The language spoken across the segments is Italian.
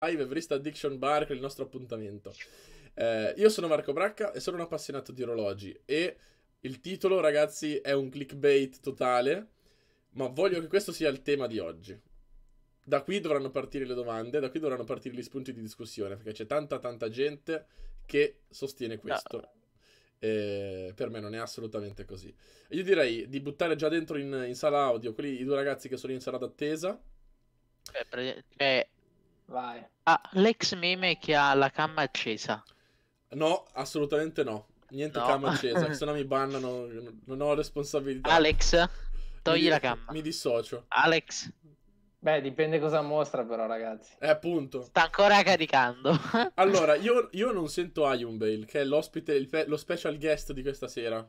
live Everest Addiction Bar con il nostro appuntamento. Eh, io sono Marco Bracca e sono un appassionato di orologi e il titolo, ragazzi, è un clickbait totale, ma voglio che questo sia il tema di oggi. Da qui dovranno partire le domande, da qui dovranno partire gli spunti di discussione, perché c'è tanta tanta gente che sostiene questo. No. Eh, per me non è assolutamente così. Io direi di buttare già dentro in, in sala audio quelli, i due ragazzi che sono in sala d'attesa. Eh, pre- eh, Vai. Ah, l'ex meme che ha la camma accesa. No, assolutamente no. Niente no. camma accesa, se no mi bannano, non ho responsabilità. Alex, togli mi, la camma. Mi dissocio. Alex. Beh, dipende cosa mostra però, ragazzi. Eh, appunto. Sta ancora caricando. allora, io, io, non sento Ion Bale, che è l'ospite, il, lo special guest di questa sera.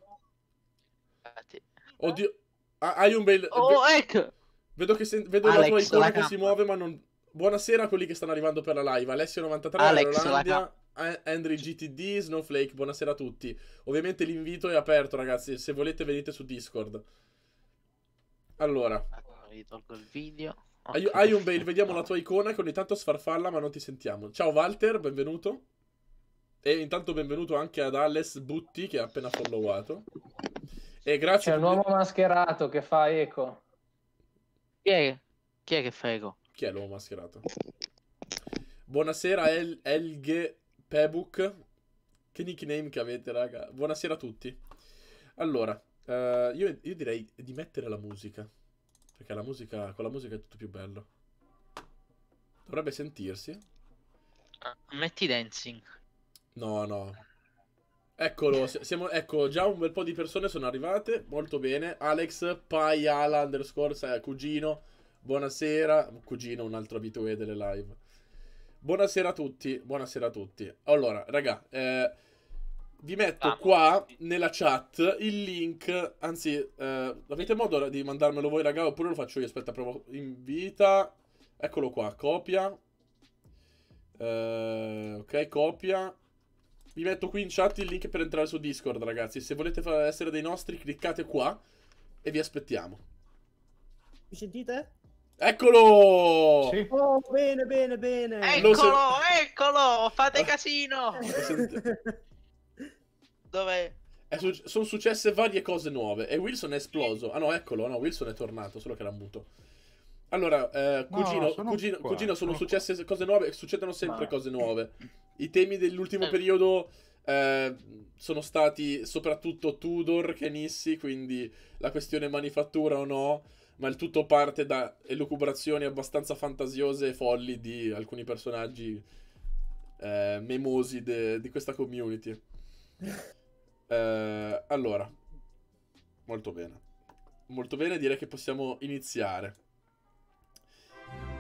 Oddio. Ah, Ion Bale... Oh, ecco! Vedo, che sen- vedo Alex, la tua icona che si muove, ma non... Buonasera a quelli che stanno arrivando per la live. Alessio93, Alex, Rolandia, Andri GTD, Snowflake, buonasera a tutti. Ovviamente l'invito è aperto, ragazzi. Se volete venite su Discord. Allora. Vi tolgo il video. Okay. Hai un bail, vediamo la tua icona che ogni tanto sfarfalla ma non ti sentiamo. Ciao Walter, benvenuto. E intanto benvenuto anche ad Ales Butti che ha appena followato. E grazie. C'è un uomo mascherato che fa eco. Chi è? Chi è che fa eco? Chi è l'uomo mascherato? Buonasera El Elge Pebook. Che nickname che avete, raga. Buonasera a tutti. Allora, uh, io, io, direi di mettere la musica. Perché la musica, con la musica è tutto più bello. Dovrebbe sentirsi. Uh, metti dancing. No, no. Eccolo, siamo, ecco, già un bel po' di persone sono arrivate. Molto bene. Alex, Pai, Ala, underscore, cugino. Buonasera, cugino, un altro abitué delle live. Buonasera a tutti, buonasera a tutti. Allora, raga, eh, vi metto ah, qua nella chat il link, anzi, eh, avete modo di mandarmelo voi, raga, oppure lo faccio io? Aspetta, provo, invita, eccolo qua, copia. Eh, ok, copia. Vi metto qui in chat il link per entrare su Discord, ragazzi. Se volete essere dei nostri, cliccate qua e vi aspettiamo. Mi sentite? Eccolo! Sì. Oh, bene, bene, bene. Eccolo, se... eccolo! Fate casino! Dov'è? Su sono successe varie cose nuove e Wilson è esploso. Ah no, eccolo, no, Wilson è tornato, solo che era muto. Allora, eh, cugino, no, cugino, cugino, sono successe cose nuove, succedono sempre Ma... cose nuove. I temi dell'ultimo eh. periodo eh, sono stati soprattutto Tudor, Kenissi, quindi la questione manifattura o no ma il tutto parte da elucubrazioni abbastanza fantasiose e folli di alcuni personaggi eh, memosi de- di questa community. Eh, allora, molto bene. Molto bene, direi che possiamo iniziare.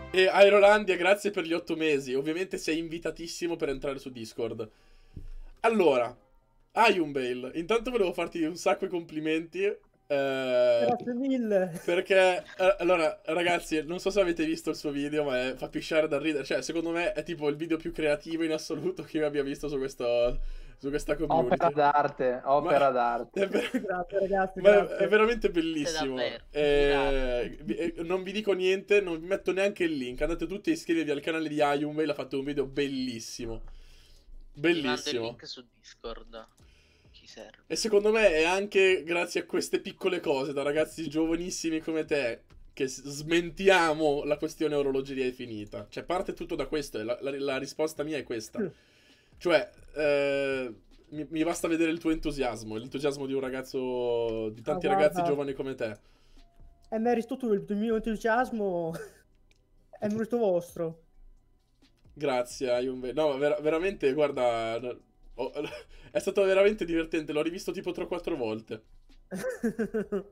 E Aerolandia, grazie per gli otto mesi. Ovviamente sei invitatissimo per entrare su Discord. Allora, Ayunbale, intanto volevo farti un sacco di complimenti eh, Grazie mille. Perché, eh, allora, ragazzi, non so se avete visto il suo video, ma è, fa pisciare da ridere. Cioè, secondo me è tipo il video più creativo in assoluto che io abbia visto su, questo, su questa community. Opera d'arte, opera ma d'arte. È, ver- grazie, ragazzi, ma grazie. è veramente bellissimo. Eh, non vi dico niente, non vi metto neanche il link. Andate tutti a iscrivervi al canale di Ayumway, ha fatto un video bellissimo. Bellissimo. Mando il link su Discord serve. E secondo me è anche grazie a queste piccole cose, da ragazzi giovanissimi come te, che smentiamo la questione orologeria è finita. Cioè, parte tutto da questo, e la, la, la risposta mia è questa. Mm. Cioè, eh, mi, mi, basta vedere il tuo entusiasmo, l'entusiasmo di un ragazzo, di tanti oh, ragazzi giovani come te. È merito tu, il mio entusiasmo è merito vostro. Grazie, Ayun. No, ver- veramente, guarda, Oh, è stato veramente divertente, l'ho rivisto tipo 3-4 volte.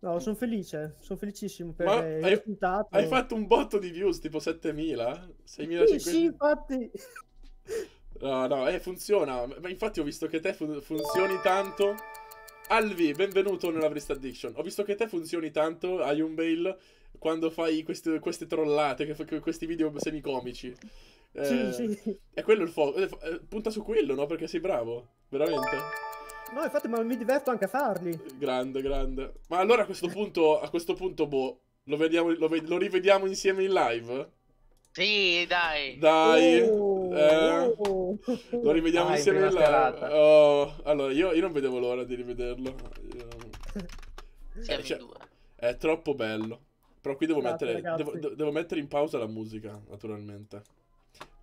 no, sono felice, sono felicissimo per Ma il hai, risultato. Hai fatto un botto di views, tipo 7000? 6500? Sì, sì, infatti. No, no, eh, funziona. Ma infatti ho visto che te fun- funzioni tanto. Alvi, benvenuto nella Brist Addiction. Ho visto che te funzioni tanto, hai un bail, quando fai queste, queste trollate, che, questi video semicomici. Eh, sì, sì. È quello il fuoco. Eh, eh, punta su quello, no? Perché sei bravo. Veramente. No, infatti, ma mi diverto anche a farli. Grande, grande. Ma allora a questo punto, a questo punto, boh, lo, vediamo, lo, lo rivediamo insieme in live? Sì, dai. Dai. Oh, eh, oh. Lo rivediamo dai, insieme là. Oh, allora, io, io, non vedevo l'ora di rivederlo. Io... Siamo eh, cioè, due. È troppo bello. Però qui devo, Grazie, mettere, devo, devo, mettere in pausa la musica, naturalmente.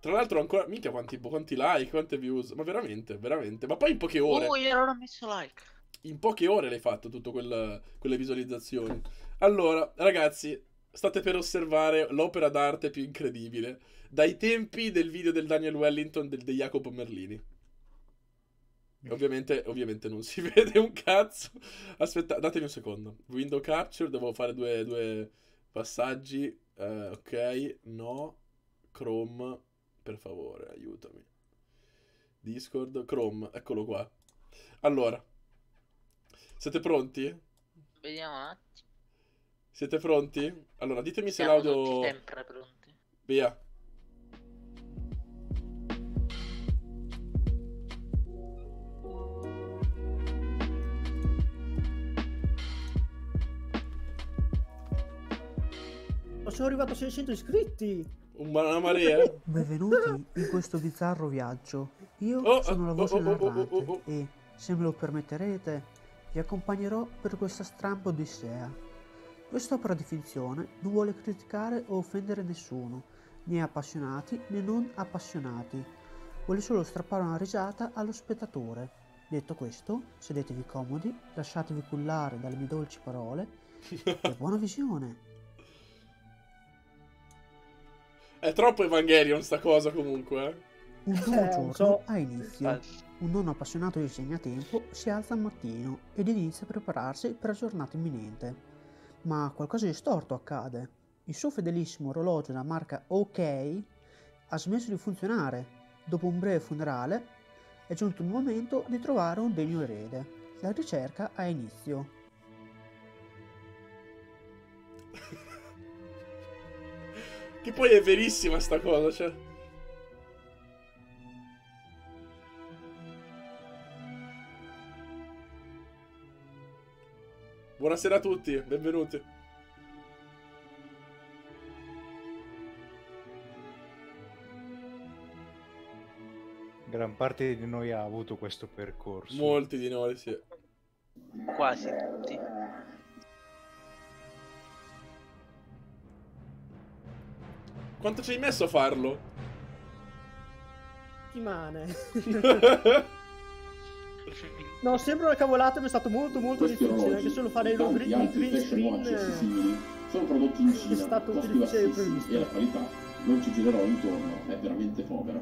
Tra l'altro ancora... Minchia quanti, quanti like, quante views. Ma veramente, veramente. Ma poi in poche ore... Oh, io non ho messo like. In poche ore l'hai fatto tutte quelle visualizzazioni. Allora, ragazzi, state per osservare l'opera d'arte più incredibile. Dai tempi del video del Daniel Wellington del, di Jacopo Merlini. Ovviamente, ovviamente non si vede un cazzo. Aspetta, datemi un secondo. Window capture, devo fare due, due passaggi. Uh, ok, no. Chrome, per favore, aiutami. Discord, Chrome, eccolo qua. Allora, siete pronti? Vediamo un attimo. Siete pronti? Allora, ditemi Siamo se l'audio... sempre pronti. Via. sono arrivato a 600 iscritti. Una marea. Benvenuti in questo bizzarro viaggio. Io oh, sono la voce oh, oh, oh, oh, oh e, se me lo permetterete, vi accompagnerò per questa strampa odissea. Quest'opera di finzione non vuole criticare o offendere nessuno, né appassionati né non appassionati. Vuole solo strappare una risata allo spettatore. Detto questo, sedetevi comodi, lasciatevi cullare dalle mie dolci parole e buona visione! È troppo Evangelion sta cosa comunque. Eh. Un nuovo eh, giorno so. ha inizio. Un nonno appassionato di segnatempo si alza al mattino ed inizia a prepararsi per la giornata imminente. Ma qualcosa di storto accade. Il suo fedelissimo orologio della marca OK ha smesso di funzionare. Dopo un breve funerale è giunto il momento di trovare un degno erede. La ricerca ha inizio. Che poi è verissima sta cosa, cioè. Buonasera a tutti, benvenuti. Gran parte di noi ha avuto questo percorso. Molti di noi, sì. Quasi tutti. Quanto ci hai messo a farlo? Settimane. no, sembra una cavolata, ma è stato molto molto Questi difficile. Anche solo fare il green, green screen. Eh, sono prodotti in Cina, è stato più difficile del previsto. E la qualità non ci girerò intorno, è veramente povera.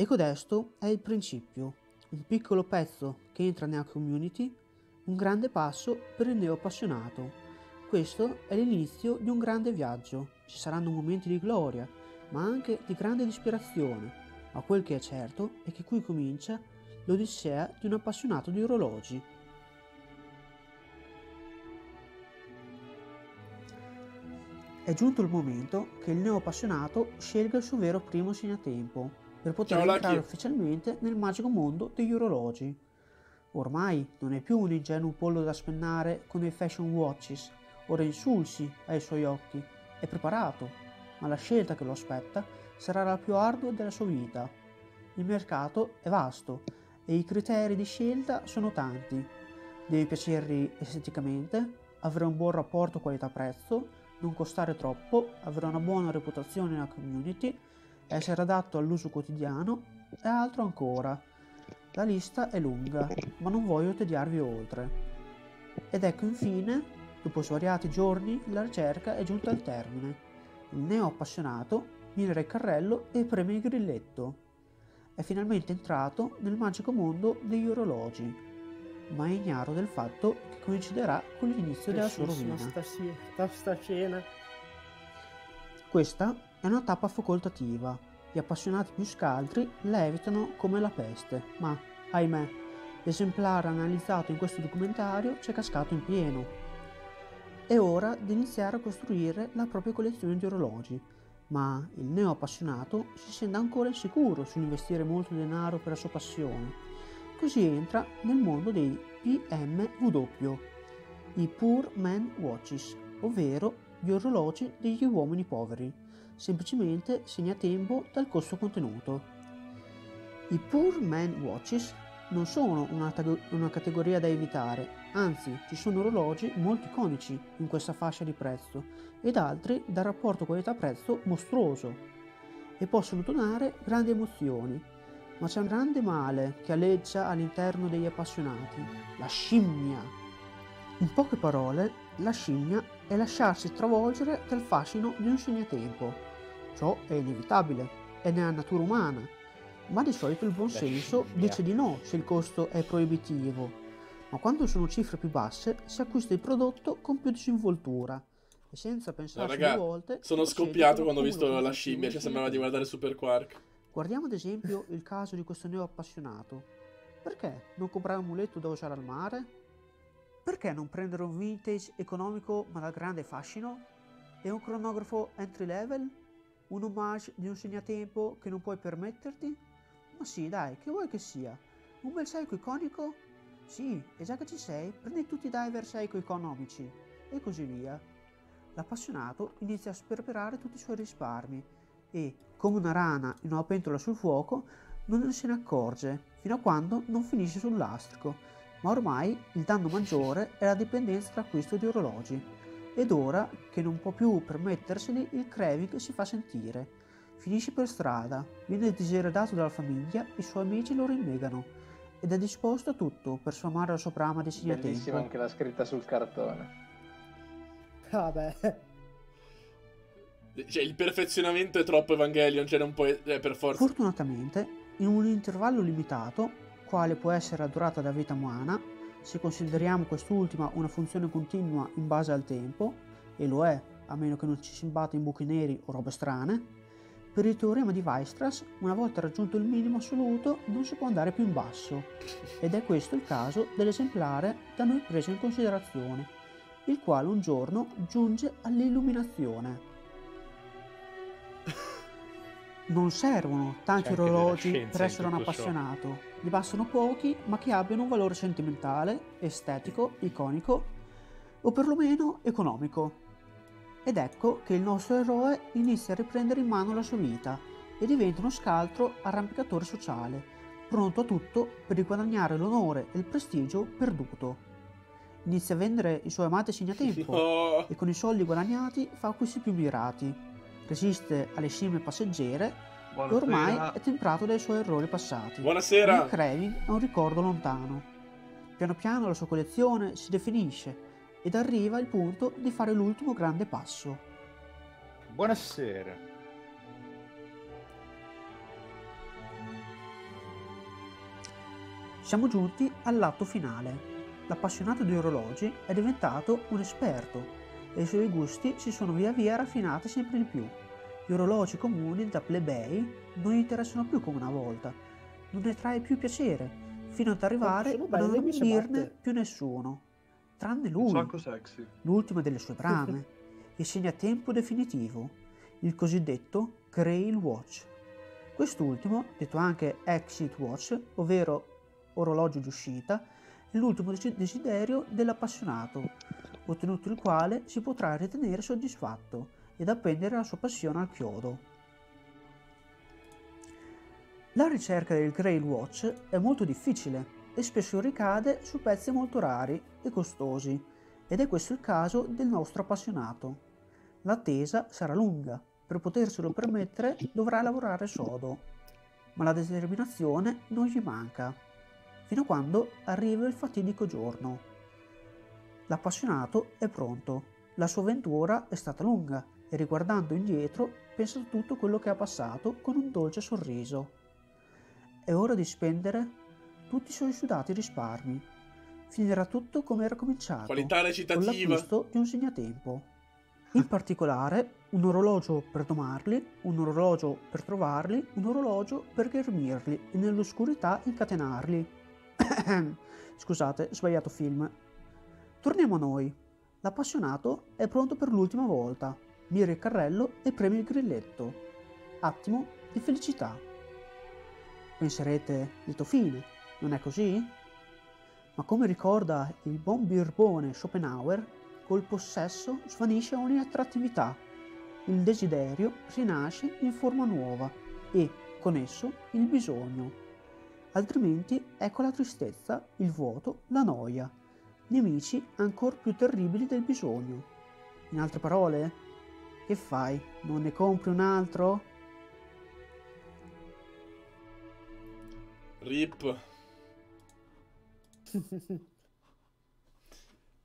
E codesto è il principio, un piccolo pezzo che entra nella community, un grande passo per il neo appassionato. Questo è l'inizio di un grande viaggio. Ci saranno momenti di gloria, ma anche di grande disperazione, ma quel che è certo è che qui comincia l'odissea di un appassionato di orologi. È giunto il momento che il neo appassionato scelga il suo vero primo segnatempo per poter Ciao, entrare ufficialmente nel magico mondo degli orologi. Ormai non è più un ingenuo pollo da spennare con i fashion watches o insulsi ai suoi occhi, è preparato, ma la scelta che lo aspetta sarà la più ardua della sua vita. Il mercato è vasto e i criteri di scelta sono tanti. Devi piacergli esteticamente, avere un buon rapporto qualità-prezzo, non costare troppo, avere una buona reputazione nella community essere adatto all'uso quotidiano e altro ancora. La lista è lunga, ma non voglio tediarvi oltre. Ed ecco infine, Dopo svariati giorni, la ricerca è giunta al termine. Il neo appassionato mira il carrello e preme il grilletto. È finalmente entrato nel magico mondo degli orologi, ma è ignaro del fatto che coinciderà con l'inizio della sua rovina. Sta, sta. Questa è una tappa facoltativa. Gli appassionati più scaltri la evitano come la peste, ma, ahimè, l'esemplare analizzato in questo documentario ci è cascato in pieno è ora di iniziare a costruire la propria collezione di orologi, ma il neo appassionato si sente ancora insicuro sull'investire molto denaro per la sua passione. Così entra nel mondo dei PMW, i Poor Man Watches, ovvero gli orologi degli uomini poveri, semplicemente segnatempo dal costo contenuto. I Poor Man Watches non sono una, una, categoria da evitare, anzi ci sono orologi molto iconici in questa fascia di prezzo ed altri dal rapporto qualità-prezzo mostruoso e possono donare grandi emozioni, ma c'è un grande male che alleggia all'interno degli appassionati, la scimmia. In poche parole, la scimmia è lasciarsi travolgere dal fascino di un segnatempo. Ciò è inevitabile, è nella natura umana ma di solito il buon senso dice di no se il costo è proibitivo. Ma quando sono cifre più basse si acquista il prodotto con più disinvoltura e senza pensare no, due volte. Sono scoppiato quando ho visto la scimmia, ci sembrava di guardare Super Quark. Guardiamo ad esempio il caso di questo neo appassionato. Perché non comprare un muletto da usare al mare? Perché non prendere un vintage economico ma dal grande fascino? E un cronografo entry level? Un homage di un segnatempo che non puoi permetterti? Ma sì, dai, che vuoi che sia? Un bel Seiko iconico? Sì, e già che ci sei, prendi tutti i diver Seiko economici. E così via. L'appassionato inizia a sperperare tutti i suoi risparmi e, come una rana in una pentola sul fuoco, non se ne accorge fino a quando non finisce sul lastrico. Ma ormai il danno maggiore è la dipendenza dall'acquisto di orologi. Ed ora che non può più permetterseli, il craving si fa sentire Finisce per strada, viene diseredato dalla famiglia, i suoi amici lo rinnegano ed è disposto a tutto per sfamare la sua brama di segnatempo. Bellissima anche la scritta sul cartone. Vabbè. Cioè, il perfezionamento è troppo Evangelion, cioè non puoi... Eh, per forza. Fortunatamente, in un intervallo limitato, quale può essere la durata della vita umana, se consideriamo quest'ultima una funzione continua in base al tempo, e lo è, a meno che non ci si imbatta in buchi neri o robe strane, per il teorema di Weierstrass, una volta raggiunto il minimo assoluto, non si può andare più in basso, ed è questo il caso dell'esemplare da noi preso in considerazione, il quale un giorno giunge all'illuminazione. Non servono tanti orologi per essere un appassionato. Ne bastano pochi ma che abbiano un valore sentimentale, estetico, iconico o perlomeno economico. Ed ecco che il nostro eroe inizia a riprendere in mano la sua vita e diventa uno scaltro arrampicatore sociale, pronto a tutto per riguadagnare l'onore e il prestigio perduto. Inizia a vendere i suoi amati segnatempo no. e con i soldi guadagnati fa acquisti più mirati. Resiste alle scimmie passeggere. E ormai è temprato dai suoi errori passati. Buonasera! Il craving è un ricordo lontano. Piano piano la sua collezione si definisce ed arriva il punto di fare l'ultimo grande passo. Buonasera. Siamo giunti all'atto finale. L'appassionato di orologi è diventato un esperto e i suoi gusti si sono via via raffinati sempre di più. Gli orologi comuni da plebei non gli interessano più come una volta, non ne trae più piacere, fino ad arrivare a non dirne più nessuno tranne lui, l'ultima delle sue brame, il segnatempo definitivo, il cosiddetto Grail Watch. Quest'ultimo, detto anche Exit Watch, ovvero orologio di uscita, è l'ultimo desiderio dell'appassionato, ottenuto il quale si potrà ritenere soddisfatto ed appendere la sua passione al chiodo. La ricerca del Grail Watch è molto difficile e spesso ricade su pezzi molto rari e costosi, ed è questo il caso del nostro appassionato. L'attesa sarà lunga, per poterselo permettere dovrà lavorare sodo, ma la determinazione non gli manca, fino a quando arriva il fatidico giorno. L'appassionato è pronto. La sua avventura è stata lunga e riguardando indietro pensa a tutto quello che ha passato con un dolce sorriso. È ora di spendere tutti i suoi sudati risparmi. Finirà tutto come era cominciato. Qualità recitativa. Con l'acquisto di un segnatempo. In particolare, un orologio per domarli, un orologio per trovarli, un orologio per ghermirli e nell'oscurità incatenarli. Scusate, sbagliato film. Torniamo a noi. L'appassionato è pronto per l'ultima volta. Mira il carrello e preme il grilletto. Attimo di felicità. Penserete, lieto fine, non è così? Ma come ricorda il buon birbone Schopenhauer, col possesso svanisce ogni attrattività. Il desiderio rinasce in forma nuova e, con esso, il bisogno altrimenti ecco la tristezza, il vuoto, la noia, nemici ancor più terribili del bisogno. In altre parole, che fai? Non ne compri un altro? Rip.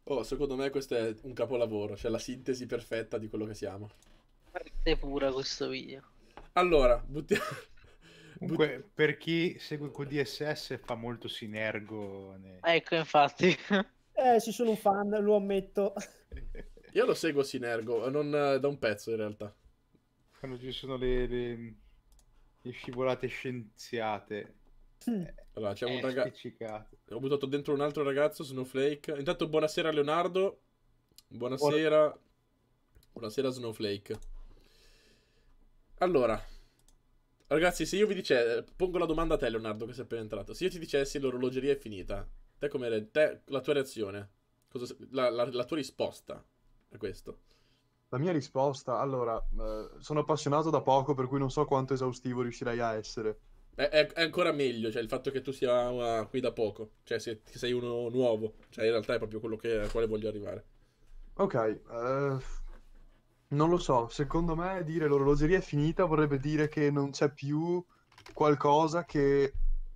oh, secondo me questo è un capolavoro, cioè la sintesi perfetta di quello che siamo. Parte pura questo video. Allora, buttiamo... Comunque, per chi segue con DSS fa molto sinergo. Ne... Ecco, infatti. Eh, ci sono un fan, lo ammetto. Io lo seguo Sinergo, non da un pezzo in realtà. Quando ci sono le, le, le scivolate scienziate. Mm. Allora, c'è un ragazzo. Ho buttato dentro un altro ragazzo, Snowflake. Intanto, buonasera Leonardo. Buonasera. Buonasera Snowflake. Allora, Ragazzi, se io vi dicessi, pongo la domanda a te, Leonardo, che sei appena entrato. Se io ti dicessi l'orologeria è finita, te come te, la tua reazione, cosa, la, la, la, tua risposta a questo? La mia risposta, allora, eh, sono appassionato da poco, per cui non so quanto esaustivo riuscirei a essere. È, è, è ancora meglio, cioè il fatto che tu sia uh, qui da poco, cioè se sei uno nuovo, cioè in realtà è proprio quello che, al quale voglio arrivare. Ok, uh, non lo so, secondo me dire l'orologeria è finita vorrebbe dire che non c'è più qualcosa che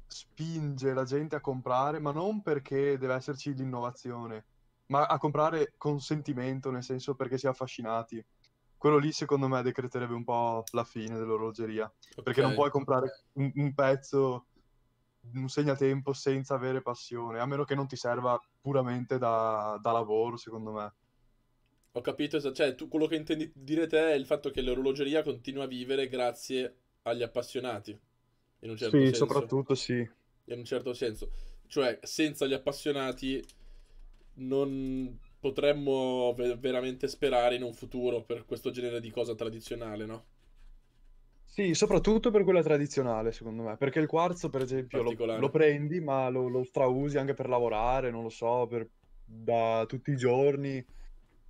spinge la gente a comprare, ma non perché deve esserci l'innovazione, ma a comprare con sentimento, nel senso perché si è affascinati. Quello lì secondo me decreterebbe un po' la fine dell'orologeria, okay. perché non puoi comprare un, un pezzo, un segnatempo senza avere passione, a meno che non ti serva puramente da, da lavoro, secondo me. Ho capito, cioè tu, quello che intendi dire te è il fatto che l'orologeria continua a vivere grazie agli appassionati. In un certo sì, senso. soprattutto sì. In un certo senso. Cioè, senza gli appassionati non potremmo ve- veramente sperare in un futuro per questo genere di cosa tradizionale, no? Sì, soprattutto per quella tradizionale, secondo me. Perché il quarzo, per esempio, lo, lo, prendi, ma lo, lo strausi anche per lavorare, non lo so, per, da tutti i giorni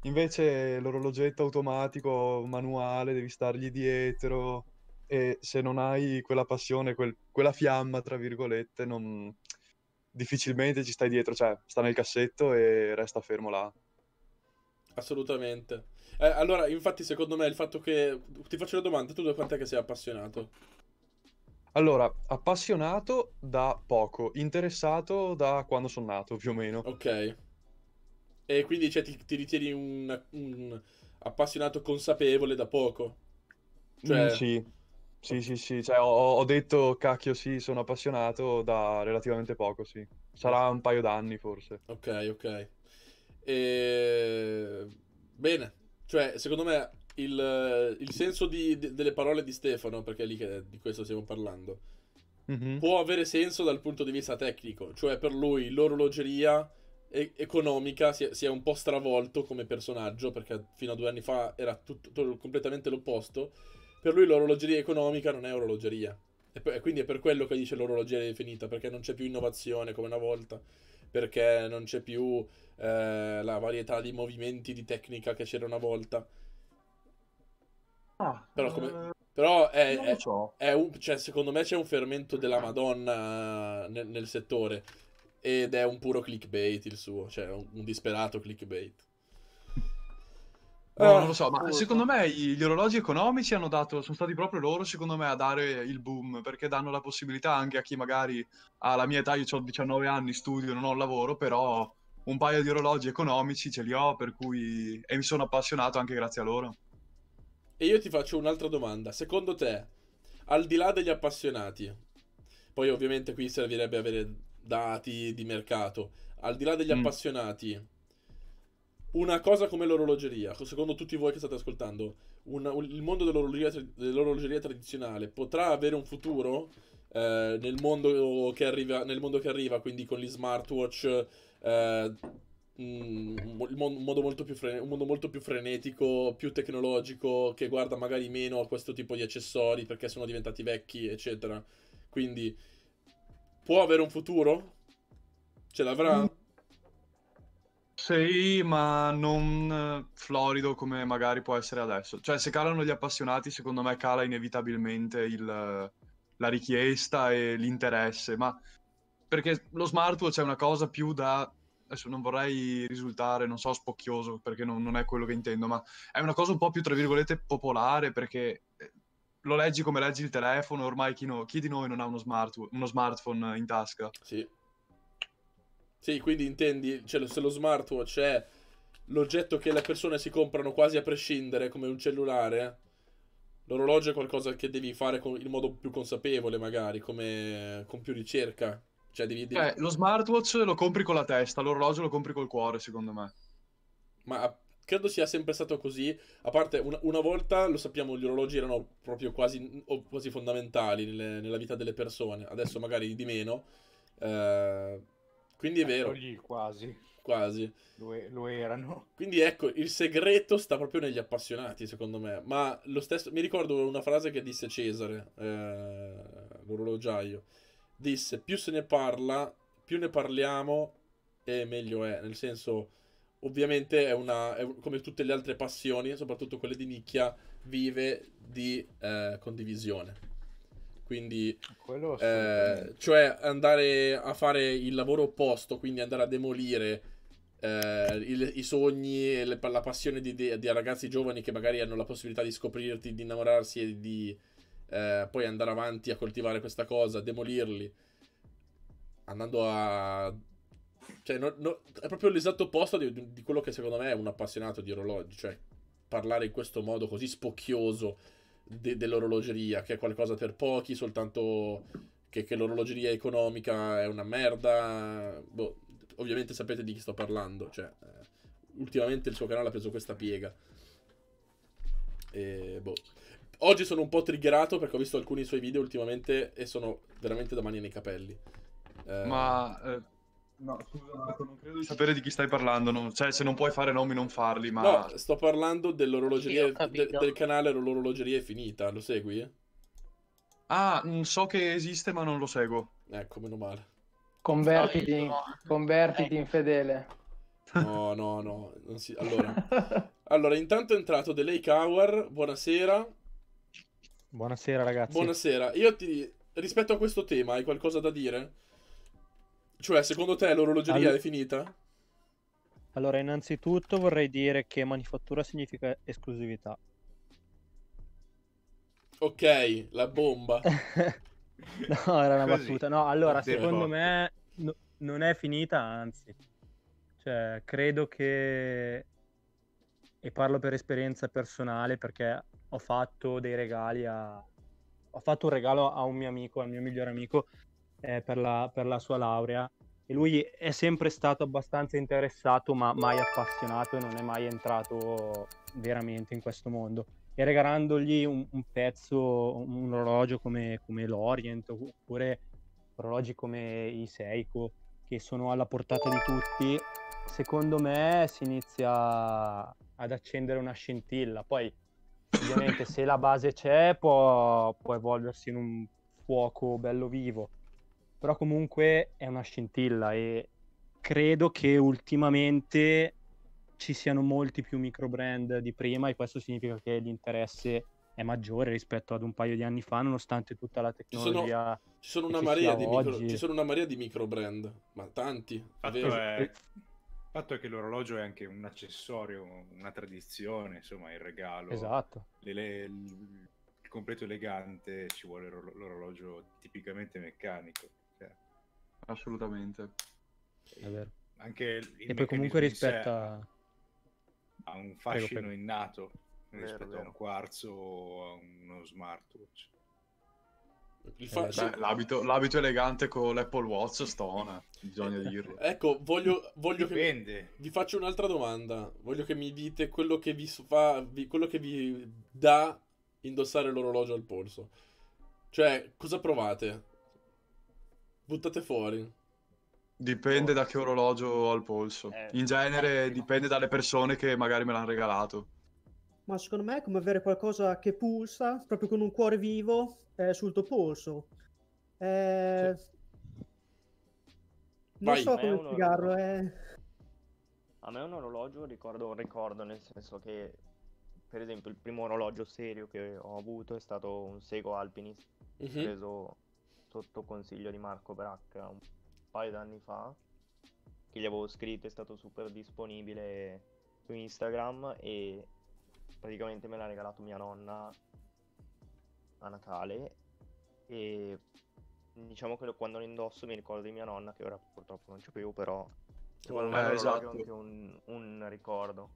Invece l'orologetto automatico, manuale, devi stargli dietro e se non hai quella passione, quel, quella fiamma, tra virgolette, non... difficilmente ci stai dietro, cioè sta nel cassetto e resta fermo là. Assolutamente. Eh, allora, infatti, secondo me il fatto che... Ti faccio una domanda, tu da quant'è che sei appassionato? Allora, appassionato da poco, interessato da quando sono nato, più o meno. Ok. E quindi cioè, ti, ti, ritieni un, un, appassionato consapevole da poco? Cioè... Mm, sì, sì, sì, sì. Cioè, ho, ho, detto, cacchio, sì, sono appassionato da relativamente poco, sì. Sarà un paio d'anni, forse. Ok, ok. E... Bene. Cioè, secondo me, il, il senso di, di, delle parole di Stefano, perché è lì che di questo stiamo parlando, mm-hmm. può avere senso dal punto di vista tecnico. Cioè, per lui l'orologeria e- economica si è, si è, un po' stravolto come personaggio, perché fino a due anni fa era tutto, tutto completamente l'opposto. Per lui l'orologeria economica non è orologeria. E, p- e quindi è per quello che dice l'orologeria è finita, perché non c'è più innovazione come una volta, perché non c'è più eh, la varietà di movimenti di tecnica che c'era una volta. Ah, però, come, eh, però è, è, so. è un, cioè, secondo me c'è un fermento della Madonna nel, nel settore ed è un puro clickbait il suo, cioè un, un disperato clickbait. No, non lo so, ma secondo me gli orologi economici hanno dato, sono stati proprio loro, secondo me, a dare il boom, perché danno la possibilità anche a chi magari ha la mia età, io ho 19 anni, studio, non ho lavoro, però un paio di orologi economici ce li ho, per cui... e mi sono appassionato anche grazie a loro. E io ti faccio un'altra domanda. Secondo te, al di là degli appassionati, poi ovviamente qui servirebbe avere dati di mercato, al di là degli mm. appassionati, una cosa come l'orologeria, secondo tutti voi che state ascoltando, una, un, il mondo dell'orologeria, dell'orologeria, tradizionale potrà avere un futuro eh, nel, mondo arriva, nel, mondo che arriva, quindi con gli smartwatch, eh, mm, un, mondo molto più fre- un mondo molto più frenetico, più tecnologico, che guarda magari meno a questo tipo di accessori perché sono diventati vecchi, eccetera. Quindi può avere un futuro? Ce l'avrà? Sì, ma non eh, florido come magari può essere adesso. Cioè, se calano gli appassionati, secondo me cala inevitabilmente il, la richiesta e l'interesse. Ma perché lo smartwatch è una cosa più da. Adesso non vorrei risultare, non so, spocchioso, perché non, non è quello che intendo, ma è una cosa un po' più, tra virgolette, popolare, perché eh, lo leggi come leggi il telefono, ormai chi, no, chi di noi non ha uno, smart, uno smartphone in tasca? Sì. Sì, quindi intendi, cioè, se lo smartwatch è l'oggetto che le persone si comprano quasi a prescindere, come un cellulare, l'orologio è qualcosa che devi fare con, in modo più consapevole, magari, come con più ricerca. Cioè, devi, devi... Eh, lo smartwatch lo compri con la testa, l'orologio lo compri col cuore, secondo me. Ma credo sia sempre stato così. A parte, una, una volta, lo sappiamo, gli orologi erano proprio quasi, quasi fondamentali nelle, nella vita delle persone. Adesso magari di meno. Eh quindi è vero. Lì, quasi. Quasi. Lo, lo, erano. Quindi ecco, il segreto sta proprio negli appassionati, secondo me. Ma lo stesso... Mi ricordo una frase che disse Cesare, eh, l'orologiaio. Disse, più se ne parla, più ne parliamo e meglio è. Nel senso, ovviamente è una... È, come tutte le altre passioni, soprattutto quelle di nicchia, vive di eh, condivisione. Quindi, eh, cioè andare a fare il lavoro opposto, quindi andare a demolire eh, il, i sogni e le, la passione di, di, di, ragazzi giovani che magari hanno la possibilità di scoprirti, di innamorarsi e di eh, poi andare avanti a coltivare questa cosa, demolirli, andando a... Cioè, no, no, è proprio l'esatto opposto di, di quello che secondo me è un appassionato di orologi, cioè parlare in questo modo così spocchioso de- dell'orologeria, che è qualcosa per pochi, soltanto che, che l'orologeria economica è una merda. Boh, ovviamente sapete di chi sto parlando. Cioè, eh, ultimamente il suo canale ha preso questa piega. E, boh. Oggi sono un po' triggerato perché ho visto alcuni suoi video ultimamente e sono veramente da mani nei capelli. Eh... Ma eh, No, scusa Marco, non credo di sapere di chi stai parlando. No? Cioè, se non puoi fare nomi, non farli. Ma... No, sto parlando dell'orologeria de, del canale L'orologeria è finita. Lo segui? Ah, mm, so che esiste, ma non lo seguo. Ecco, meno male. Convertiti, in, convertiti in fedele. No, no, no. Si... Allora. allora, intanto è entrato The Lake Hour. Buonasera. Buonasera, ragazzi. Buonasera. Io ti. Rispetto a questo tema, hai qualcosa da dire? Cioè, secondo te l'orologeria All... è finita? Allora, innanzitutto vorrei dire che manifattura significa esclusività. Ok, la bomba. no, era una Così. battuta. No, allora, secondo me no, non è finita, anzi. Cioè, credo che... E parlo per esperienza personale perché ho fatto dei regali a... Ho fatto un regalo a un mio amico, al mio migliore amico, eh, per, la, per, la, sua laurea. E lui è sempre stato abbastanza interessato ma mai appassionato e non è mai entrato veramente in questo mondo. E regalandogli un, un pezzo, un orologio come, come, l'Orient oppure orologi come i Seiko che sono alla portata di tutti secondo me si inizia ad accendere una scintilla. Poi ovviamente se la base c'è può, può evolversi in un fuoco bello vivo però comunque è una scintilla e credo che ultimamente ci siano molti più micro brand di prima e questo significa che l'interesse è maggiore rispetto ad un paio di anni fa nonostante tutta la tecnologia ci sono, ci sono, una, marea di micro, ci sono una marea di micro brand ma tanti fatto è, il fatto è che l'orologio è anche un accessorio una tradizione insomma il regalo esatto. le, le, il completo elegante ci vuole l'orologio tipicamente meccanico assolutamente. È vero. Anche il e poi comunque rispetta... Ha un fascino prego, prego. innato rispetto vero, a un quarzo o a uno smartwatch. Fa... Eh, beh, l'abito, l'abito, elegante con l'Apple Watch stona, bisogna dirlo. Ecco, voglio, voglio che vi faccio un'altra domanda. Voglio che mi dite quello che vi fa, quello che vi dà indossare l'orologio al polso. Cioè, cosa provate? Buttate fuori. Dipende da che orologio ho al polso. Eh, In genere dipende dalle persone che magari me l'hanno regalato. Ma secondo me è come avere qualcosa che pulsa, proprio con un cuore vivo, eh, sul tuo polso. Eh... Sì. Non Vai. so come spiegarlo. Eh. A me un orologio ricordo un ricordo, nel senso che, per esempio, il primo orologio serio che ho avuto è stato un Sego Alpinist, mm-hmm. preso sotto consiglio di Marco Bracca un paio d'anni fa, che gli avevo scritto, è stato super disponibile su Instagram e praticamente me l'ha regalato mia nonna a Natale e diciamo che quando lo indosso mi ricordo di mia nonna che ora purtroppo non c'è più però secondo eh, me è esatto. anche un, un ricordo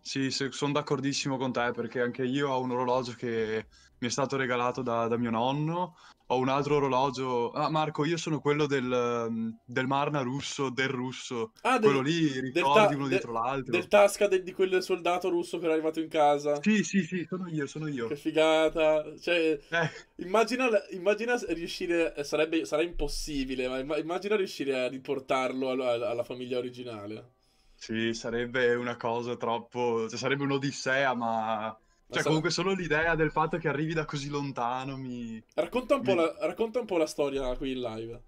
sì, sono d'accordissimo con te perché anche io ho un orologio che mi è stato regalato da, da mio nonno. Ho un altro orologio. Ah, Marco, io sono quello del, um, del Marna russo, del russo. Ah, del, quello lì, ricordi ta- uno de- dietro l'altro. Del tasca de- di quel soldato russo che era arrivato in casa. Sì, sì, sì, sono io, sono io. Che figata. Cioè, eh. immagina, immagina riuscire, sarebbe, sarà impossibile, ma immagina riuscire a riportarlo alla, alla famiglia originale. Sì, sarebbe una cosa troppo... Cioè, sarebbe un'odissea, ma... Cioè, comunque solo l'idea del fatto che arrivi da così lontano mi... Racconta un, mi... po, la... Racconta un po' la storia qui in live.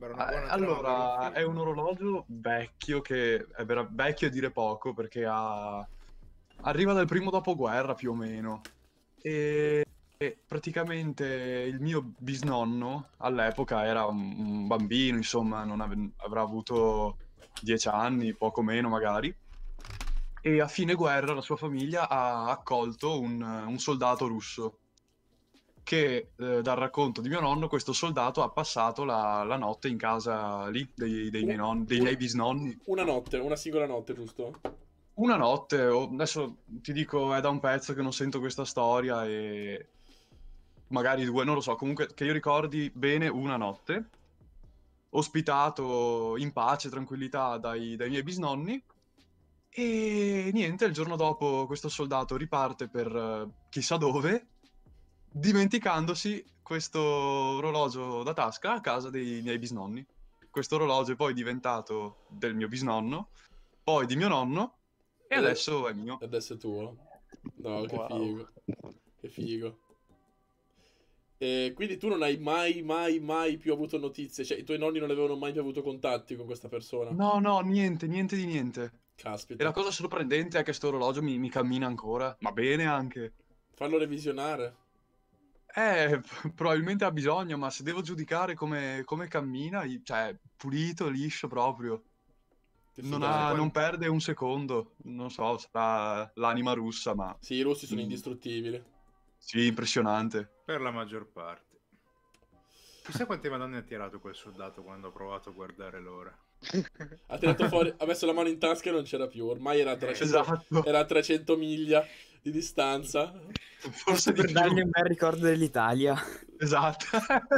Eh, allora, è un orologio vecchio che è vera... vecchio a dire poco perché ha... arriva dal primo dopoguerra più o meno. E... e praticamente il mio bisnonno all'epoca era un, un bambino, insomma, non ave... avrà avuto dieci anni, poco meno magari. E a fine guerra la sua famiglia ha accolto un, un soldato russo che eh, dal racconto di mio nonno questo soldato ha passato la, la notte in casa lì dei, dei, miei, non, dei miei bisnonni. Una notte, una singola notte, giusto? Una notte, adesso ti dico è da un pezzo che non sento questa storia e magari due, non lo so, comunque che io ricordi bene una notte ospitato in pace, tranquillità dai, dai miei bisnonni. E niente, il giorno dopo questo soldato riparte per uh, chissà dove, dimenticandosi questo orologio da tasca a casa dei miei bisnonni. Questo orologio è poi diventato del mio bisnonno, poi di mio nonno e, e adesso è mio. E adesso è tuo. No, che wow. figo. Che figo. E quindi tu non hai mai, mai, mai più avuto notizie? Cioè, i tuoi nonni non avevano mai più avuto contatti con questa persona? No, no, niente, niente di niente. Caspita. E la cosa sorprendente è che sto orologio mi, mi cammina ancora, ma bene anche. Fallo revisionare. Eh, probabilmente ha bisogno, ma se devo giudicare come, come cammina, cioè, pulito, liscio proprio. Non, ha, non, perde un secondo. Non so, sarà l'anima russa, ma... Sì, i russi sono mm. indistruttibili. Sì, impressionante. Per la maggior parte. Chissà quante madonne ha tirato quel soldato quando ha provato a guardare l'ora. ha tirato fuori, ha messo la mano in tasca e non c'era più. Ormai era a 300, esatto. era a 300 miglia di distanza. Forse per dargli un bel ricordo dell'Italia. Esatto.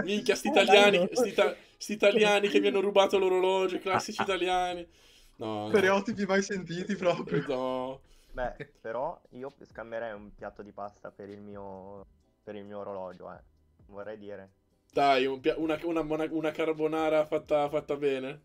Minchia, sti italiani, sti, sti italiani che mi hanno rubato l'orologio, i classici italiani. No, Stereotipi no. mai sentiti proprio. No. Beh, però io scambierei un piatto di pasta per il mio, per il mio orologio, eh. Vorrei dire. Dai, un pia- una, una, una, carbonara fatta, fatta bene.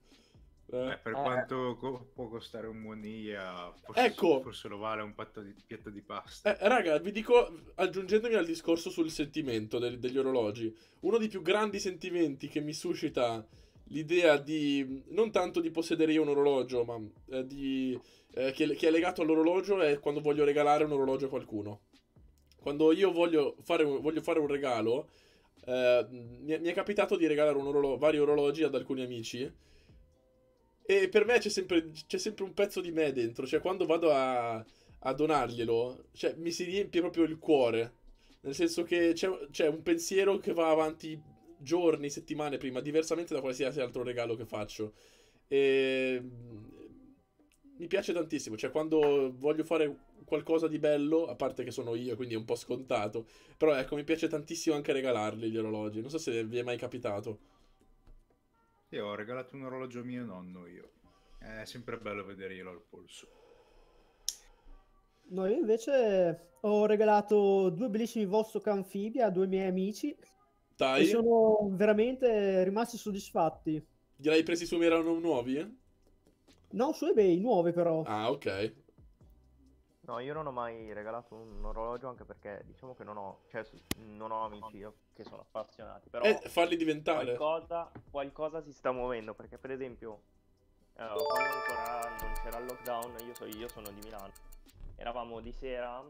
Eh. Eh, per eh. quanto co- può costare un moniglia, forse, ecco. forse lo vale un di, piatto di pasta. Eh, raga, vi dico, aggiungendomi al discorso sul sentimento del, degli orologi, uno dei più grandi sentimenti che mi suscita l'idea di, non tanto di possedere io un orologio, ma eh, di eh, che, che, è legato all'orologio è quando voglio regalare un orologio a qualcuno. Quando io voglio fare un, voglio fare un regalo, eh, mi, mi, è capitato di regalare un orolo- vari orologi ad alcuni amici. E per me c'è sempre, c'è sempre un pezzo di me dentro. Cioè, quando vado a, a donarglielo, cioè, mi si riempie proprio il cuore. Nel senso che c'è, c'è un pensiero che va avanti giorni, settimane prima, diversamente da qualsiasi altro regalo che faccio. E mi piace tantissimo, cioè quando voglio fare qualcosa di bello, a parte che sono io, quindi è un po' scontato, però ecco, mi piace tantissimo anche regalarli gli orologi, non so se vi è mai capitato. Io ho regalato un orologio a mio nonno io, è sempre bello vedere io al polso. No, io invece ho regalato due bellissimi Vostok Amphibia a due miei amici. Dai. E sono veramente rimasti soddisfatti. Gliel'hai presi su erano nuovi? Eh? No, su eBay, nuovi però. Ah, ok. No, io non ho mai regalato un orologio anche perché diciamo che non ho, cioè, non ho amici che sono appassionati. Però eh, farli diventare. Qualcosa, qualcosa si sta muovendo perché per esempio eh, quando ancora non c'era il lockdown, io, so, io sono di Milano, eravamo di sera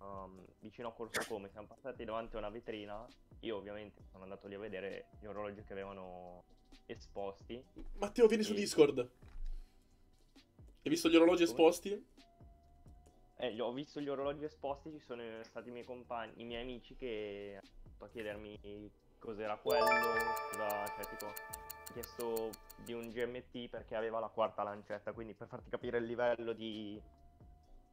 um, vicino a Corso Come, siamo passati davanti a una vetrina, io ovviamente sono andato lì a vedere gli orologi che avevano esposti. Matteo, vieni e... su Discord. Hai visto gli orologi esposti? Eh, ho visto gli orologi esposti, ci sono stati i miei compagni, i miei amici che hanno fatto a chiedermi cos'era quello, cosa, cioè tipo, ho chiesto di un GMT perché aveva la quarta lancetta, quindi per farti capire il livello di,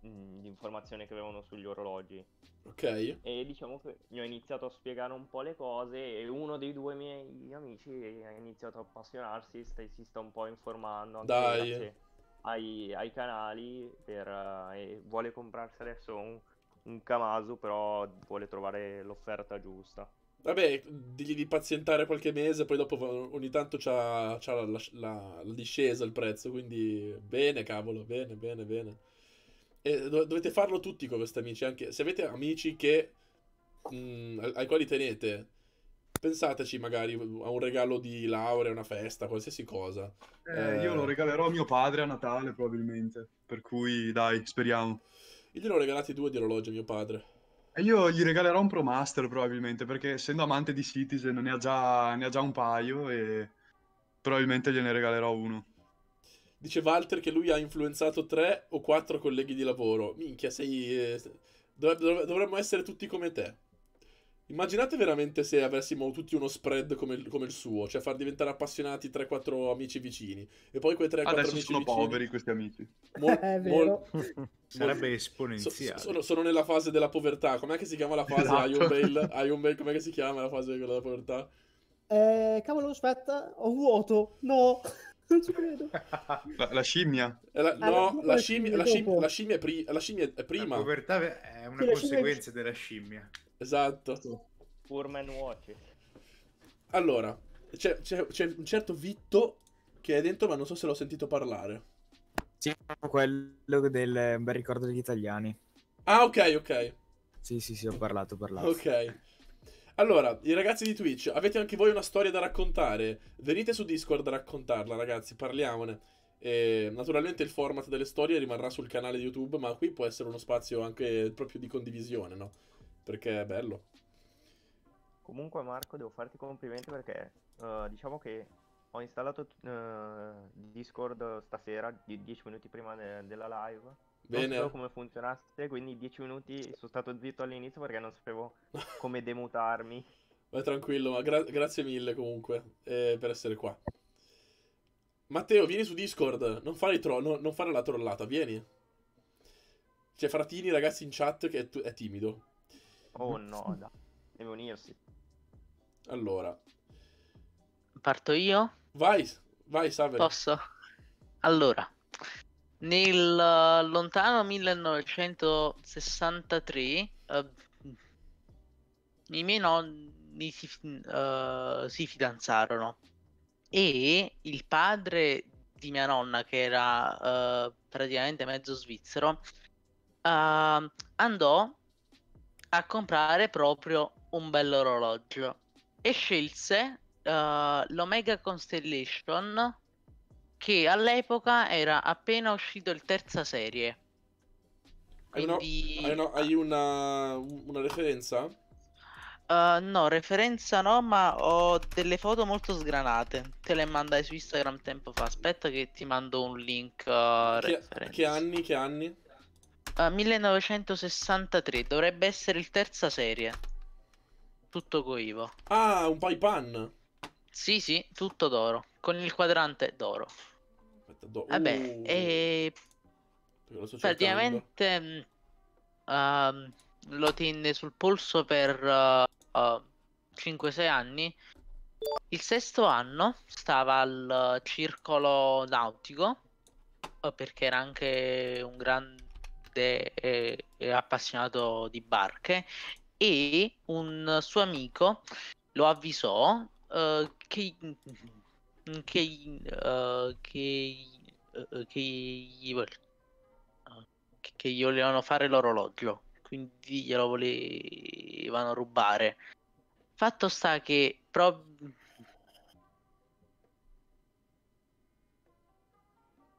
mm, di informazione che avevano sugli orologi. Ok. E diciamo che gli ho iniziato a spiegare un po' le cose e uno dei due miei amici ha iniziato a appassionarsi, si sta un po' informando. Anche Dai. Grazie ai, ai canali per, uh, e vuole comprarsi adesso un, un Kamasu, però vuole trovare l'offerta giusta. Vabbè, digli di pazientare qualche mese, poi dopo ogni tanto c'ha, c'ha la, la, la, la, discesa il prezzo, quindi bene, cavolo, bene, bene, bene. E do, dovete farlo tutti con questi amici, anche se avete amici che, mh, mm, ai quali tenete, Pensateci magari a un regalo di laurea, una festa, qualsiasi cosa. Eh, eh... Io lo regalerò a mio padre a Natale probabilmente, per cui dai, speriamo. Io gliene ho regalati due di orologi a mio padre. E io gli regalerò un Pro Master probabilmente, perché essendo amante di Citizen ne ha già, ne ha già un paio e probabilmente gliene regalerò uno. Dice Walter che lui ha influenzato tre o quattro colleghi di lavoro. Minchia, sei... Eh, dovremmo essere tutti come te. Immaginate veramente se avessimo tutti uno spread come il, come il suo, cioè far diventare appassionati 3-4 amici vicini. E poi quei 3-4 Adesso amici sono vicini. poveri questi amici. Mol, mol, Sarebbe esponenziale. So, sono, sono, nella fase della povertà. Com'è che si chiama la fase esatto. Ion Bale? Ion Bale, com'è che si chiama la fase della povertà? Eh, cavolo, aspetta, ho vuoto. No. Non ci credo. La, la scimmia? La, no, la, scimmia, la, scimmia, la, scimmia, è pri- la scimmia è prima. La povertà è una sì, conseguenza della scimmia. Esatto. Furman Watch. Allora, c'è, c'è, c'è, un certo Vitto che è dentro, ma non so se l'ho sentito parlare. Sì, quello del bel ricordo degli italiani. Ah, ok, ok. Sì, sì, sì, ho parlato, ho parlato. Ok. Allora, i ragazzi di Twitch, avete anche voi una storia da raccontare? Venite su Discord a raccontarla, ragazzi, parliamone. E, naturalmente il format delle storie rimarrà sul canale di YouTube, ma qui può essere uno spazio anche proprio di condivisione, no? Perché è bello. Comunque Marco devo farti complimenti perché uh, diciamo che ho installato uh, Discord stasera, 10 minuti prima de- della live. Bene. Non sapevo come funzionasse, quindi 10 minuti sono stato zitto all'inizio perché non sapevo come demutarmi. Vai tranquillo, ma gra- grazie mille comunque eh, per essere qua. Matteo, vieni su Discord, non fare, tro- no, non fare la trollata, vieni. C'è Fratini, ragazzi, in chat che è, t- è timido. Oh no, dai, deve unirsi. Allora. Parto io? Vai, vai Saver. Posso? Allora, nel uh, lontano 1963 uh, i miei nonni si, uh, si, fidanzarono e il padre di mia nonna, che era praticamente mezzo svizzero, andò a comprare proprio un bel orologio e scelse uh, l'Omega Constellation che all'epoca era appena uscito il terza serie. Quindi... Hai, una, hai una, una referenza? Uh, no, referenza no, ma ho delle foto molto sgranate. Te le mandai su Instagram tempo fa. Aspetta che ti mando un link. Uh, che, che, anni? Che anni? Uh, 1963, dovrebbe essere il terza serie tutto coivo. Ah, un Paipan. Sì, sì, tutto d'oro. con il quadrante d'oro. Aspetta, do... Vabbè, uh, e... praticamente uh, lo tenne sul polso per uh, uh, 5-6 anni. Il sesto anno stava al circolo nautico uh, perché era anche un grande e, e appassionato di barche e un suo amico lo avvisò uh, che, che, uh, che, uh, che, gli, che gli volevano fare l'orologio, quindi glielo volevano rubare. Fatto sta che proprio...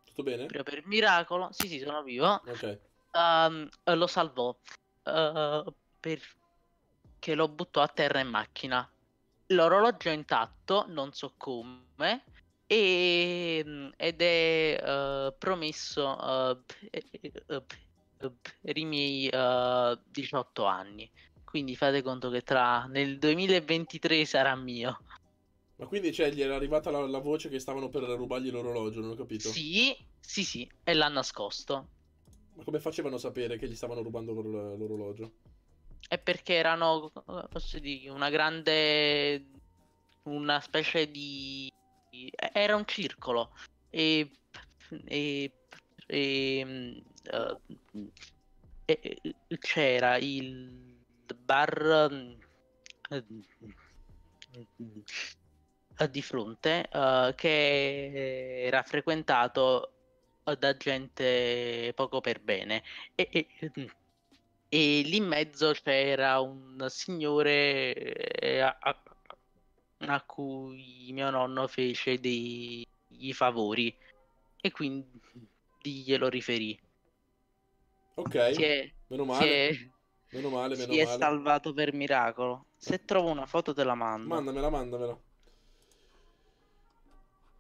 Tutto bene? Per miracolo, sì sì sono vivo. Ok. Um, lo salvò. Uh, per che lo buttò a terra in macchina. L'orologio è intatto, non so come, e, mm, ed è uh, promesso uh, per i miei uh, 18 anni. Quindi fate conto che tra nel 2023 sarà mio. Ma quindi cioè, gli era arrivata la, la voce che stavano per rubargli l'orologio, non ho capito? Sì, sì, sì, e l'ha nascosto. Ma come facevano a sapere che gli stavano rubando l'or- l'orologio? È perché erano posso dire, una grande una specie di era un circolo e, e, e, uh, c'era il bar uh, di fronte uh, che era frequentato da gente poco per bene e, e e lì in mezzo c'era un signore eh, a, a, a cui mio nonno fece dei favori e quindi glielo riferì. Ok, si è, meno male. È, meno male, meno si male. è salvato per miracolo. Se trovo una foto te la mando. Mandamela, mandamela.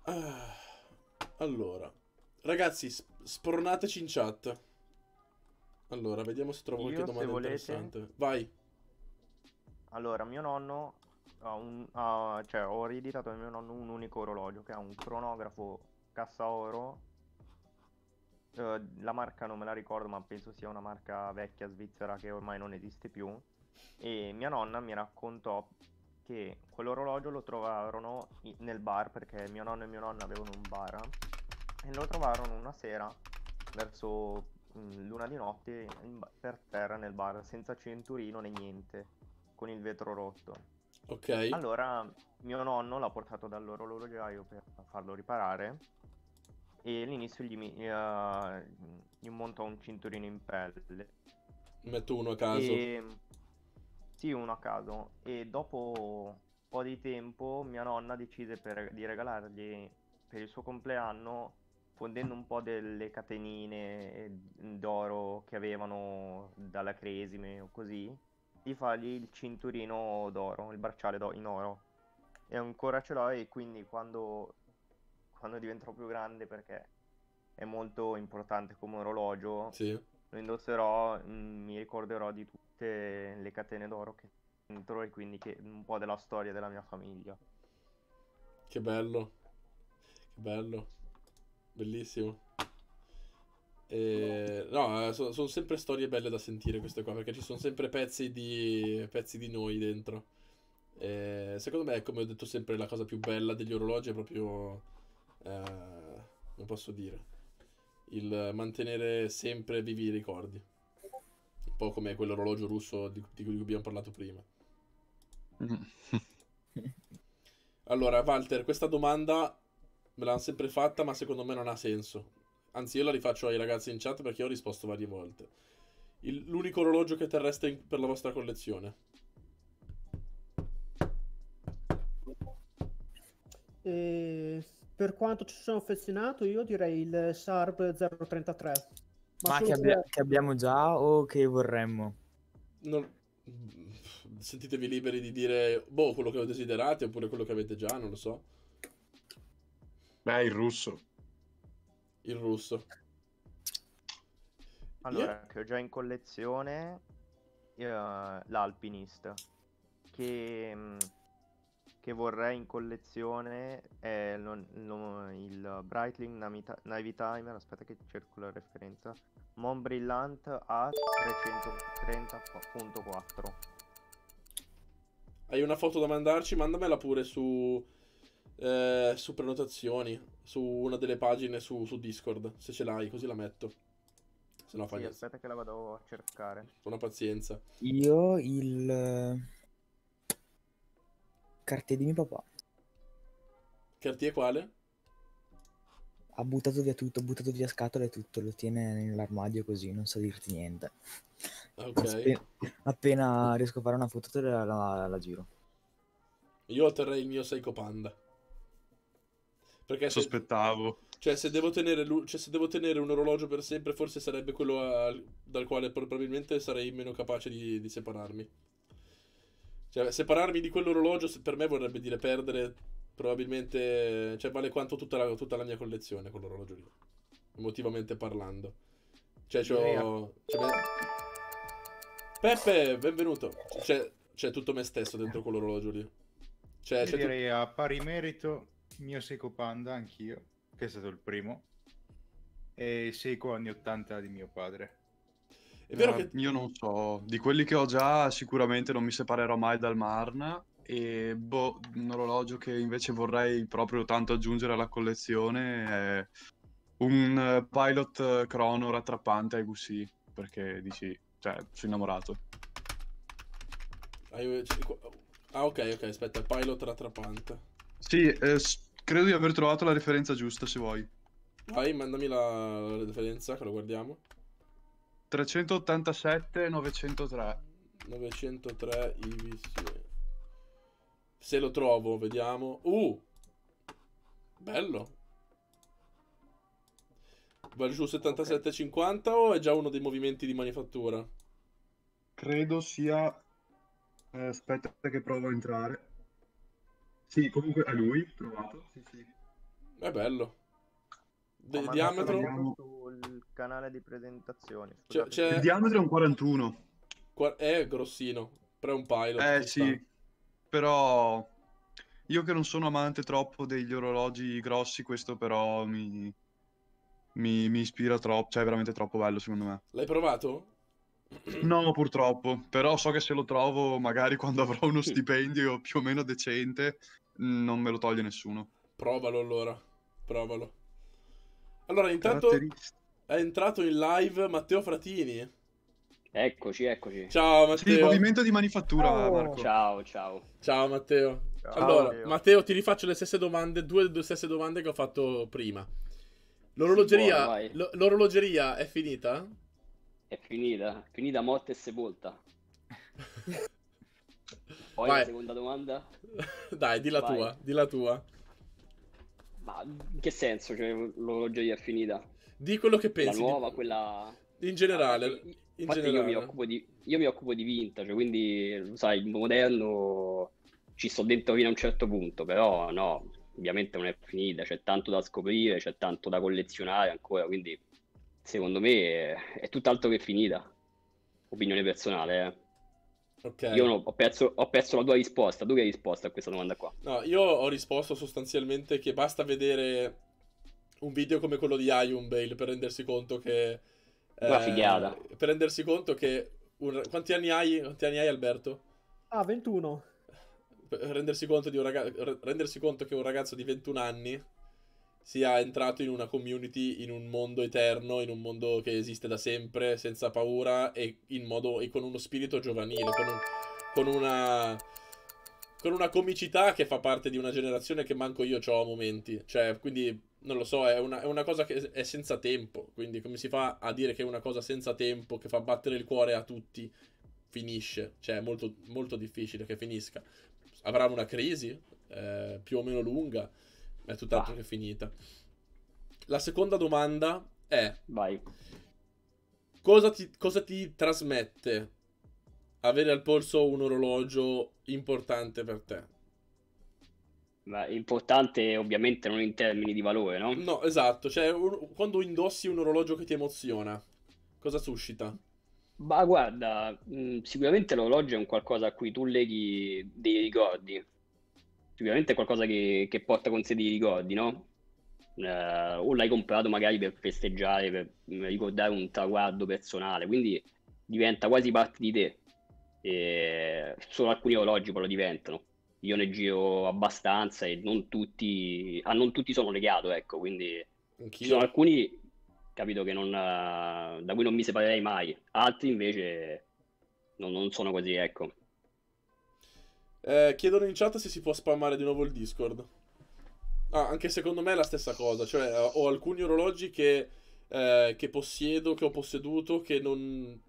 Ah, allora, ragazzi, sp- spronateci in chat. Allora, vediamo se trovo qualche domanda volete... interessante. Vai. Allora, mio nonno ha un, ha, cioè, ho ereditato da mio nonno un unico orologio che ha un cronografo cassa oro. Uh, la marca non me la ricordo, ma penso sia una marca vecchia svizzera che ormai non esiste più. E mia nonna mi raccontò che quell'orologio lo trovarono nel bar perché mio nonno e mio nonno avevano un bar e lo trovarono una sera verso luna di notte in, per terra nel bar senza cinturino né niente con il vetro rotto. Ok. Allora mio nonno l'ha portato dall'orologiaio per farlo riparare e all'inizio gli, uh, gli montò un cinturino in pelle. Metto uno a caso. E... sì uno a caso. E dopo un po' di tempo mia nonna decise per, di regalargli per il suo compleanno fondendo un po' delle catenine d'oro che avevano dalla cresime o così, di fargli il cinturino d'oro, il bracciale in oro. E ancora ce l'ho e quindi quando, quando diventerò più grande perché è molto importante come orologio, sì. lo indosserò, mm, mi ricorderò di tutte le catene d'oro che dentro e quindi che, un po' della storia della mia famiglia. Che bello, che bello. Bellissimo. E... No, sono, sono sempre storie belle da sentire queste qua, perché ci sono sempre pezzi di, pezzi di noi dentro. E secondo me, come ho detto sempre, la cosa più bella degli orologi è proprio... Eh, non posso dire. Il mantenere sempre vivi i ricordi. Un po' come quell'orologio russo di, di cui abbiamo parlato prima. Allora, Walter, questa domanda Me l'hanno sempre fatta, ma secondo me non ha senso. Anzi, io la rifaccio ai ragazzi in chat perché ho risposto varie volte. Il, l'unico orologio che terreste in, per la vostra collezione? E per quanto ci sono affezionato, io direi il Sarb 033. Ma, ma che, abbia- che, abbiamo già o che vorremmo? Non... Sentitevi liberi di dire, boh, quello che desiderate oppure quello che avete già, non lo so. Beh, il russo. Il russo. Allora, yeah. che ho già in collezione uh, l'Alpinist, che, mm, che vorrei in collezione è lo, lo, il Breitling Navy Timer, aspetta che cerco la referenza, Mon Brillant A330.4. Hai una foto da mandarci? Mandamela pure su, eh, su prenotazioni, su una delle pagine su, su Discord, se ce l'hai, così la metto. Se no fa sì, aspetta che la vado a cercare. Buona pazienza. Io il... Cartier di mio papà. Cartier quale? Ha buttato via tutto, ha buttato via scatole e tutto, lo tiene nell'armadio così, non sa dirti niente. Ok. Appena, appena riesco a fare una foto la, la, la giro. Io otterrei il mio Seiko Panda. Perché sospettavo. Se, cioè, se devo, tenere, cioè, se devo tenere un orologio per sempre, forse sarebbe quello a, dal quale probabilmente sarei meno capace di, di separarmi. Cioè, separarmi di quell'orologio per me vorrebbe dire perdere probabilmente... Cioè, vale quanto tutta la, tutta la mia collezione quell'orologio lì. Emotivamente parlando. Cioè, c'ho... Cioè, Peppe, benvenuto. C'è, c'è tutto me stesso dentro quell'orologio lì. Cioè, Io direi tu... a pari merito mio Seiko Panda, anch'io, che è stato il primo. E Seiko anni 80 di mio padre. È vero no, che io non so, di quelli che ho già sicuramente non mi separerò mai dal Marna e boh, un orologio che invece vorrei proprio tanto aggiungere alla collezione è un pilot crono rattrappante ai GUC perché dici, cioè, sono innamorato. Ah ok, ok, aspetta, pilot rattrappante. Sì, eh, credo di aver trovato la referenza giusta se vuoi. Vai, mandami la, la referenza che lo guardiamo. 387 903 903 IVC Se lo trovo, vediamo Uh Bello Va giù 77,50 o è già uno dei movimenti di manifattura? Credo sia eh, Aspetta che provo a entrare Sì, comunque è lui, trovato Sì, sì È bello Del diametro sul canale di presentazioni. C'è, c'è... Il diametro è un 41. È grossino, però è un pilot. Eh sì, sta. però io che non sono amante troppo degli orologi grossi, questo però mi, mi, mi ispira troppo, cioè è veramente troppo bello secondo me. L'hai provato? No, purtroppo, però so che se lo trovo magari quando avrò uno stipendio più o meno decente, non me lo toglie nessuno. Provalo allora, provalo. Allora, intanto è entrato in live Matteo Fratini. Eccoci, eccoci. Ciao Matteo. Sì, movimento di manifattura, oh. Marco. Ciao, ciao. Ciao Matteo. Ciao, allora, Matteo. Matteo, ti rifaccio le stesse domande, due delle stesse domande che ho fatto prima. L'orologeria, sì, buono, l'orologeria è finita? È finita, finita morte e sepolta. Poi vai. la seconda domanda? Dai, di la tua, di la tua. Ma in che senso? Cioè, l'orologeria è finita? Di quello che pensi. La nuova, quella... In generale. Ah, in generale. Io, mi occupo di, io mi occupo di vintage, quindi, sai, il moderno ci sto dentro fino a un certo punto, però no, ovviamente non è finita, c'è tanto da scoprire, c'è tanto da collezionare ancora, quindi secondo me è, è tutt'altro che finita. Opinione personale, eh. Okay. Io no, ho, perso, ho, perso, la tua risposta. Tu che hai risposto a questa domanda qua? No, io ho risposto sostanzialmente che basta vedere un video come quello di Ion Bale per rendersi conto che... Una eh, figata. Per rendersi conto che... Un... Quanti, anni hai, quanti anni hai Alberto? Ah, 21. Per rendersi conto, di un ragazzo, rendersi conto che un ragazzo di 21 anni sia entrato in una community, in un mondo eterno, in un mondo che esiste da sempre, senza paura e, modo, e con uno spirito giovanile, con, un, con, una, con una comicità che fa parte di una generazione che manco io ho a momenti. Cioè, quindi, non lo so, è una, è una cosa che è senza tempo. Quindi, come si fa a dire che è una cosa senza tempo, che fa battere il cuore a tutti, finisce? Cioè, è molto, molto difficile che finisca. Avrà una crisi, eh, più o meno lunga è tutt'altro ah. che finita. La seconda domanda è: Vai. Cosa ti, cosa ti trasmette avere al polso un orologio importante per te? Beh, importante ovviamente non in termini di valore, no? No, esatto, cioè un, quando indossi un orologio che ti emoziona, cosa suscita? Ma guarda, mh, sicuramente l'orologio è un qualcosa a cui tu leghi dei ricordi, sicuramente è qualcosa che, che porta con sé dei ricordi, no? Eh, o l'hai comprato magari per festeggiare, per ricordare un traguardo personale, quindi diventa quasi parte di te. E solo alcuni orologi poi lo diventano. Io ne giro abbastanza e non tutti, a non tutti sono legato, ecco, quindi Anch'io. ci sono alcuni capito che non, da cui non mi separerei mai, altri invece non, non sono così, ecco. Eh, chiedono in chat se si può spammare di nuovo il Discord. Ah, anche secondo me è la stessa cosa, cioè ho alcuni orologi che, eh, che possiedo, che ho posseduto, che non...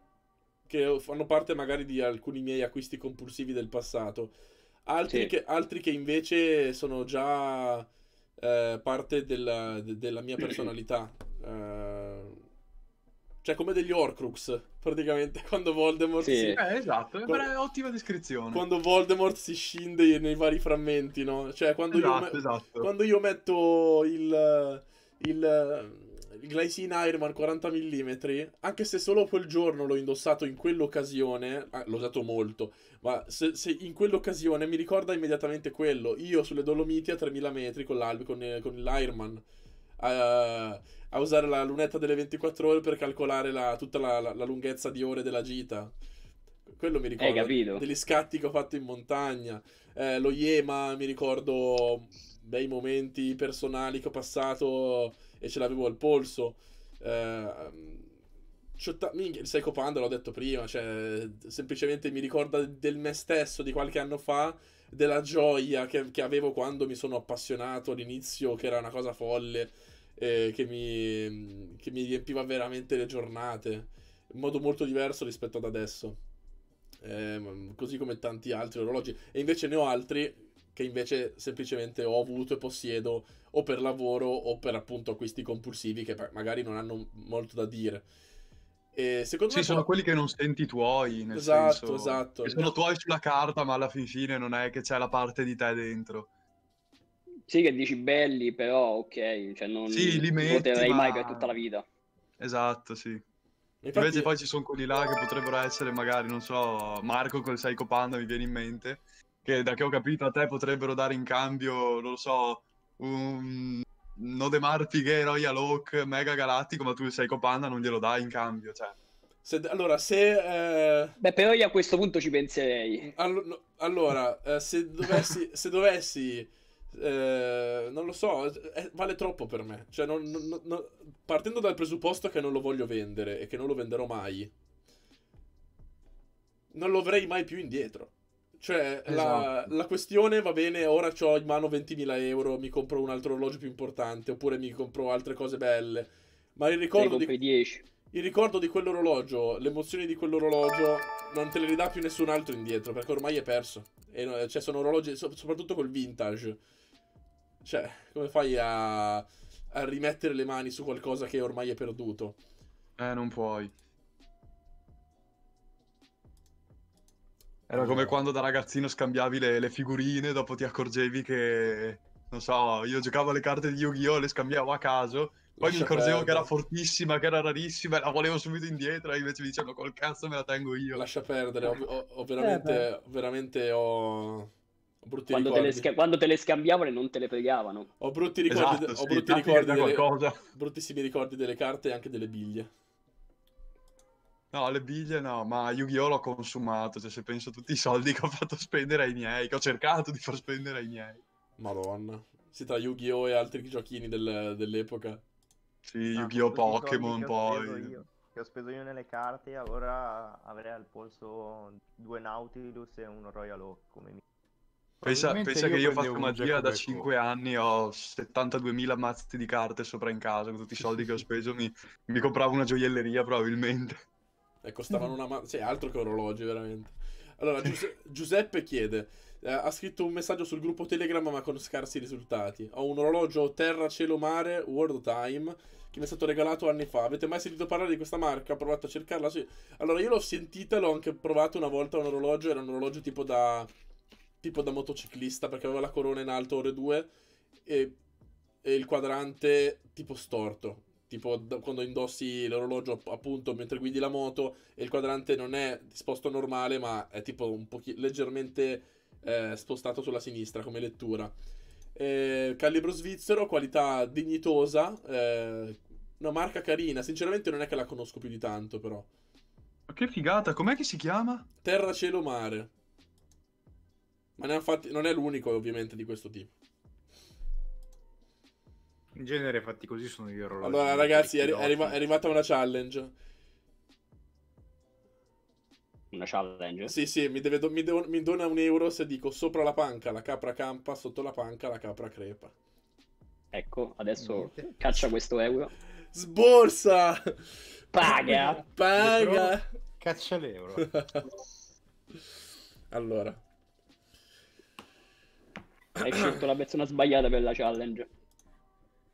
che fanno parte magari di alcuni miei acquisti compulsivi del passato. Altri, sì. che, altri che invece sono già eh, parte della, de, della, mia personalità. Eh, cioè, come degli Horcrux, praticamente, quando Voldemort sì. si... Eh, esatto, quando... è ottima descrizione. Quando Voldemort si scinde nei vari frammenti, no? Cioè, quando, esatto, io, me... esatto. quando io metto il... il il Glycine Ironman 40 mm, anche se solo quel giorno l'ho indossato in quell'occasione, ah, l'ho usato molto, ma se, se, in quell'occasione mi ricorda immediatamente quello. Io sulle Dolomiti a 3000 metri con, con, con l'Ironman. A, a, usare la lunetta delle 24 ore per calcolare la, tutta la, la, la, lunghezza di ore della gita. Quello mi ricordo. Degli scatti che ho fatto in montagna. Eh, lo Yema, mi ricordo bei momenti personali che ho passato e ce l'avevo al polso. Eh, Ciotta, minchia, il Psycho Panda l'ho detto prima, cioè semplicemente mi ricorda del me stesso di qualche anno fa, della gioia che, che avevo quando mi sono appassionato all'inizio, che era una cosa folle, eh, che, mi, che mi riempiva veramente le giornate, in modo molto diverso rispetto ad adesso. Eh, così come tanti altri orologi. E invece ne ho altri che invece semplicemente ho avuto e possiedo o per lavoro o per appunto acquisti compulsivi che magari non hanno molto da dire. E secondo sì, me sono quelli che non senti tuoi, nel esatto, senso esatto. che sono tuoi sulla carta, ma alla fin fine non è che c'è la parte di te dentro. Sì, che dici belli, però ok, cioè non sì, li metti, voterei ma... mai per tutta la vita. Esatto, sì. Infatti... Invece poi ci sono quelli là che potrebbero essere magari, non so, Marco col Psycho Panda mi viene in mente, che da che ho capito a te potrebbero dare in cambio, non lo so, un Nodemar Fighe Royal Oak Mega Galattico, ma tu il Psycho Panda non glielo dai in cambio, cioè. Se, allora, se... Eh... Beh, però io a questo punto ci penserei. All- no, allora, eh, se dovessi... se dovessi eh, non lo so, eh, vale troppo per me. Cioè, non, non, non, partendo dal presupposto che non lo voglio vendere e che non lo venderò mai, non lo avrei mai più indietro. Cioè, esatto. la, la, questione va bene, ora ho in mano 20.000 euro, mi compro un altro orologio più importante, oppure mi compro altre cose belle. Ma il ricordo, di, 10. il ricordo di quell'orologio, le emozioni di quell'orologio, non te le ridà più nessun altro indietro, perché ormai è perso. E, cioè, sono orologi, soprattutto col vintage. Cioè, come fai a, a rimettere le mani su qualcosa che ormai è perduto? Eh, non puoi. Era come quando da ragazzino scambiavi le, le, figurine, dopo ti accorgevi che, non so, io giocavo alle carte di Yu-Gi-Oh! le scambiavo a caso, poi Lascia mi accorgevo perdere. che era fortissima, che era rarissima e la volevo subito indietro e invece mi dicevano col cazzo me la tengo io. Lascia perdere, ho, ho, ho veramente, eh, veramente ho... Brutti quando, te sca- quando, te le scambiavano e non te le pregavano. Ho brutti ricordi, esatto, de- ho brutti ricordi delle... bruttissimi ricordi delle carte e anche delle biglie. No, le biglie no, ma Yu-Gi-Oh! l'ho consumato, cioè se penso a tutti i soldi che ho fatto spendere ai miei, che ho cercato di far spendere ai miei. Madonna. Si tra Yu-Gi-Oh! e altri giochini del, dell'epoca. Sì, ah, Yu-Gi-Oh! Pokémon poi. Ho speso io nelle carte, allora avrei al polso due Nautilus e un Royal Oak come mi... Pensa, pensa io che io fatto magia da 5 anni, ho 72.000 mazzi di carte sopra in casa, con tutti i soldi che ho speso mi, mi compravo una gioielleria probabilmente. E costavano una mano. Sì, altro che orologi, veramente. Allora, Giuse- Giuseppe chiede. Eh, ha scritto un messaggio sul gruppo Telegram, ma con scarsi risultati. Ho un orologio Terra Cielo Mare World Time che mi è stato regalato anni fa. Avete mai sentito parlare di questa marca? Ho provato a cercarla. Sì. Allora, io l'ho sentita, l'ho anche provato una volta. Un orologio era un orologio tipo da. Tipo da motociclista perché aveva la corona in alto ore 2 e, e il quadrante tipo storto tipo quando indossi l'orologio appunto mentre guidi la moto e il quadrante non è disposto normale ma è tipo un po' leggermente eh, spostato sulla sinistra come lettura. Eh, calibro svizzero, qualità dignitosa, eh, una marca carina. Sinceramente non è che la conosco più di tanto, però. Che figata, com'è che si chiama? Terra, cielo, mare. Ma ne ha fatti, non è l'unico, ovviamente, di questo tipo. In genere fatti così sono gli orologi. Allora, ragazzi, è, è, arriva- è arrivata una challenge. Una challenge? Sì, sì, mi, deve do- mi, do- mi dona un euro se dico sopra la panca la capra campa, sotto la panca la capra crepa. Ecco, adesso caccia questo euro. Sborsa! Paga! Paga! Caccia l'euro. allora. Hai scelto la persona sbagliata per la challenge.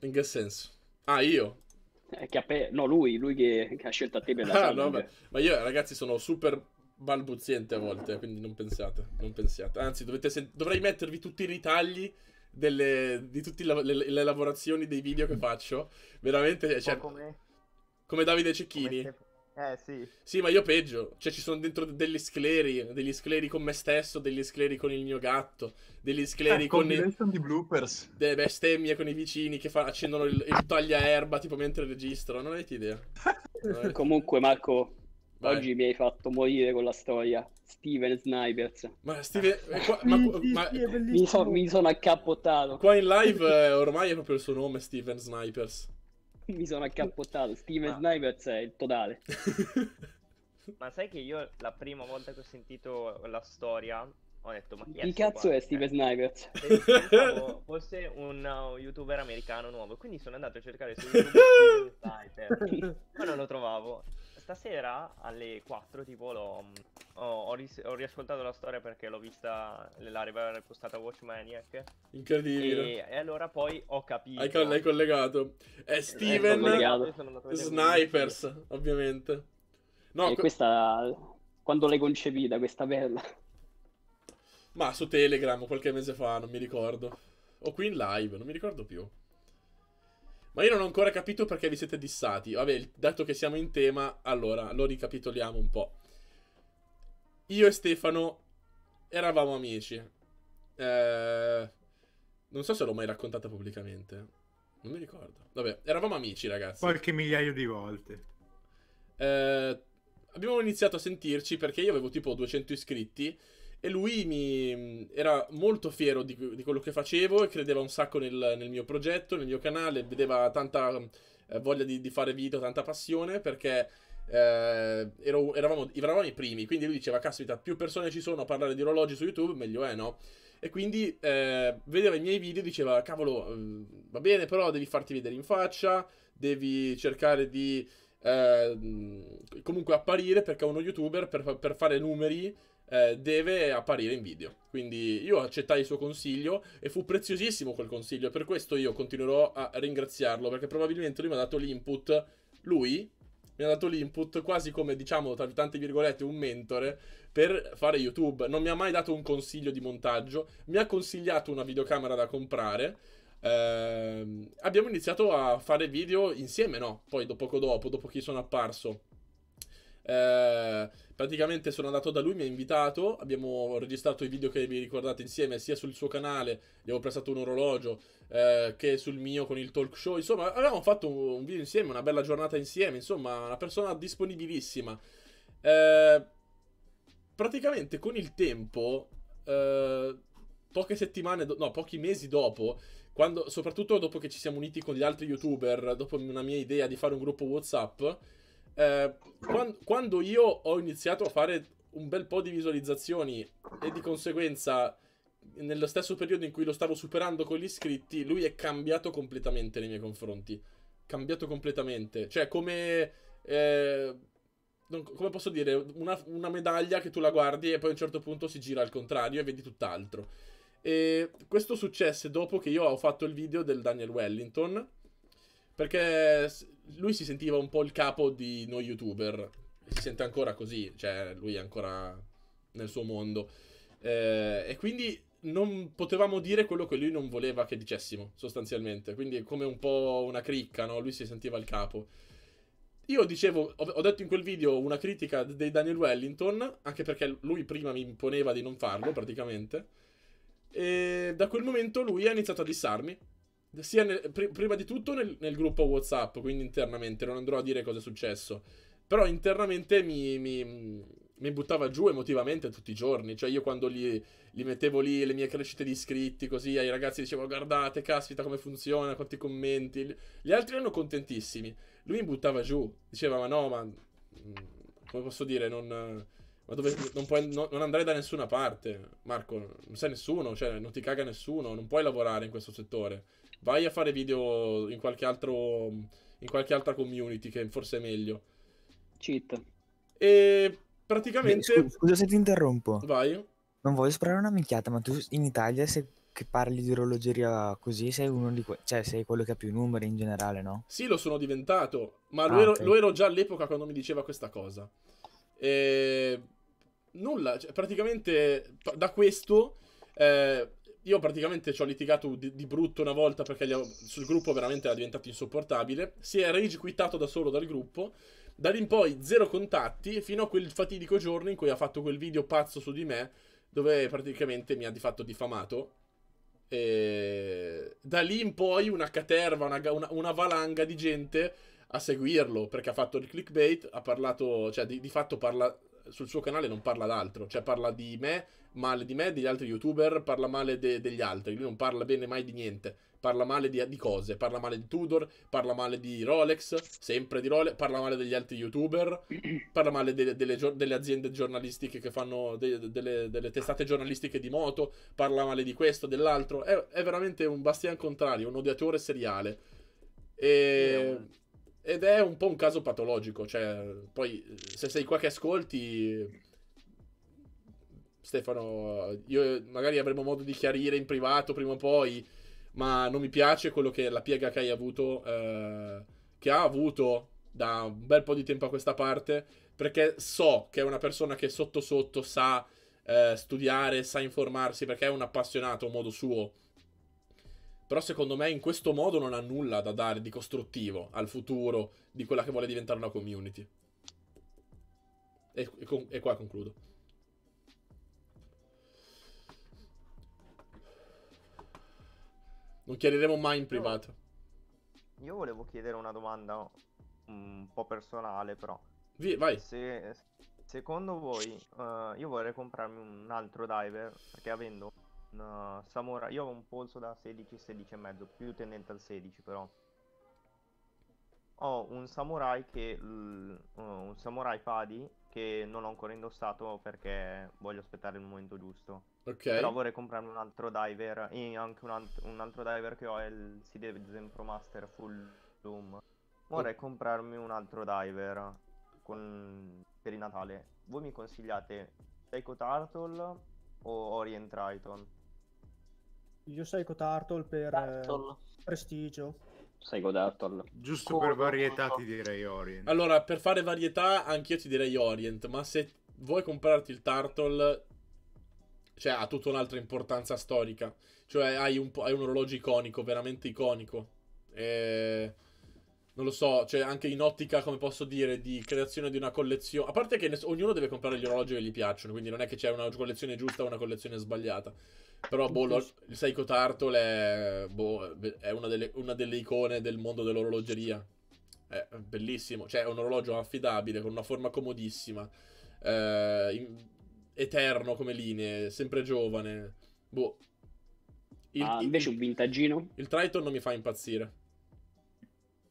In che senso? Ah, io? Eh, che appe- no, lui, lui che, che, ha scelto a te per la ah, challenge. No, ma io, ragazzi, sono super balbuziente a volte, quindi non pensate, non pensiate. Anzi, sen- dovrei mettervi tutti i ritagli delle, di tutte le, le, le, lavorazioni dei video che faccio. Veramente, cioè, come... come Davide Cecchini. Come eh sì. Sì, ma io peggio. Cioè, ci sono dentro degli scleri. Degli scleri con me stesso, degli scleri con il mio gatto, degli scleri eh, con. I... di bloopers. Delle bestemmie con i vicini che fa... accendono il, il tagliaerba tipo mentre registro. Non avete idea. Comunque, Marco, Vai. Oggi mi hai fatto morire con la storia. Steven Snipers. Ma Steven... Eh, qua, ma, ma, mi, so, mi, sono accappottato. Qua in live eh, ormai è proprio il suo nome, Steven Snipers. mi sono accappottato. Steven ah. Snipers è il totale. ma sai che io la prima volta che ho sentito la storia ho detto ma chi, chi cazzo qua? è Steven eh. Snipers? fosse un uh, youtuber americano nuovo quindi sono andato a cercare su YouTube Steven Sniper ma non lo trovavo stasera alle 4 tipo l'ho, ho, ho, ris- ho, riascoltato la storia perché l'ho vista, l'aveva repostata Watchmaniac. Incredibile. E, e, allora poi ho capito. Hai, l'hai collegato. È Steven Snipers, ovviamente. No, e co- questa, quando l'hai concepita questa perla? Ma su Telegram qualche mese fa, non mi ricordo. O qui in live, non mi ricordo più. Ma io non ho ancora capito perché vi siete dissati. Vabbè, dato che siamo in tema, allora lo ricapitoliamo un po'. Io e Stefano eravamo amici. Eh, non so se l'ho mai raccontata pubblicamente. Non mi ricordo. Vabbè, eravamo amici, ragazzi. Qualche migliaio di volte. Eh, abbiamo iniziato a sentirci perché io avevo tipo 200 iscritti e lui mi era molto fiero di, di, quello che facevo e credeva un sacco nel, nel mio progetto, nel mio canale, vedeva tanta eh, voglia di, di, fare video, tanta passione perché eh, ero, eravamo, eravamo, i primi, quindi lui diceva, caspita, più persone ci sono a parlare di orologi su YouTube, meglio è, no? E quindi eh, vedeva i miei video e diceva, cavolo, mm, va bene, però devi farti vedere in faccia, devi cercare di eh, comunque apparire perché uno youtuber per, per fare numeri eh, deve apparire in video. Quindi io accettai il suo consiglio e fu preziosissimo quel consiglio. Per questo io continuerò a ringraziarlo perché probabilmente lui mi ha dato l'input. Lui mi ha dato l'input quasi come diciamo tra tante virgolette un mentore per fare YouTube. Non mi ha mai dato un consiglio di montaggio, mi ha consigliato una videocamera da comprare. Eh, abbiamo iniziato a fare video insieme, no? Poi poco dopo, dopo che sono apparso. Eh, praticamente sono andato da lui, mi ha invitato, abbiamo registrato i video che vi ricordate insieme sia sul suo canale, gli avevo prestato un orologio, eh, che sul mio con il talk show, insomma avevamo fatto un video insieme, una bella giornata insieme, insomma una persona disponibilissima. Eh, praticamente con il tempo, eh, poche settimane, do- no pochi mesi dopo, quando, soprattutto dopo che ci siamo uniti con gli altri youtuber, dopo una mia idea di fare un gruppo Whatsapp, eh, quando, io ho iniziato a fare un bel po' di visualizzazioni e di conseguenza nello stesso periodo in cui lo stavo superando con gli iscritti, lui è cambiato completamente nei miei confronti. Cambiato completamente. Cioè, come. Eh, come posso dire? Una, una, medaglia che tu la guardi e poi a un certo punto si gira al contrario e vedi tutt'altro. E questo successe dopo che io ho fatto il video del Daniel Wellington. Perché lui si sentiva un po' il capo di noi youtuber. Si sente ancora così, cioè lui è ancora nel suo mondo. Eh, e quindi non potevamo dire quello che lui non voleva che dicessimo, sostanzialmente. Quindi è come un po' una cricca, no? Lui si sentiva il capo. io dicevo, ho, ho, detto in quel video una critica di Daniel Wellington, anche perché lui prima mi imponeva di non farlo praticamente. E da quel momento lui ha iniziato a dissarmi. Sia nel, pr- prima di tutto nel, nel, gruppo WhatsApp, quindi internamente, non andrò a dire cosa è successo. Però internamente mi, mi, mi buttava giù emotivamente tutti i giorni. Cioè, io quando li, li, mettevo lì le mie crescite di iscritti, così ai ragazzi dicevo: Guardate, caspita, come funziona, quanti commenti. Gli altri erano contentissimi. Lui mi buttava giù, diceva: Ma no, ma. Mm, come posso dire, non. Ma dove, non, puoi, no, non andrai da nessuna parte, Marco. Non sei nessuno, cioè non ti caga nessuno. Non puoi lavorare in questo settore. Vai a fare video in qualche altro. In qualche altra community che forse è meglio. Cheat. E praticamente. Scusa, scusa se ti interrompo. Vai. Non voglio sparare una minchiata, ma tu in Italia se che parli di orologeria così sei uno di que- cioè sei quello che ha più numeri in generale, no? Sì, lo sono diventato, ma lo, ah, ero, okay. lo ero, già all'epoca quando mi diceva questa cosa. E... Nulla, cioè, praticamente da questo eh, io praticamente ci ho litigato di, di brutto una volta perché ho, sul gruppo veramente era diventato insopportabile. Si è rage quittato da solo dal gruppo. Da lì in poi zero contatti fino a quel fatidico giorno in cui ha fatto quel video pazzo su di me dove praticamente mi ha di fatto diffamato e da lì in poi una caterva, una, una, una, valanga di gente a seguirlo perché ha fatto il clickbait, ha parlato, cioè di, di fatto parla sul suo canale non parla d'altro, cioè parla di me, male di me, degli altri youtuber, parla male de, degli altri, lui non parla bene mai di niente. Parla male di, di, cose, parla male di Tudor, parla male di Rolex, sempre di Rolex, parla male degli altri youtuber, parla male de, delle, delle, aziende giornalistiche che fanno de, delle, delle, testate giornalistiche di moto, parla male di questo, dell'altro, è, è veramente un bastian contrario, un odiatore seriale. E... Ed è un po' un caso patologico, cioè, poi se sei qua che ascolti, Stefano, io magari avremo modo di chiarire in privato prima o poi ma non mi piace quello che la piega che hai avuto, eh, che ha avuto da un bel po' di tempo a questa parte, perché so che è una persona che sotto sotto sa eh, studiare, sa informarsi, perché è un appassionato a modo suo. Però secondo me in questo modo non ha nulla da dare di costruttivo al futuro di quella che vuole diventare una community. E, e, e qua concludo. Non chiederemo mai in privato. Io volevo chiedere una domanda un po' personale, però. Vi, vai. Se, secondo voi, uh, io vorrei comprarmi un altro diver, perché avendo un uh, samurai, io ho un polso da 16, 16 e mezzo, più tendente al 16 però. Ho un samurai che, uh, un samurai Fadi che non ho ancora indossato perché voglio aspettare il momento giusto. Ok. Però vorrei comprarmi un altro diver. E anche un, alt- un altro diver che ho è il Citizen Pro Master Full Doom. Vorrei oh. comprarmi un altro diver con... per il Natale. Voi mi consigliate Seiko Turtle o Orient Triton? Io Seiko Turtle per Turtle. Eh, prestigio. Seiko Turtle. Giusto per varietà ti direi Orient. Allora, per fare varietà anch'io ti direi Orient, ma se vuoi comprarti il Turtle cioè ha tutta un'altra importanza storica. Cioè hai un, hai un orologio iconico, veramente iconico. E... Non lo so, cioè anche in ottica, come posso dire, di creazione di una collezione. A parte che ognuno deve comprare gli orologi che gli piacciono, quindi non è che c'è una collezione giusta o una collezione sbagliata. Però, boh, lo, il Seiko Turtle è, boh, è una, delle, una delle icone del mondo dell'orologeria. È bellissimo, cioè è un orologio affidabile, con una forma comodissima. Eh, in, eterno come linee, sempre giovane. Boh. Il, ah, invece un vintagino? Il Triton non mi fa impazzire.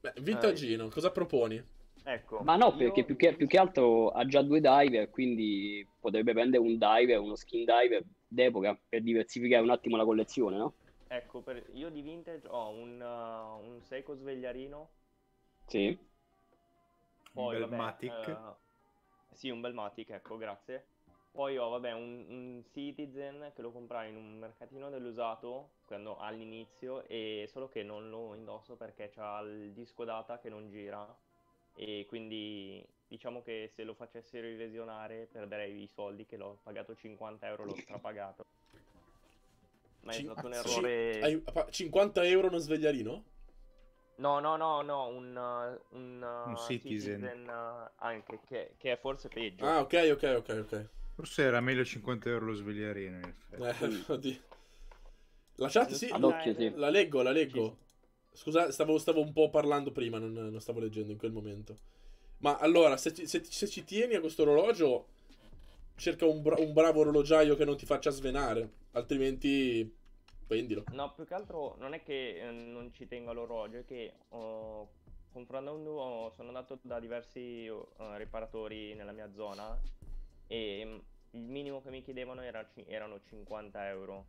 Beh, vintagino, eh. cosa proponi? Ecco, Ma no, perché io... più, che, più, che, altro ha già due diver, quindi potrebbe prendere un diver, uno skin diver d'epoca per diversificare un attimo la collezione, no? Ecco, per... io di vintage ho un, uh, un Seiko svegliarino. Sì. Poi, un bel vabbè, Matic. Uh, sì, un bel Matic, ecco, grazie. Poi ho, vabbè, un, un, Citizen che lo comprai in un mercatino dell'usato quando, all'inizio, e solo che non lo indosso perché c'ha il disco data che non gira. E quindi diciamo che se lo facessi revisionare perderei i soldi che l'ho pagato 50 euro, l'ho strapagato. Ma è stato un errore. Hai 50 euro uno svegliarino? No, no, no, no, un, un, un citizen, citizen anche, che, che, è forse peggio. Ah, ok, ok, ok, ok. Forse era meglio 50 euro lo svegliarino, in effetti. Eh. La chat sì, sì, la leggo, la leggo. Scusa, stavo, stavo, un po' parlando prima, non, non, stavo leggendo in quel momento. Ma allora, se, se, se ci tieni a questo orologio, cerca un, bra- un, bravo orologiaio che non ti faccia svenare, altrimenti vendilo. No, più che altro non è che eh, non ci tengo all'orologio, è che oh, confrontando sono andato da diversi uh, riparatori nella mia zona e mm, il minimo che mi chiedevano era, erano 50 euro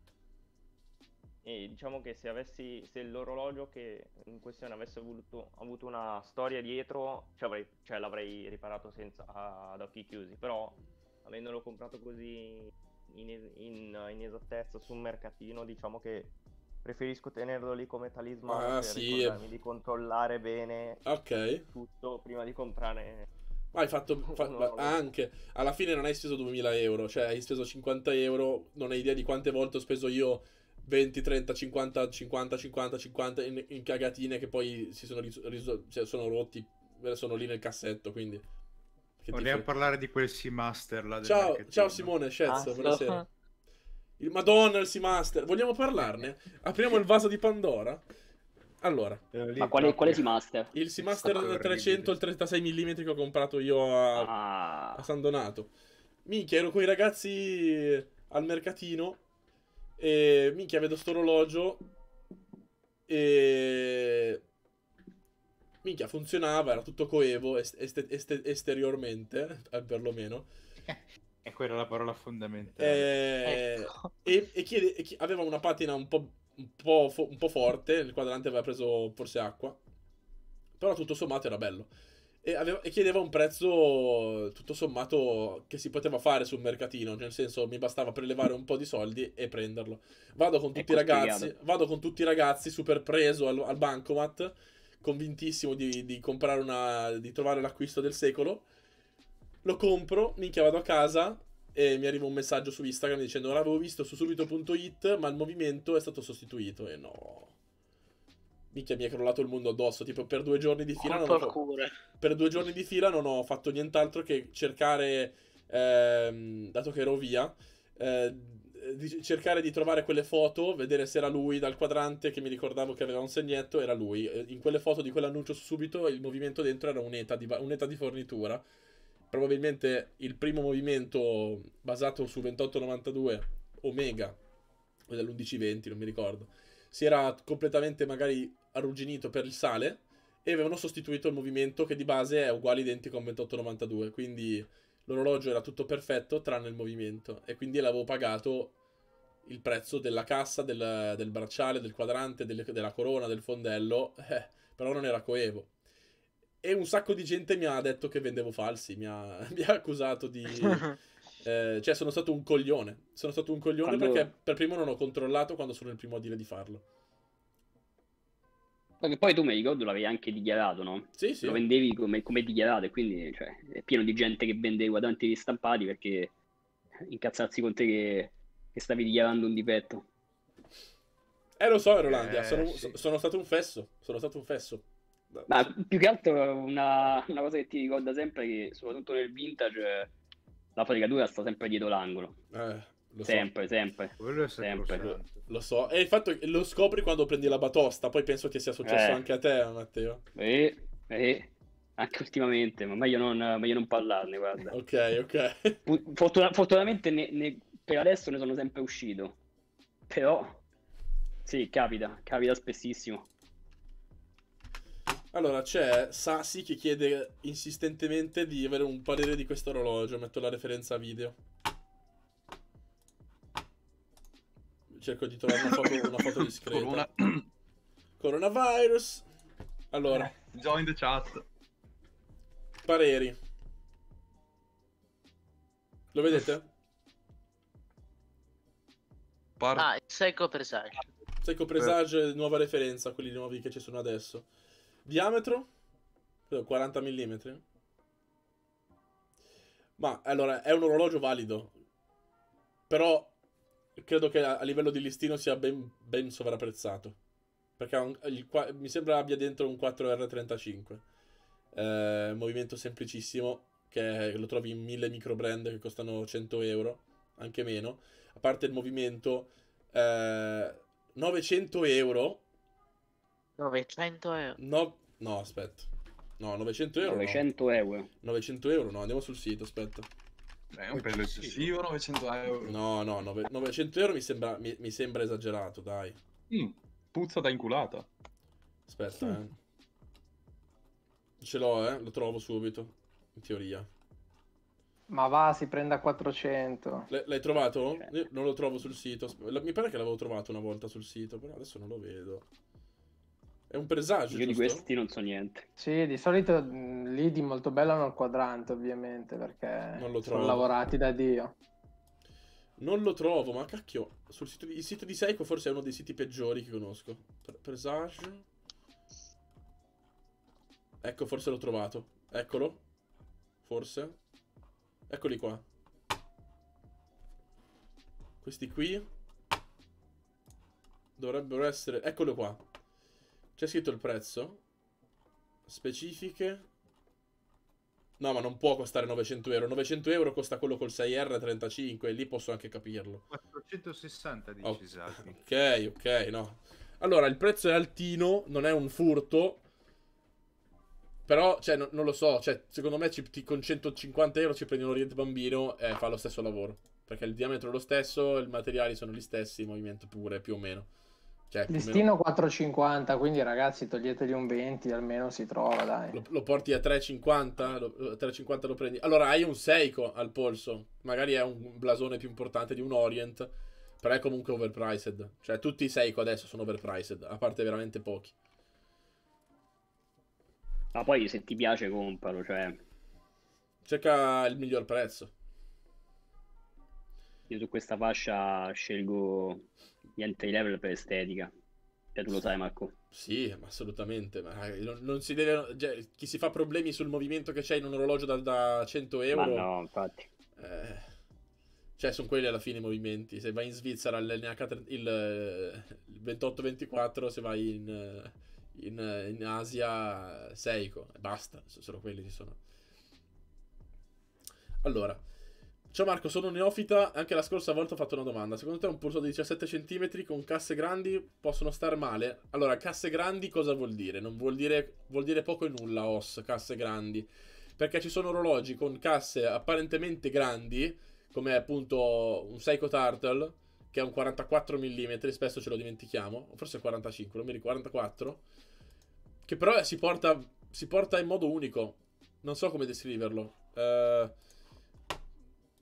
e diciamo che se avessi se l'orologio che in questione avesse avuto, avuto una storia dietro cioè, avrei, cioè l'avrei riparato senza ad occhi chiusi però avendolo comprato così in, in, in, esattezza su un mercatino diciamo che preferisco tenerlo lì come talismano ah, per sì. ricordarmi di controllare bene okay. tutto prima di comprare ma hai fatto fa, anche alla fine non hai speso 2000 euro cioè hai speso 50 euro non hai idea di quante volte ho speso io 20, 30, 50, 50, 50, 50 in, in cagatine che poi si sono, riso, cioè sono rotti, sono lì nel cassetto, quindi... Vogliamo fai... parlare di quel Seamaster là Ciao, ciao Simone, Scezzo, ah, buonasera. Il Madonna, il Seamaster, vogliamo parlarne? Apriamo il vaso di Pandora? Allora, ma quale, quale Seamaster? Il Seamaster 300 il 36 mm che ho comprato io a, ah. a San Donato. Minchia, ero con i ragazzi al mercatino e minchia, vedo sto orologio. E. Minchia, funzionava, era tutto coevo est- est- est- esteriormente, eh, perlomeno. E quella è la parola fondamentale. E, ecco. e, e, chiede, e aveva una patina un po', un, po fo- un po' forte. Il quadrante aveva preso forse acqua. Però tutto sommato era bello e, aveva, e, chiedeva un prezzo tutto sommato che si poteva fare sul mercatino, nel senso mi bastava prelevare un po' di soldi e prenderlo. Vado con tutti i ragazzi, vado con tutti i ragazzi super preso al, al bancomat, convintissimo di, di, comprare una di trovare l'acquisto del secolo. Lo compro, minchia vado a casa e mi arriva un messaggio su Instagram dicendo l'avevo visto su subito.it, ma il movimento è stato sostituito e no Minchia, mi è crollato il mondo addosso. Tipo, per due giorni di fila. Non ho, per due giorni di fila non ho fatto nient'altro che cercare. Ehm, dato che ero via. Eh, di cercare di trovare quelle foto, vedere se era lui dal quadrante che mi ricordavo che aveva un segnetto, era lui. In quelle foto di quell'annuncio subito il movimento dentro era un'eta di, un'eta di fornitura. Probabilmente il primo movimento basato su 2892 Omega o dell'1120, non mi ricordo. Si era completamente magari arrugginito per il sale e avevano sostituito il movimento che di base è uguale identico a un 2892, quindi l'orologio era tutto perfetto tranne il movimento e quindi l'avevo pagato il prezzo della cassa, del, del bracciale, del quadrante, del, della corona, del fondello, eh, però non era coevo. E un sacco di gente mi ha detto che vendevo falsi, mi ha, mi ha accusato di... Eh, cioè sono stato un coglione, sono stato un coglione quando... perché per primo non ho controllato quando sono il primo a dire di farlo. Perché poi tu mi ricordo l'avevi anche dichiarato, no? Sì, sì. Lo vendevi come, come dichiarato e quindi cioè, è pieno di gente che vende i quadranti ristampati perché incazzarsi con te che, che stavi dichiarando un difetto. Eh, lo so, Rolandia, eh, sono, sì. sono, stato un fesso, sono stato un fesso. Ma più che altro una, una cosa che ti ricorda sempre che soprattutto nel vintage la fregatura sta sempre dietro l'angolo. Eh. Lo sempre, so. sempre. Quello è sempre. Lo, lo, so. E il fatto che lo scopri quando prendi la batosta, poi penso che sia successo eh. anche a te, Matteo. Eh, eh. Anche ultimamente, ma meglio non, meglio non parlarne, guarda. Ok, ok. Fortuna, fortunatamente ne, ne, per adesso ne sono sempre uscito. Però, sì, capita, capita spessissimo. Allora, c'è Sassi che chiede insistentemente di avere un parere di questo orologio. Metto la referenza video. Cerco di trovare una foto, una foto discreta. Corona... Coronavirus. Allora. Eh, join the chat. Pareri. Lo vedete? Par- ah, Psycho Presage. Psycho Presage, eh. nuova referenza, quelli nuovi che ci sono adesso. Diametro? 40 mm. Ma allora è un orologio valido. Però credo che a, livello di listino sia ben, ben sovrapprezzato. Perché un, il, mi sembra abbia dentro un 4R35. Eh, movimento semplicissimo, che lo trovi in mille micro brand che costano 100 euro, anche meno. A parte il movimento, eh, 900 euro. 900 euro? No, no, aspetta. No, 900 euro. 900 no. euro. 900 euro, no, andiamo sul sito, aspetta. È un pelo eccessivo 900 euro. No, no, 900 euro mi sembra, mi, mi sembra esagerato, dai. Mm, puzza da inculata. Aspetta, mm. eh. Ce l'ho, eh, lo trovo subito. In teoria. Ma va, si prende a 400. L- l'hai trovato? Io non lo trovo sul sito. Mi pare che l'avevo trovato una volta sul sito, però adesso non lo vedo. È un presagio. Io giusto? di questi non so niente. Sì, di solito lì di molto bello hanno il quadrante, ovviamente, perché sono lavorati da Dio. Non lo trovo, ma cacchio. Sul sito di, il sito di Seiko forse è uno dei siti peggiori che conosco. presagio. Ecco, forse l'ho trovato. Eccolo. Forse. Eccoli qua. Questi qui. Dovrebbero essere... Eccolo qua. C'è scritto il prezzo. Specifiche. No, ma non può costare 900 euro. 900 euro costa quello col 6R35 e lì posso anche capirlo. 460 dici oh, esatto. Ok, ok, no. Allora, il prezzo è altino, non è un furto. Però, cioè, no, non lo so. Cioè, secondo me ci, ti, con 150 euro ci prendi un Oriente Bambino e fa lo stesso lavoro. Perché il diametro è lo stesso, i materiali sono gli stessi, il movimento pure, più o meno. Cioè, Listino 4,50, quindi ragazzi toglietegli un 20, almeno si trova, dai. Lo, lo porti a 3,50, lo, 3,50 lo prendi. Allora, hai un Seiko al polso, magari è un blasone più importante di un Orient, però è comunque overpriced. Cioè, tutti i Seiko adesso sono overpriced, a parte veramente pochi. Ma poi se ti piace compralo, cioè... Cerca il miglior prezzo. Io su questa fascia scelgo gli entry level per estetica. Cioè, tu lo sai, Marco. Sì, assolutamente. Ma non, non si deve. Cioè, chi si fa problemi sul movimento che c'è in un orologio da, da 100 euro. Ma no, infatti. Eh, cioè, sono quelli alla fine i movimenti. Se vai in Svizzera il, il, il 28-24, se vai in, in, in Asia Seiko. Basta, sono quelli che sono. Allora. Ciao Marco, sono neofita. Anche la scorsa volta ho fatto una domanda. Secondo te un polso di 17 cm con casse grandi possono star male? Allora, casse grandi cosa vuol dire? Non vuol dire, vuol dire poco e nulla, OS, casse grandi. Perché ci sono orologi con casse apparentemente grandi, come appunto un Seiko Turtle, che è un 44 mm, spesso ce lo dimentichiamo, forse 45, non mi ricordo, 44, che però si porta, si porta in modo unico. Non so come descriverlo. Eh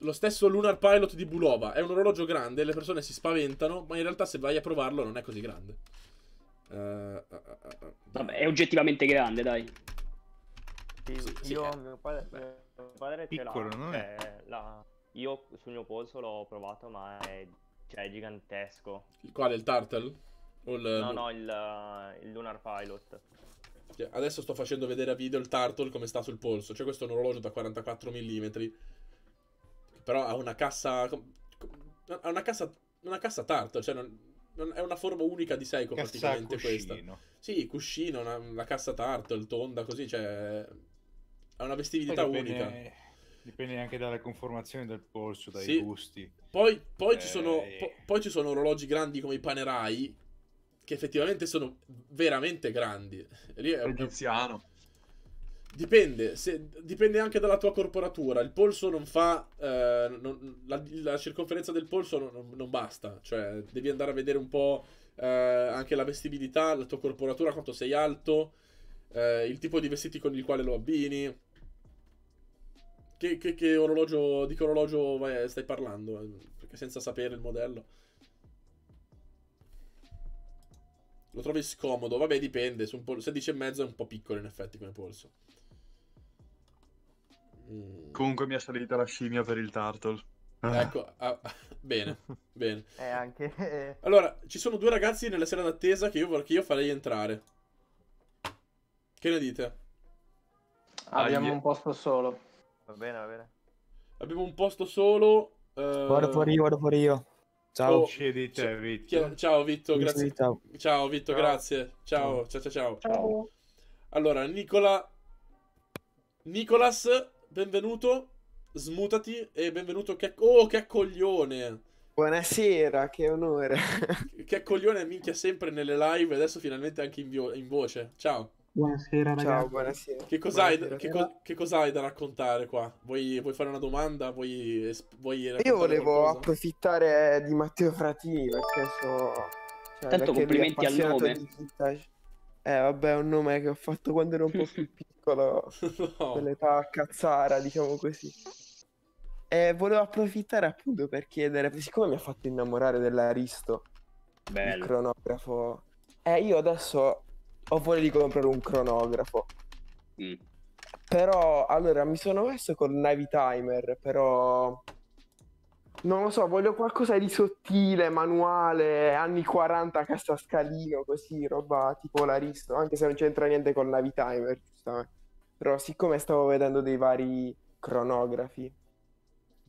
lo stesso Lunar Pilot di Bulova. È un orologio grande, le persone si spaventano, ma in realtà se vai a provarlo non è così grande. Uh, uh, uh, Vabbè, è oggettivamente grande, dai. Sì, sì, io, mio padre, mio padre Piccolo, ce l'ha. No? Cioè, la... Io sul mio polso l'ho provato, ma è, cioè, è gigantesco. Il quale? Il Turtle? Il... No, no, il, il Lunar Pilot. Adesso sto facendo vedere a video il Turtle come sta sul polso. Cioè, questo è un orologio da 44 mm però ha una cassa. Ha una cassa. Una cassa tarta, cioè non, non, è una forma unica di Seiko cassa praticamente cuscino. questa. Sì, cuscino, una, una cassa tartle, tonda, così, cioè. Ha una vestibilità dipende, unica. Dipende anche dalle conformazioni del polso, dai sì. gusti. Poi, poi, eh... ci sono, po- poi ci sono orologi grandi come i Panerai, che effettivamente sono veramente grandi. Lì è Egiziano. Dipende, se, dipende anche dalla tua corporatura. Il polso non fa. Eh, non, la, la, circonferenza del polso non, non, basta. Cioè, devi andare a vedere un po' eh, anche la vestibilità, la tua corporatura, quanto sei alto, eh, il tipo di vestiti con il quale lo abbini. Che, che, che orologio, di che orologio vai, stai parlando? Perché senza sapere il modello. Lo trovi scomodo? Vabbè, dipende. Su un pol- 16,5 è un po' piccolo in effetti come polso. Mm. Comunque mi è salita la scimmia per il turtle. Ecco, ah, bene, bene. Eh, anche... Allora, ci sono due ragazzi nella sera d'attesa che io, che io farei entrare. Che ne dite? Abbiamo ah, un posto solo. Va bene, va bene. Abbiamo un posto solo. Uh... Vado fuori io, vado fuori io. Ciao. Oh, te, Vitto. Ciao Vitto, grazie. Ciao, ciao Vitto, ciao. grazie. Ciao, ciao, ciao, ciao. Ciao. Allora, Nicola... Nicolas, benvenuto. Smutati e benvenuto. Che... Oh, che coglione. Buonasera, che onore. che coglione minchia sempre nelle live, adesso finalmente anche in, vo- in voce. Ciao. Buonasera ragazzi. Ciao, buonasera. Che cos'hai, buonasera. Che, co- che cos'hai da raccontare qua? Vuoi, vuoi fare una domanda? Vuoi, vuoi Io volevo qualcosa? approfittare di Matteo Fratini perché so... Cioè, Tanto complimenti al nome. Eh vabbè, è un nome che ho fatto quando ero un po' più piccolo, no. quell'età cazzara, diciamo così. E volevo approfittare appunto per chiedere, siccome mi ha fatto innamorare dell'Aristo, Bello. il cronografo, eh, io adesso ho voglia di comprare un cronografo. Mm. Però, allora, mi sono messo col Navi Timer, però... Non lo so, voglio qualcosa di sottile, manuale, anni 40, cassa scalino, così, roba tipo l'Aristo, anche se non c'entra niente col Navi Timer, giustamente. Però siccome stavo vedendo dei vari cronografi,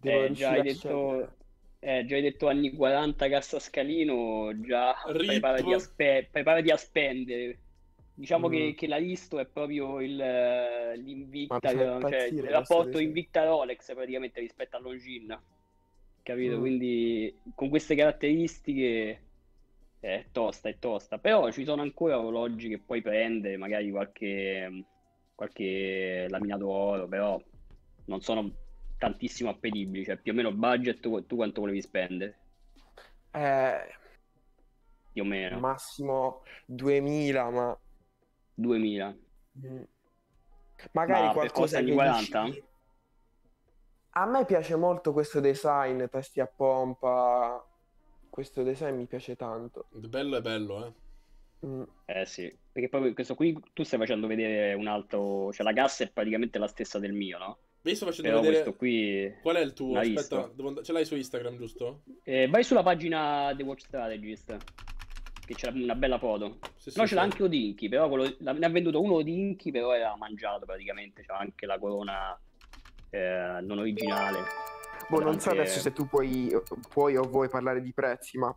eh, già hai, detto, eh, già hai detto anni 40 cassa scalino, già preparati a, spe- preparati a spendere. Diciamo mm. che, che, la Listo è proprio il, l'Invicta, cioè il rapporto Invicta-Rolex praticamente rispetto a Longin. Capito? Mm. Quindi con queste caratteristiche è tosta, è tosta. Però ci sono ancora orologi che puoi prendere, magari qualche, qualche laminato oro, però non sono tantissimo appetibili, cioè più o meno il budget tu, tu quanto volevi spendere? Eh, più o meno. Massimo 2000, ma 2000. Mm. Magari ma qualcosa di 40? Dici... A me piace molto questo design, testi a pompa. Questo design mi piace tanto. Bello è bello, eh. Mm. Eh sì, perché poi questo qui tu stai facendo vedere un altro, cioè la gas è praticamente la stessa del mio, no? Mi sto facendo Però vedere. Qui... Qual è il tuo? Aspetta, devo... ce l'hai su Instagram, giusto? Eh, vai sulla pagina The Watch Strategist. Che c'è una bella foto. Sì, no, sì, ce sì. l'ha anche Odinchi, però quello... ne ha venduto uno Odinchi, però era mangiato praticamente. C'era anche la corona eh, non originale. Boh, non so adesso se tu puoi, puoi o vuoi parlare di prezzi, ma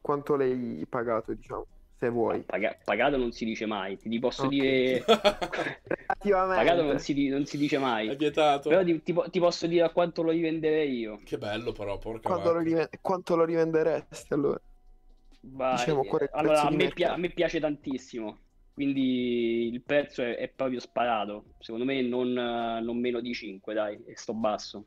quanto l'hai pagato, diciamo? se vuoi. Paga- pagato non si dice mai, ti, posso okay. dire... pagato non si, non si, dice mai. È vietato. Però ti, ti, ti, posso dire a quanto lo rivenderei io. Che bello però, porca quanto lo, riven- quanto lo rivenderesti allora? Vai. Diciamo, allora, a me, pi- a me, piace tantissimo, quindi il prezzo è, è proprio sparato. Secondo me non, non, meno di 5, dai, e sto basso.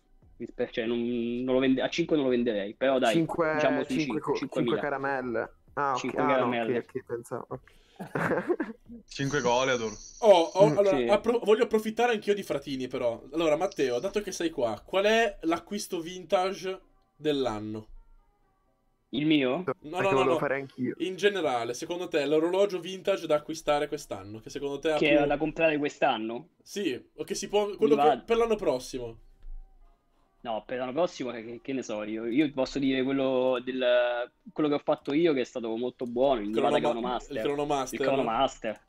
Cioè, non, non vende- a 5 non lo venderei, però dai, 5, diciamo 5, 5, 5, 5 caramelle. Ah, 5 okay. caramelle. Ah, okay, pensavo. Okay. 5 goleador. Oh, oh allora, appro- voglio approfittare anch'io di Fratini, però. Allora, Matteo, dato che sei qua, qual è l'acquisto vintage dell'anno? Il mio? No, no, no, no. Fare anch'io. In generale, secondo te l'orologio vintage da acquistare quest'anno? Che secondo te ha Che più... è da comprare quest'anno? Sì, o che si può quello che... per l'anno prossimo. No, per l'anno prossimo, che, che, ne so io. Io posso dire quello, del, quello che ho fatto io che è stato molto buono, il Nevada Chronomaster. Il Chronomaster. Il Chronomaster.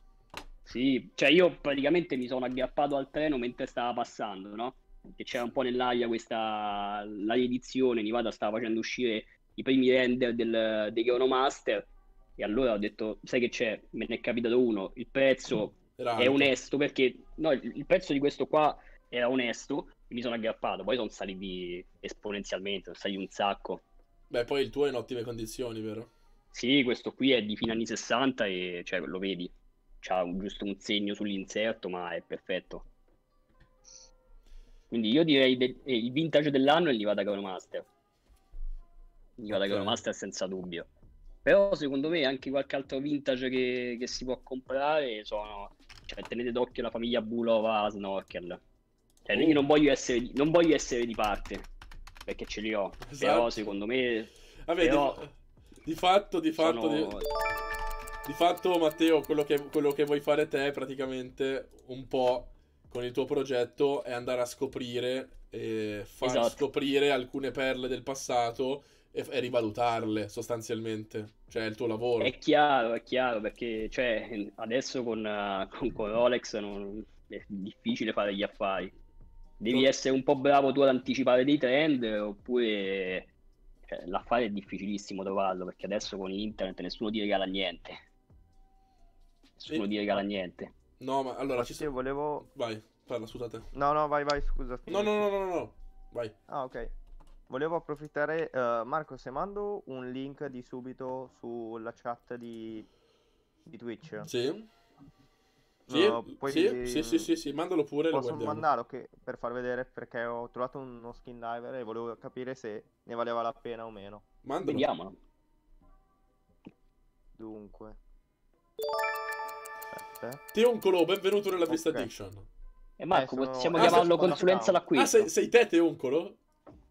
Sì, cioè io praticamente mi sono aggrappato al treno mentre stava passando, no? Che c'era un po' nell'aria questa la riedizione, Nivada stava facendo uscire i primi render del, dei Chronomaster e allora ho detto, sai che c'è? Me ne è capitato uno, il prezzo Era è onesto perché no, il, il prezzo di questo qua era onesto mi sono aggrappato, poi sono saliti esponenzialmente, sono saliti un sacco. Beh, poi il tuo è in ottime condizioni, vero? Sì, questo qui è di fine anni 60 e cioè, lo vedi, c'ha un, giusto un segno sull'inserto, ma è perfetto. Quindi io direi de- eh, il vintage dell'anno è l'Ivada Chronomaster. L'Ivada okay. Chronomaster senza dubbio. Però secondo me anche qualche altro vintage che, che si può comprare sono... Cioè, tenete d'occhio la famiglia Bulova Snorkel cioè, io non voglio, essere, non voglio essere di parte, perché ce li ho. Esatto. Però secondo me... Vabbè, però... di, di, fatto, di fatto... Sono... Di... Di fatto, Matteo, quello che, quello che, vuoi fare te praticamente un po' con il tuo progetto è andare a scoprire e far esatto. scoprire alcune perle del passato e, e, rivalutarle sostanzialmente. Cioè, il tuo lavoro. È chiaro, è chiaro, perché cioè, adesso con, con, con Rolex non, è difficile fare gli affari devi essere un po' bravo tu ad anticipare dei trend oppure cioè, l'affare è difficilissimo trovarlo perché adesso con internet nessuno ti regala niente. Nessuno e... ti regala niente. No, ma allora ci sono... volevo... Vai, parla, scusate. No, no, vai, vai, scusa. No, no, no, no, no, vai. Ah, ok. Volevo approfittare... Uh, Marco, se mando un link di subito sulla chat di, di Twitch. Sì. Sì, no, poi sì, sì, sì, sì, sì, mandalo pure. Posso mandarlo che, per far vedere perché ho trovato uno skin diver e volevo capire se ne valeva la pena o meno. Mandalo. Vediamo. Dunque. Teoncolo, benvenuto nella Vista okay. Addiction. E Marco, eh, sono... possiamo ah, chiamarlo consulenza l'acquisto. Ah, sei, sei te Teoncolo?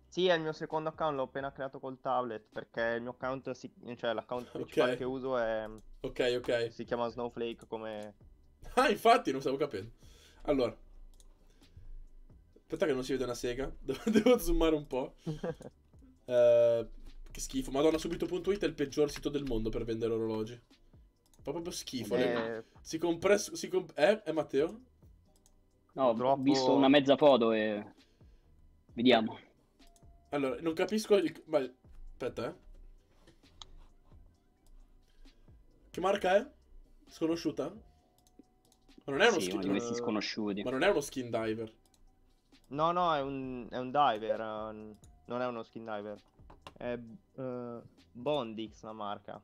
Sì, è il mio secondo account, l'ho appena creato col tablet perché il mio account, si... cioè l'account principale okay. che uso è... Ok, ok. Si chiama Snowflake come Ah, infatti, non stavo capendo. Allora. Aspetta che non si vede una sega. Devo zoomare un po'. uh, che schifo. Madonna, subito.it è il peggior sito del mondo per vendere orologi. Fa proprio schifo. Eh... Si compresso... Si comp... Eh? È Matteo? No, Troppo... ho visto una mezza foto e... Vediamo. Allora, non capisco il... Ma... Aspetta, eh. Che marca è? Sconosciuta? Ma non è uno sì, skin... Uno sconosciuti. Ma non è uno skin diver. No, no, è un, è un diver. Uh, non è uno skin diver. È uh, Bondix la marca.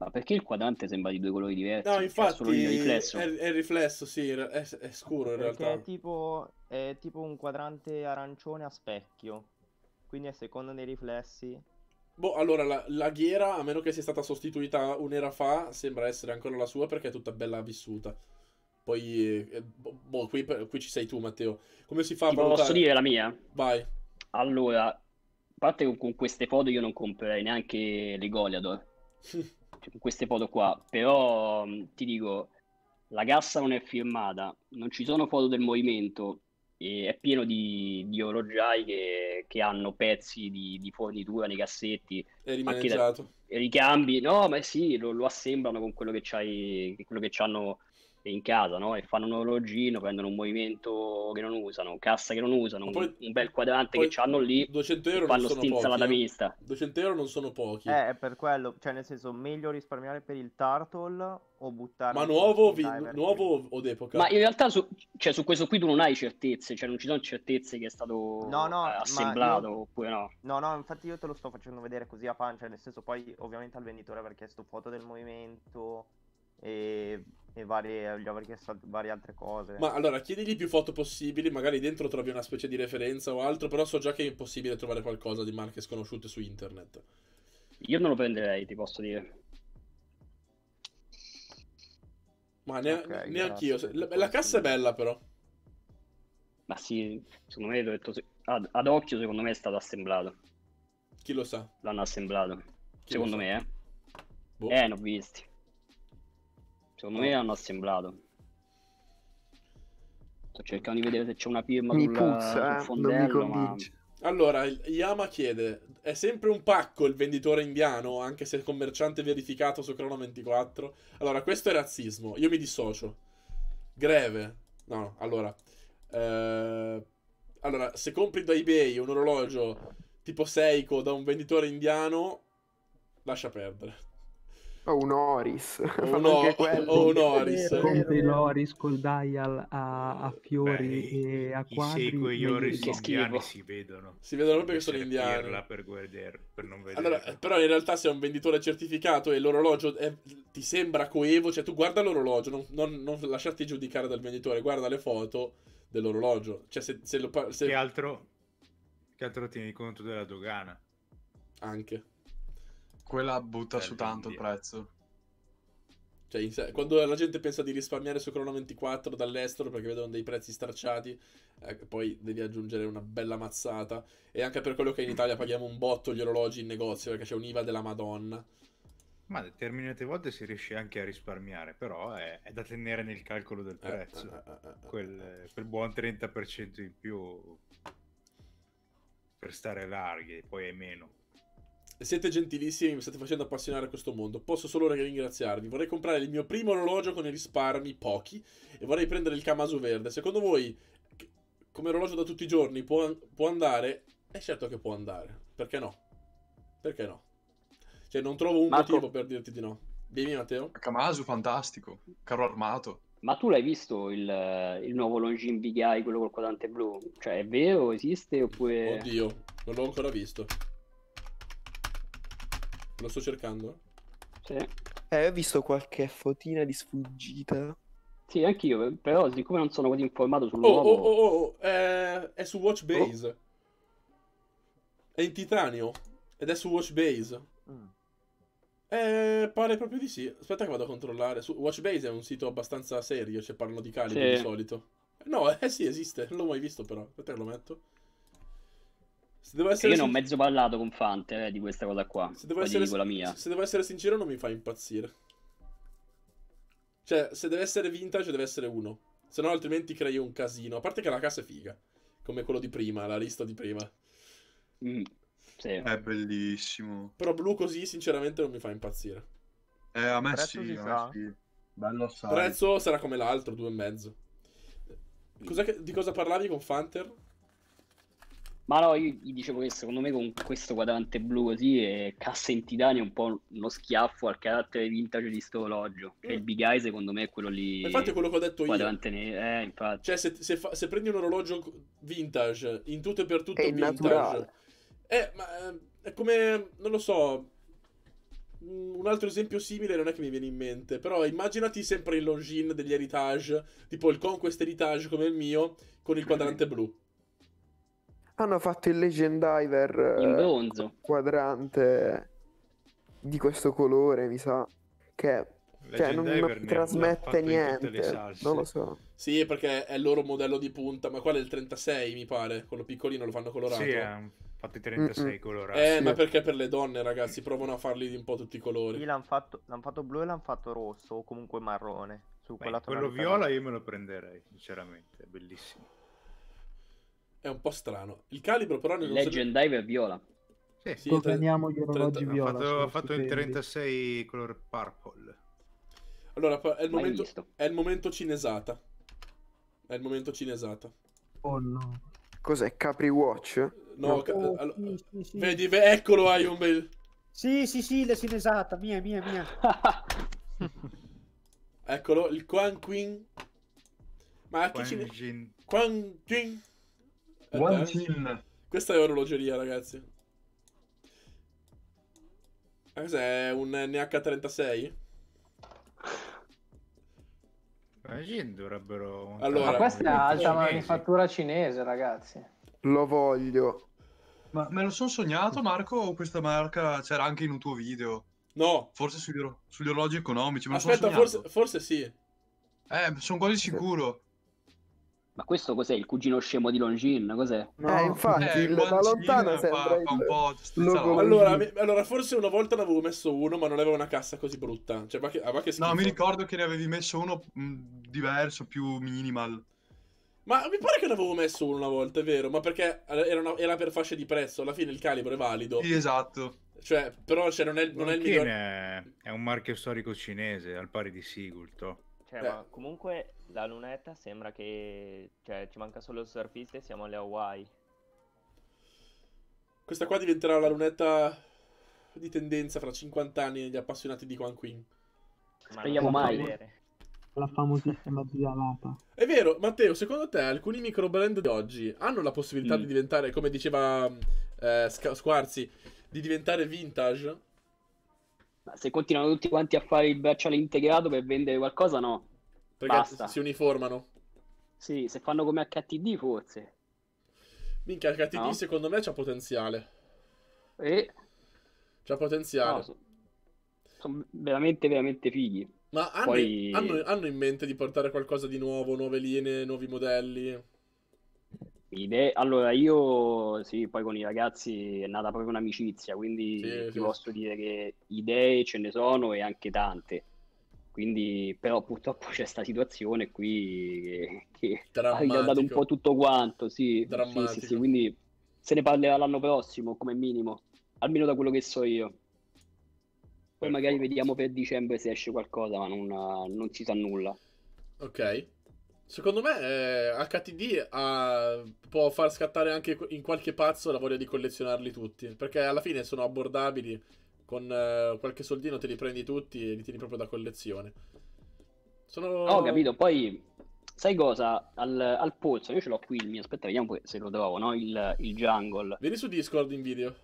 Ma perché il quadrante sembra di due colori diversi? No, cioè, infatti è, il riflesso. È, è il riflesso, sì, è, è scuro in perché realtà. È tipo, è tipo un quadrante arancione a specchio. Quindi a seconda dei riflessi Boh, allora la, la, ghiera, a meno che sia stata sostituita un'era fa, sembra essere ancora la sua perché è tutta bella vissuta. Poi, eh, boh, boh qui, qui, ci sei tu, Matteo. Come si fa a valutare... Posso dire la mia? Vai. Allora, a parte con queste foto io non comprerei neanche le Goliador. cioè, queste foto qua. Però, ti dico, la cassa non è firmata, non ci sono foto del movimento è pieno di, di orologiai che, che, hanno pezzi di, di, fornitura nei cassetti è rimaneggiato da, ricambi no ma sì lo, lo assemblano con quello che c'hai quello che hanno in casa, no? E fanno un orologino, prendono un movimento che non usano, cassa che non usano, poi, un, bel quadrante che hanno lì, 200 euro fanno sta insalata mista. 200 euro non sono pochi. Eh, è per quello, cioè nel senso, meglio risparmiare per il Turtle o buttare... Ma nuovo, vi, nuovo o d'epoca? Ma in realtà su, cioè, su, questo qui tu non hai certezze, cioè non ci sono certezze che è stato no, no, assemblato io... oppure no. No, no, infatti io te lo sto facendo vedere così a pancia, nel senso poi ovviamente al venditore aver chiesto foto del movimento e, e varie, gli avrei chiesto varie altre cose. Ma allora chiedigli più foto possibili, magari dentro trovi una specie di referenza o altro, però so già che è impossibile trovare qualcosa di marche sconosciute su internet. Io non lo prenderei, ti posso dire. Ma ne- okay, neanche io. La, la, cassa è bella, però. Ma sì, secondo me, detto, ad, ad, occhio, secondo me è stato assemblato. Chi lo sa? L'hanno assemblato. Chi secondo me, eh. Boh. Eh, ne ho visti. Secondo me hanno assemblato. Sto cercando di vedere se c'è una firma mi sul, puzza, sul fondello, ma... Allora, Yama chiede, è sempre un pacco il venditore indiano, anche se il commerciante verificato su Crono 24? Allora, questo è razzismo, io mi dissocio. Greve. No, allora... Eh, allora, se compri da eBay un orologio tipo Seiko da un venditore indiano, lascia perdere. O un Oris. O un, o, o un Oris. Compri l'Oris col dial a, a fiori Beh, e a quadri. I gli Oris indiani si vedono. Si vedono proprio che sono indiani. Per, guardare, per non allora, però in realtà se è un venditore certificato e l'orologio è, ti sembra coevo, cioè tu guarda l'orologio, non, non, non, lasciarti giudicare dal venditore, guarda le foto dell'orologio. Cioè se, se lo, se... Che altro, che altro tieni conto della dogana? Anche. Quella butta su tanto il prezzo. Cioè, quando la gente pensa di risparmiare su Chrono 24 dall'estero perché vedono dei prezzi stracciati, eh, poi devi aggiungere una bella mazzata. E anche per quello che in Italia paghiamo un botto gli orologi in negozio perché c'è un'IVA della Madonna. Ma determinate volte si riesce anche a risparmiare, però è, è da tenere nel calcolo del eh, prezzo. Eh, eh, eh, quel, quel buon 30% in più per stare larghi, poi è meno. Siete gentilissimi, mi state facendo appassionare a questo mondo. Posso solo ringraziarvi. Vorrei comprare il mio primo orologio con i risparmi, pochi, e vorrei prendere il Kamasu verde. Secondo voi, come orologio da tutti i giorni, può, può andare? è certo che può andare. Perché no? Perché no? Cioè, non trovo un Marco... motivo per dirti di no. Dimmi, Matteo. Kamasu, fantastico. Carro armato. Ma tu l'hai visto il, il nuovo Longines BGI, quello col quadrante blu? Cioè, è vero? Esiste oppure... Oddio, non l'ho ancora visto. Lo sto cercando. Sì. Eh, ho visto qualche fotina di sfuggita. Sì, anch'io, però siccome non sono così informato sul oh, nuovo... Oh, oh, oh, oh. Eh, è su Watchbase. Oh. È in titanio. Ed è su Watchbase. Mm. Eh, pare proprio di sì. Aspetta che vado a controllare. Su Watchbase è un sito abbastanza serio, cioè parlano di calibri sì. di solito. No, eh sì, esiste. Non l'ho mai visto però. Aspetta che lo metto. Se devo essere Io sin... ne ho mezzo parlato con Fante eh, di questa cosa qua. Se devo, essere, se devo essere sincero, non mi fa impazzire. Cioè, se deve essere vintage, deve essere uno. Se no, altrimenti crei un casino. A parte che la casa è figa. Come quello di prima, la lista di prima. Mm, sì. È bellissimo. Però blu così, sinceramente, non mi fa impazzire. Eh, a me sì, a me sì. Bello assai. Prezzo sarà come l'altro, due e mezzo. Che... di cosa parlavi con Fanter? Ma no, io gli dicevo che secondo me con questo quadrante blu così e cassa in titanio è un po' uno schiaffo al carattere vintage di sto orologio. Che mm. il Big Eye secondo me è quello lì. infatti è quello che ho detto quadrante io. Ne- eh, infatti. Cioè, se, se, fa- se, prendi un orologio vintage, in tutto e per tutto è vintage. Naturale. Eh, ma eh, è come, non lo so, un altro esempio simile non è che mi viene in mente, però immaginati sempre il Longines degli Heritage, tipo il Conquest Heritage come il mio, con il quadrante blu. Hanno fatto il Legend Diver in bronzo quadrante di questo colore, mi sa. Che cioè, non, non trasmette niente. Non lo so. Sì, perché è il loro modello di punta. Ma qual è il 36, mi pare? Quello piccolino lo fanno colorato. Sì, è fatto i 36 Mm-mm. colorati. Eh, sì. ma perché per le donne, ragazzi, provano a farli di un po' tutti i colori. Sì, l'hanno fatto, l'hanno fatto blu e l'hanno fatto rosso, o comunque marrone. Su Beh, quello viola io me lo prenderei, sinceramente, è bellissimo. È un po' strano. Il calibro però... Il Legend so... Dive viola. Sì, sì prendiamo gli orologi 30... viola. Ha fatto, fatto in 36 color purple. Allora, è il, momento, è il momento cinesata. È il momento cinesata. Oh no. Cos'è? Capri Watch? No, oh, ca- all- sì, sì, sì. vedi, eccolo hai un bel... Sì, sì, sì, la cinesata, mia, mia, mia. Eccolo, il Quan Queen. Ma chi ci... Quan Queen. One Chin. Questa è orologeria, ragazzi. Ma cos'è? Un NH36? Immagino dovrebbero... Allora, Ma questa è alta manifattura cinese, ragazzi. Lo voglio. Ma me lo sono sognato, Marco, o questa marca c'era anche in un tuo video? No. Forse sugli, sugli orologi economici, me Aspetta, forse, forse sì. Eh, sono quasi sicuro. Ma questo cos'è? Il cugino scemo di Longin? Cos'è? No, eh, infatti, eh, da lontano sembra fa, un po' allora, mi, allora, forse una volta ne avevo messo uno, ma non aveva una cassa così brutta. Cioè, ma che, ma che no, mi ricordo che ne avevi messo uno mh, mm, diverso, più minimal. Ma mi pare che ne avevo messo uno una volta, è vero, ma perché era, una, era per fasce di prezzo, alla fine il calibro è valido. Sì, esatto. Cioè, però cioè, non è, non è il miglior... È un marchio storico cinese, al pari di Sigulto. Cioè, eh. ma comunque la lunetta sembra che cioè, ci manca solo il surfista e siamo alle Hawaii. Questa qua diventerà la lunetta di tendenza fra 50 anni negli appassionati di Quan Queen. Ma Speriamo mai. La famosissima dialata. È vero, Matteo, secondo te alcuni micro brand di oggi hanno la possibilità mm. di diventare, come diceva eh, Squarzi, di diventare vintage? Ma se continuano tutti quanti a fare il bracciale integrato per vendere qualcosa, no. Perché Basta. si uniformano. Sì, se fanno come HTD forse. Minchia, HTD no? secondo me c'ha potenziale. E... C'ha potenziale. No, sono son veramente, veramente fighi. Ma hanno, Poi... hanno, hanno in mente di portare qualcosa di nuovo, nuove linee, nuovi modelli? Idee, allora io sì, poi con i ragazzi è nata proprio un'amicizia, quindi sì, ti sì. posso dire che idee ce ne sono e anche tante. Quindi, però purtroppo c'è questa situazione qui che, che ha riguardato un po' tutto quanto, sì, sì, sì, sì, quindi se ne parlerà l'anno prossimo come minimo, almeno da quello che so io. Poi magari vediamo per dicembre se esce qualcosa, ma non, non si sa nulla. Ok. Secondo me eh, HTD ha, può far scattare anche in qualche pazzo la voglia di collezionarli tutti. Perché alla fine sono abbordabili. Con eh, qualche soldino te li prendi tutti e li tieni proprio da collezione. Sono... Ho capito, poi sai cosa? Al, al polso, io ce l'ho qui il mio, aspetta, vediamo se lo trovo, no? Il, il jungle. Vieni su Discord in video.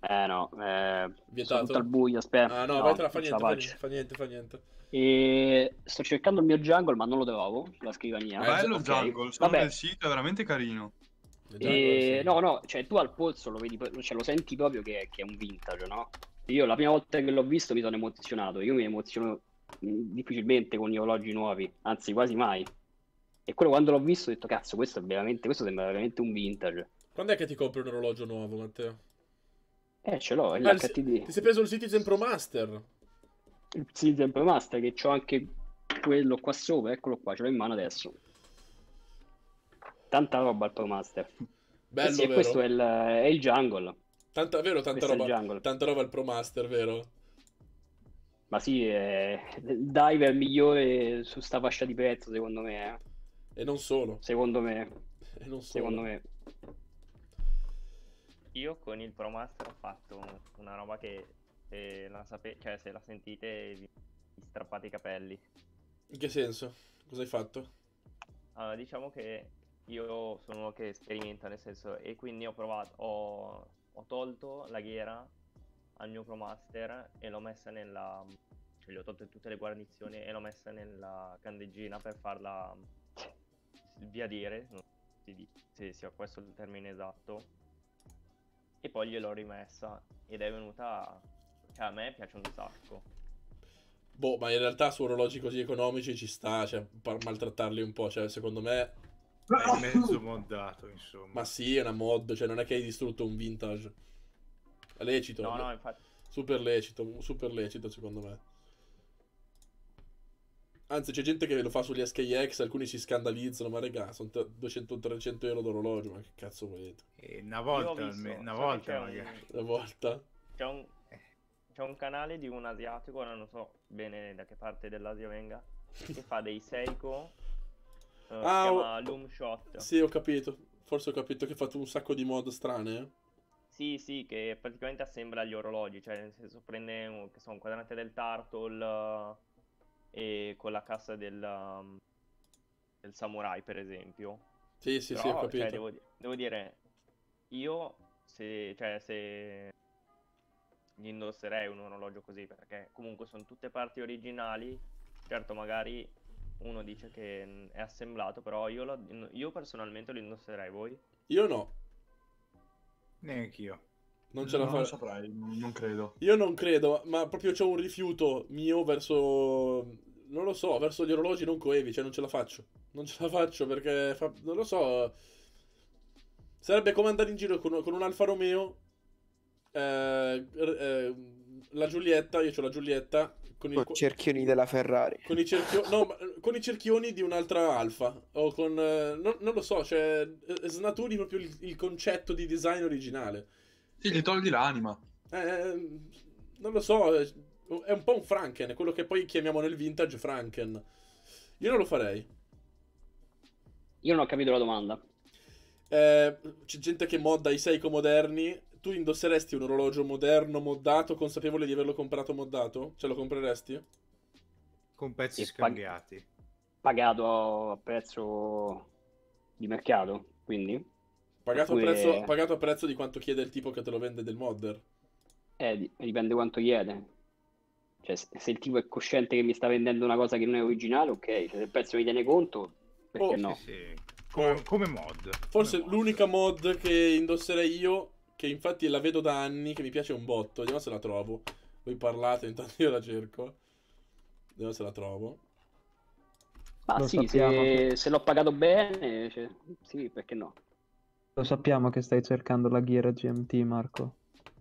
Eh no, eh, Vietato. tutto al buio, aspetta. Ah no, no vai tra, fa niente, fa niente, fa niente, fa niente. E sto cercando il mio jungle, ma non lo trovo sulla scrivania. Bello il okay. jungle, sono Vabbè. nel sito, è veramente carino. E... No, no, cioè tu al polso lo vedi, cioè, lo senti proprio che, che, è un vintage, no? Io la prima volta che l'ho visto mi sono emozionato. Io mi emoziono mm, difficilmente con gli orologi nuovi, anzi quasi mai. E quello quando l'ho visto ho detto, cazzo, questo è veramente, questo sembra veramente un vintage. Quando è che ti compri un orologio nuovo, Matteo? Eh, ce l'ho, è ah, l'HTD. Ti sei preso il Citizen Pro Master? Il Citizen Pro Master, che ho anche quello qua sopra, eccolo qua, ce l'ho in mano adesso. Tanta roba al Pro Master. Bello, eh sì, questo è il, è il jungle. Tanta, vero, tanta roba, tanta roba al Pro Master, vero? Ma sì, è il diver migliore su sta fascia di prezzo, secondo me. Eh. E non solo. Secondo me. E non solo. Secondo me. Io con il ProMaster ho fatto una roba che se la, sape- cioè, se la sentite vi, vi strappate i capelli. In che senso? Cosa hai fatto? Allora, diciamo che io sono uno che sperimenta, nel senso, e quindi ho provato, ho, ho tolto la ghiera al mio ProMaster e l'ho messa nella, cioè gli ho tolto tutte le guarnizioni e l'ho messa nella candeggina per farla via dire, non so se sia questo il termine esatto, e poi gliel'ho rimessa ed è venuta cioè a me piace un sacco boh ma in realtà su orologi così economici ci sta cioè maltrattarli un po' cioè secondo me è mezzo moddato insomma ma sì è una mod cioè non è che hai distrutto un vintage è lecito no no infatti super lecito super lecito secondo me Anzi, c'è gente che lo fa sugli SKX, alcuni si scandalizzano, ma regà, sono 200-300 euro d'orologio, ma che cazzo volete? E una volta, almeno, una volta magari. Un... Una volta? C'è un... c'è un canale di un asiatico, ora non so bene da che parte dell'Asia venga, che fa dei Seiko, uh, ah, si chiama Loom Shot. Sì, ho capito, forse ho capito che ha fatto un sacco di mod strane, eh? Sì, sì, che praticamente assembla gli orologi, cioè nel senso prende, un, che so, un quadrante del Turtle e con la cassa del, um, del samurai, per esempio. Sì, sì, Però, sì, ho capito. Cioè, devo, devo, dire, io se, cioè, se gli indosserei un orologio così, perché comunque sono tutte parti originali, certo magari uno dice che è assemblato, però io, lo, io personalmente lo indosserei, voi? Io no. Neanche io. Non ce la no, saprai, non credo. Io non credo, ma proprio c'ho un rifiuto mio verso non lo so, verso gli orologi non coevi, cioè non ce la faccio. Non ce la faccio perché, fa, non lo so, sarebbe come andare in giro con, con un Alfa Romeo, eh, eh, la Giulietta, io ho la Giulietta, con i cerchioni della Ferrari. Con i, cerchio... no, con i cerchioni di un'altra Alfa. O con... Eh, non, non, lo so, cioè... Eh, snaturi proprio il, il, concetto di design originale. Sì, gli togli l'anima. Eh, non lo so, è un po' un Franken, quello che poi chiamiamo nel vintage Franken. Io non lo farei. Io non ho capito la domanda. Eh, c'è gente che modda i Seiko moderni. Tu indosseresti un orologio moderno, moddato, consapevole di averlo comprato moddato? Ce lo compreresti? Con pezzi e scambiati. Pag- pagato a prezzo di mercato, quindi? Pagato, Oppure... a prezzo, pagato a prezzo di quanto chiede il tipo che te lo vende del modder? Eh, dipende quanto chiede. Cioè, se il tipo è cosciente che mi sta vendendo una cosa che non è originale, ok. Cioè, se il prezzo mi tiene conto, perché oh, no? Sì, sì. Come, come, mod. Forse come l'unica mod. mod che indosserei io, che infatti la vedo da anni, che mi piace un botto. Vediamo se la trovo. Voi parlate, intanto io la cerco. Vediamo se la trovo. Ma Lo sì, se, se, l'ho pagato bene, cioè, sì, perché no? Lo sappiamo che stai cercando la ghiera GMT, Marco.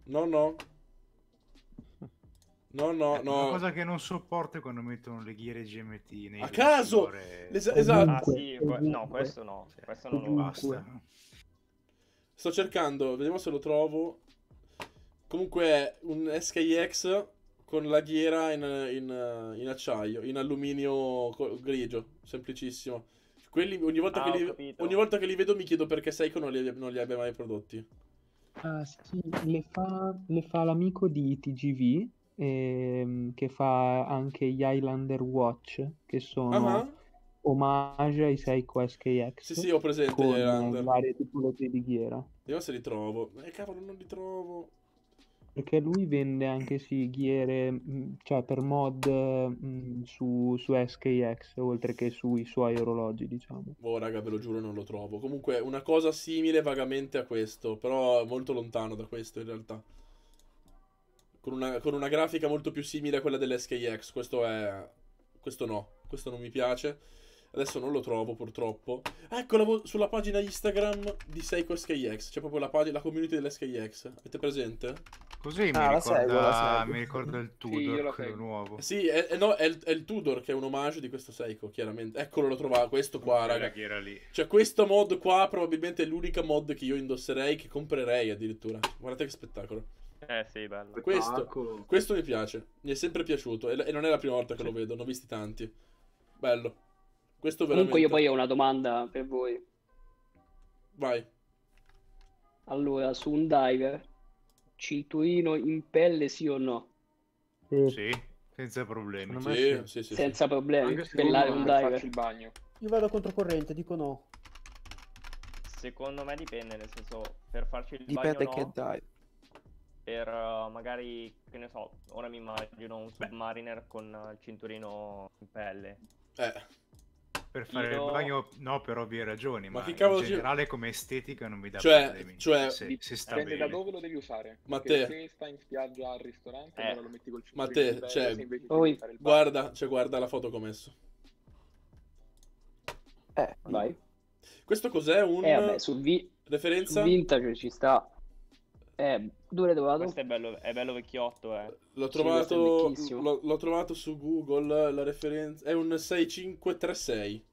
No, no. No, no, no. Una cosa che non sopporto è quando mettono le ghiere GMT nei A caso! Es- esatto. Ah, sì, no, questo no. Questo non lo basta. Sto cercando, vediamo se lo trovo. Comunque un SKX con la ghiera in, in, in acciaio, in alluminio grigio, semplicissimo. Quelli ogni volta, ah, che li, ogni volta, che li, vedo mi chiedo perché Seiko non li, non li abbia mai prodotti. Uh, sì, le fa, le fa l'amico di TGV ehm, che fa anche gli Highlander Watch, che sono uh-huh. Omage ai Seiko SKX. Sì, sì, ho presente con Highlander. varie tipologie di ghiera. Vediamo se li trovo. Eh, cavolo, non li trovo. Perché lui vende anche sì, ghiere, mm, cioè per mod mh, mm, su, su SKX, oltre che sui suoi orologi, diciamo. Oh, raga, ve lo giuro, non lo trovo. Comunque, una cosa simile vagamente a questo, però molto lontano da questo in realtà. Con una, con una grafica molto più simile a quella dell'SKX. Questo è... Questo no, questo non mi piace. Adesso non lo trovo purtroppo. Eccolo sulla pagina Instagram di Seiko SKX. C'è proprio la, pag- la community dell'SKX. Avete presente? Così ah, mi, ricorda, seguo, mi, ricorda, il Tudor, sì, quello nuovo. Sì, è, è, no, è, il, è, il, Tudor che è un omaggio di questo Seiko, chiaramente. Eccolo, lo trovavo, questo qua, raga. Cioè, questo mod qua probabilmente è l'unica mod che io indosserei, che comprerei addirittura. Guardate che spettacolo. Eh sì, bello. Questo, questo mi piace, mi è sempre piaciuto e, e non è la prima volta che sì. lo vedo, ne ho visti tanti. Bello. Questo veramente... Comunque io poi ho una domanda per voi. Vai. Allora, su un diver, cinturino in pelle sì o no? Sì, senza problemi. Sì, sì, sì, senza problemi. Spellare un diver. Il bagno. Io vado controcorrente, dico no. Secondo me dipende, nel senso, per farci il dipende bagno che no, dai. Per uh, magari, che ne so, ora mi immagino un submariner con uh, il cinturino in pelle. Eh. Per fare Io... il bagno, no, per ovvie ragioni, ma, ma in generale ci... come estetica non mi dà cioè, problemi. Cioè, se, se sta dipende bene. da dove lo devi usare. Ma te... se stai in spiaggia al ristorante, eh. lo metti col Ma te, cioè, poi... guarda, cioè, guarda la foto che ho messo. Eh, vai. Questo cos'è? Un... Eh, vabbè, sul vi... referenza? Sul vintage ci sta. Eh, dove l'hai trovato? Questo è bello, è bello vecchiotto, eh. L'ho trovato, sì, l'ho, l'ho trovato su Google, la referenza... È un 6536.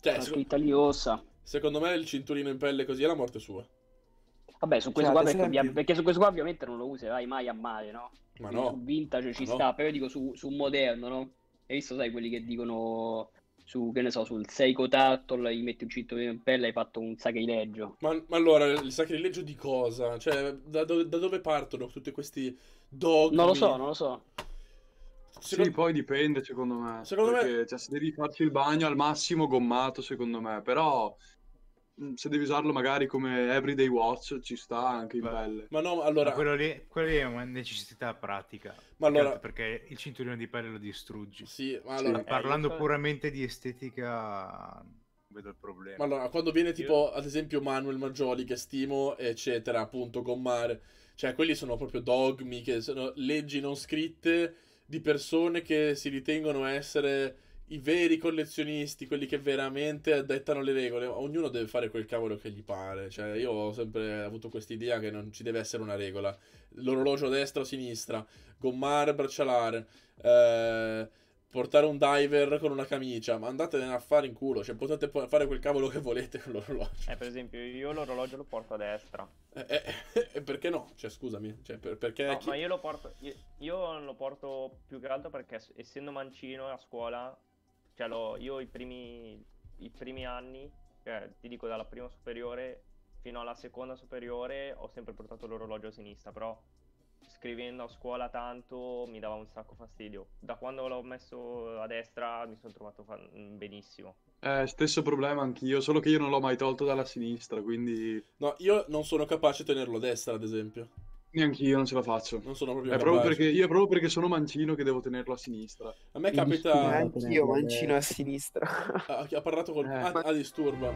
Cioè, scritta liosa. Secondo me il cinturino in pelle così è la morte sua. Vabbè, su questo cioè, qua perché, esempio... perché, su questo qua ovviamente non lo userai mai a male, no? Ma no. Su vintage ci Ma sta, no. però io dico su, su moderno, no? Hai visto, sai, quelli che dicono su, che ne so, sul Seiko Turtle gli metti un cinturino in pelle e hai fatto un sacrilegio. Ma, ma, allora, il sacrilegio di cosa? Cioè, da, do, da, dove partono tutti questi dogmi? Non lo so, non lo so. Secondo... Sì, poi dipende secondo me. Secondo perché, me... Cioè, se devi farci il bagno al massimo gommato secondo me, però se devi usarlo magari come everyday watch ci sta anche in Beh, pelle. Ma no, allora... Ma quello, lì, quello lì è una necessità pratica. Ma allora... Perché il cinturino di pelle lo distruggi. Sì, ma allora... Sì, parlando eh, puramente di estetica vedo il problema. Ma allora, quando viene tipo, ad esempio, Manuel Maggioli, che stimo, eccetera, appunto, gommare, cioè quelli sono proprio dogmi, che sono leggi non scritte di persone che si ritengono essere i veri collezionisti, quelli che veramente dettano le regole, ognuno deve fare quel cavolo che gli pare. Cioè, io ho sempre avuto questa idea che non ci deve essere una regola. L'orologio destra o sinistra, gommare, braccialare, eh, portare un diver con una camicia, ma andatene a fare in culo. Cioè, potete fare quel cavolo che volete con l'orologio. Eh, per esempio, io l'orologio lo porto a destra. Eh, eh, eh perché no? Cioè, scusami. Cioè, per, perché no, chi... ma io lo porto. Io, io lo porto più che altro perché, essendo mancino a scuola cioè, lo, io i primi, i primi anni, cioè, ti dico dalla prima superiore fino alla seconda superiore, ho sempre portato l'orologio a sinistra, però scrivendo a scuola tanto mi dava un sacco fastidio. Da quando l'ho messo a destra mi sono trovato fa- benissimo. Eh, stesso problema anch'io, solo che io non l'ho mai tolto dalla sinistra, quindi... No, io non sono capace di tenerlo a destra, ad esempio. Neanche io non ce la faccio. Non sono proprio è proprio perché Io è proprio perché sono mancino che devo tenerlo a sinistra. A me capita... Anch'io mancino a sinistra. Ah, ha parlato col... Eh. Ah, ah, disturba.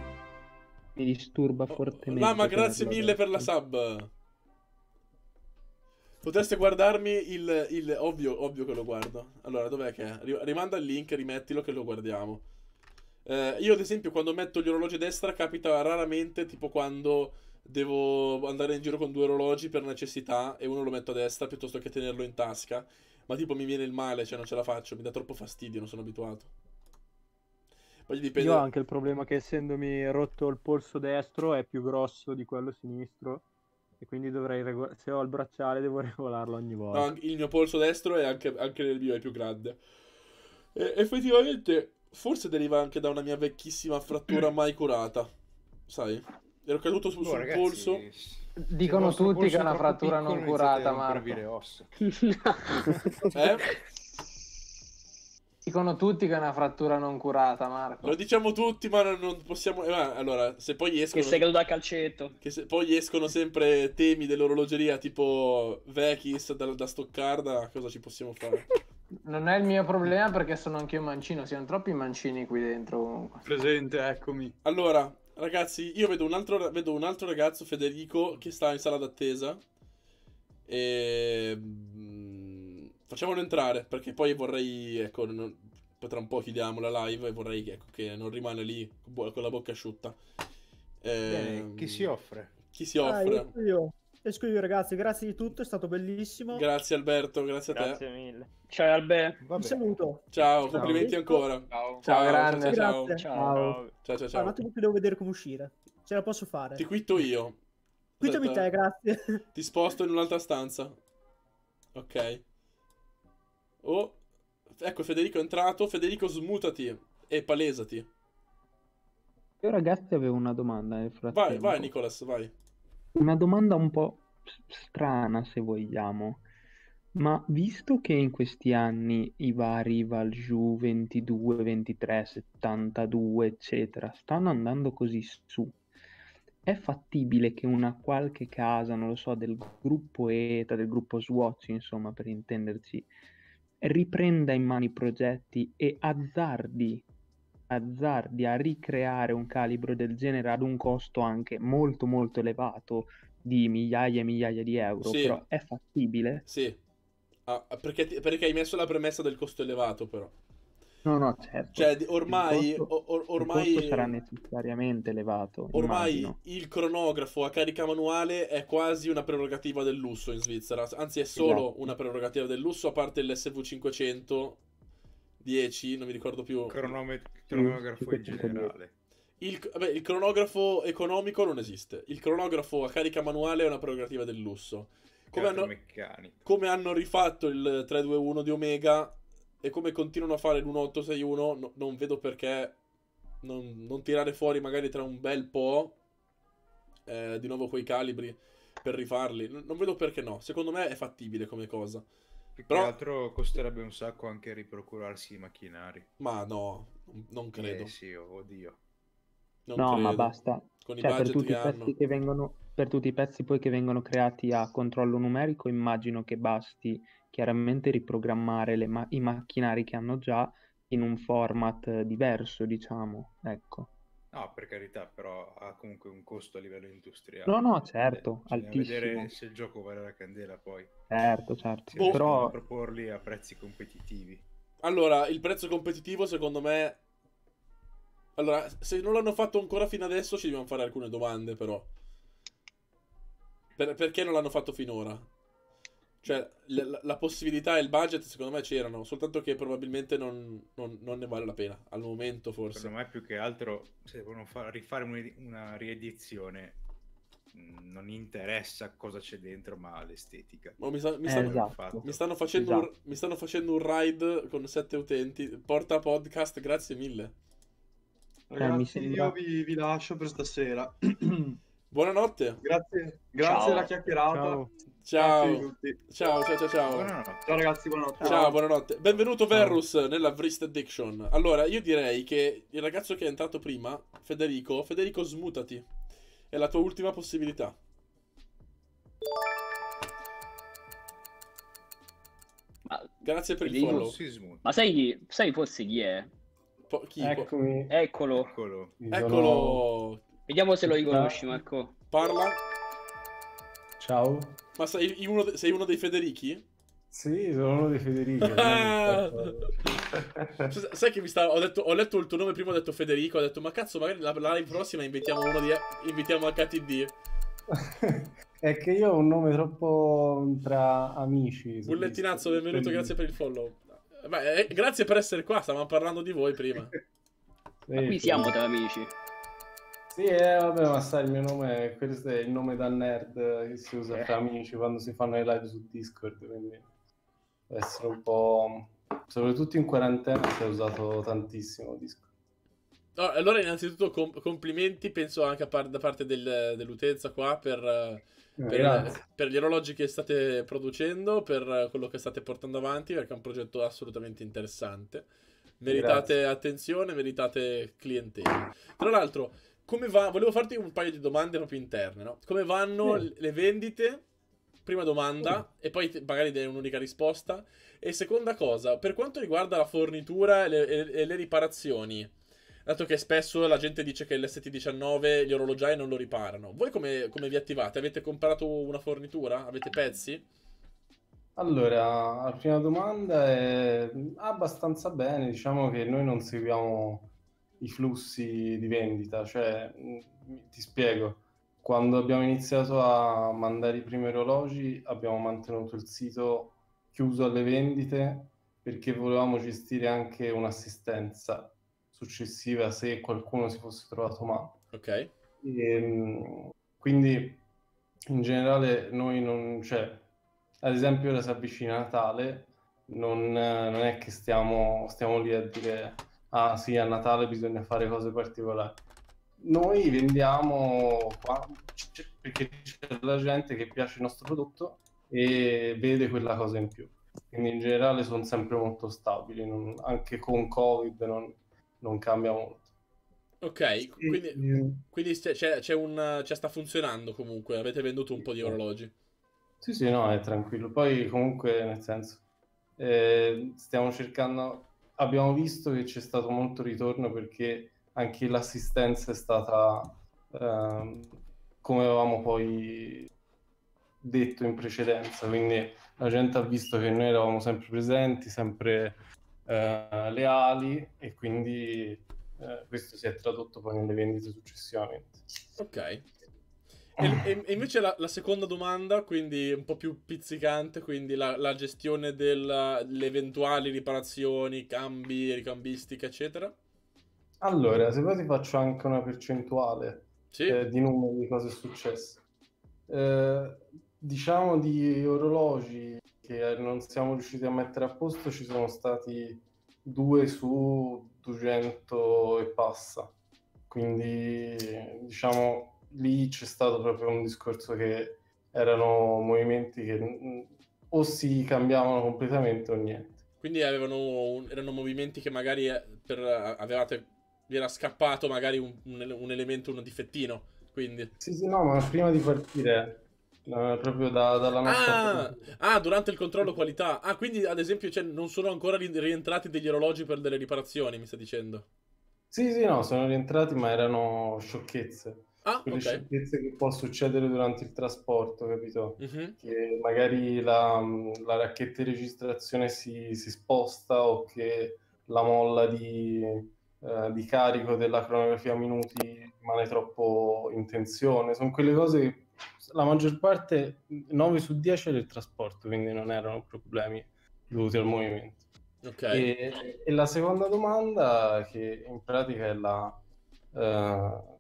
Mi disturba oh, fortemente. Lama, grazie mille per la sub. Potreste guardarmi il, il... Ovvio, ovvio che lo guardo. Allora, dov'è che è? Rimanda il link, rimettilo che lo guardiamo. Eh, io, ad esempio, quando metto gli orologi a destra, capita raramente, tipo quando devo andare in giro con due orologi per necessità e uno lo metto a destra piuttosto che tenerlo in tasca. Ma tipo mi viene il male, cioè non ce la faccio, mi dà troppo fastidio, non sono abituato. Poi dipende... Io ho anche il problema che essendomi rotto il polso destro è più grosso di quello sinistro E quindi dovrei regolare. Se ho il bracciale, devo regolarlo ogni volta. No, il mio polso destro è anche, anche nel mio è più grande. E effettivamente, forse deriva anche da una mia vecchissima frattura mai curata. Sai? Ero caduto su, oh, sul ragazzi, polso. Dicono tutti che è una frattura non curata, Marco. eh? Dicono tutti che è una frattura non curata, Marco. Lo diciamo tutti, ma non possiamo. Eh, allora, se poi escono. Che sei caduto a calcetto. Che se... poi escono sempre temi dell'orologeria tipo Vekis da, da Stoccarda, cosa ci possiamo fare? Non è il mio problema perché sono anch'io mancino. Siamo troppi mancini qui dentro. Comunque. Presente, eccomi. Allora, ragazzi, io vedo un altro, vedo un altro ragazzo, Federico, che sta in sala d'attesa. E Facciamolo entrare, perché poi vorrei, ecco, non, tra un po' chiudiamo la live e vorrei ecco, che non rimane lì con la bocca asciutta. Eh, chi si offre? Chi si offre? Ah, io. Esco io, ragazzi, grazie di tutto, è stato bellissimo. Grazie Alberto, grazie, grazie a te. Grazie mille. Ciao Alberto. Un saluto. Ciao, ciao, complimenti ancora. Ciao, ciao, ciao grande. Ciao, ciao. Ciao, ciao, ciao. ciao. Ah, un attimo che devo vedere come uscire. Ce la posso fare. Ti quitto io. Quittami te, grazie. Ti sposto in un'altra stanza. Ok. Oh, ecco Federico è entrato. Federico, smutati e palesati. Io ragazzi avevo una domanda nel frattempo. Vai, vai Nicolas, vai. Una domanda un po' strana se vogliamo. Ma visto che in questi anni i vari Valju 22, 23, 72, eccetera, stanno andando così su, è fattibile che una qualche casa, non lo so, del gruppo ETA, del gruppo Swatch, insomma, per intenderci, riprenda in mano i progetti e azzardi, azzardi a ricreare un calibro del genere ad un costo anche molto molto elevato di migliaia e migliaia di euro, sì. però è fattibile? Sì, ah, perché, perché hai messo la premessa del costo elevato però. No, no, certo. Cioè, ormai... Costo, or, ormai il sarà necessariamente elevato. Ormai immagino. il cronografo a carica manuale è quasi una prerogativa del lusso in Svizzera. Anzi, è solo esatto. una prerogativa del lusso, a parte l'SV500 10, non mi ricordo più. Cronome- cronografo in generale. Il, beh, il cronografo economico non esiste. Il cronografo a carica manuale è una prerogativa del lusso. Come hanno, come hanno rifatto il 321 di Omega, e come continuano a fare l'1861, no, non vedo perché non, non, tirare fuori magari tra un bel po' eh, di nuovo quei calibri per rifarli. Non, non, vedo perché no. Secondo me è fattibile come cosa. Più Però... che altro costerebbe un sacco anche riprocurarsi i macchinari. Ma no, non credo. Eh sì, oddio. Non no, credo. ma basta. Con cioè, per tutti, che che vengono, per tutti i pezzi poi che vengono creati a controllo numerico, immagino che basti chiaramente riprogrammare ma- i macchinari che hanno già in un format diverso, diciamo, ecco. No, per carità, però ha comunque un costo a livello industriale. No, no, certo, eh, altissimo. vedere se il gioco vale la candela poi. Certo, certo. Si oh. però proporli a prezzi competitivi. Allora, il prezzo competitivo secondo me allora, se non l'hanno fatto ancora fino adesso ci dobbiamo fare alcune domande però. Per, perché non l'hanno fatto finora? Cioè, la, la, possibilità e il budget secondo me c'erano, soltanto che probabilmente non, non, non, ne vale la pena, al momento forse. Secondo me più che altro, se devono far, rifare una riedizione, mm, non interessa cosa c'è dentro, ma l'estetica. Oh, mi, sta, mi, stanno, eh, esatto. mi, stanno facendo esatto. un, mi stanno facendo un ride con sette utenti. Porta podcast, grazie mille. Ragazzi, eh, sembra... io vi, vi lascio per stasera. Buonanotte. Grazie, grazie alla chiacchierata. Ciao. Ciao. Ciao, ciao, ciao, ciao. Ciao ragazzi, buonanotte. Ciao, buonanotte. Benvenuto Verus nella Vrist Addiction. Allora, io direi che il ragazzo che è entrato prima, Federico, Federico smutati. È la tua ultima possibilità. Ma Grazie per il follow. Ma sai, sai forse chi è? Po- chi? Eccomi. Eccolo. Eccolo. Eccolo. Vediamo se lo riconosci, Marco. Parla. Ciao. Ma sei uno, de- sei uno dei Federichi? Sì, sono uno dei Federichi. Sai che mi sta... Ho, detto, ho, letto il tuo nome prima, ho detto Federico, ho detto ma cazzo, magari la, la live prossima invitiamo uno di... invitiamo HTD. È che io ho un nome troppo tra amici. Bullettinazzo, benvenuto, grazie per il follow. Beh, eh, grazie per essere qua, stavamo parlando di voi prima. Sì, ma qui siamo tra amici. Sì, eh, vabbè, ma sai, il mio nome, questo è il nome da nerd che si usa eh. tra amici quando si fanno i live su Discord, quindi deve essere un po'... soprattutto in quarantena si è usato tantissimo Discord. Allora, innanzitutto, com- complimenti, penso anche par- da parte del- dell'utenza qua per, eh, per, per, gli orologi che state producendo, per quello che state portando avanti, perché è un progetto assolutamente interessante. Meritate Grazie. attenzione, meritate clientela. Tra l'altro, come va? Volevo farti un paio di domande proprio interne, no? Come vanno sì. le vendite? Prima domanda, sì. e poi magari dai un'unica risposta. E seconda cosa, per quanto riguarda la fornitura e le, e, e le riparazioni, dato che spesso la gente dice che l'ST19 gli orologiai non lo riparano, voi come, come vi attivate? Avete comprato una fornitura? Avete pezzi? Allora, la prima domanda è abbastanza bene, diciamo che noi non seguiamo i flussi di vendita, cioè mm, ti spiego, quando abbiamo iniziato a mandare i primi orologi abbiamo mantenuto il sito chiuso alle vendite perché volevamo gestire anche un'assistenza successiva se qualcuno si fosse trovato male. Ok. E, ehm, quindi in generale noi non cioè, ad esempio ora si avvicina Natale, non, non è che stiamo, stiamo lì a dire ah sì, a Natale bisogna fare cose particolari. Noi vendiamo qua perché c'è la gente che piace il nostro prodotto e vede quella cosa in più. Quindi in generale sono sempre molto stabili, non, anche con Covid non, non cambia molto. Ok, quindi, quindi c'è, c'è, un, c'è sta funzionando comunque, avete venduto un po' di orologi. Sì, sì, no, è tranquillo. Poi comunque, nel senso, eh, stiamo cercando abbiamo visto che c'è stato molto ritorno perché anche l'assistenza è stata eh, come avevamo poi detto in precedenza, quindi la gente ha visto che noi eravamo sempre presenti, sempre eh, leali e quindi eh, questo si è tradotto poi nelle vendite successivamente. Ok. E, e invece la, la, seconda domanda, quindi un po' più pizzicante, quindi la, la gestione delle eventuali riparazioni, cambi, ricambistica, eccetera? Allora, se poi ti faccio anche una percentuale sì. eh, di numeri di cosa è successo. Eh, diciamo di orologi che non siamo riusciti a mettere a posto, ci sono stati due su 200 e passa. Quindi diciamo lì c'è stato proprio un discorso che erano movimenti che o si cambiavano completamente o niente. Quindi avevano, erano movimenti che magari eh, per, avevate, vi era scappato magari un, un, un, elemento, un difettino. Quindi. Sì, sì, no, ma prima di partire, no, proprio da, dalla nostra. Ah, ah, durante il controllo qualità. Ah, quindi ad esempio cioè, non sono ancora rientrati degli orologi per delle riparazioni, mi sta dicendo? Sì, sì, no, sono rientrati, ma erano sciocchezze. Ah, okay. sciocchezze che può succedere durante il trasporto, capito? Uh-huh. Che magari la, la, racchetta di registrazione si, si, sposta o che la molla di, eh, di carico della cronografia minuti rimane troppo in tensione. Sono quelle cose che la maggior parte, 9 su 10 era il trasporto, quindi non erano problemi dovuti al movimento. Okay. E, e, la seconda domanda, che in pratica è la... Uh,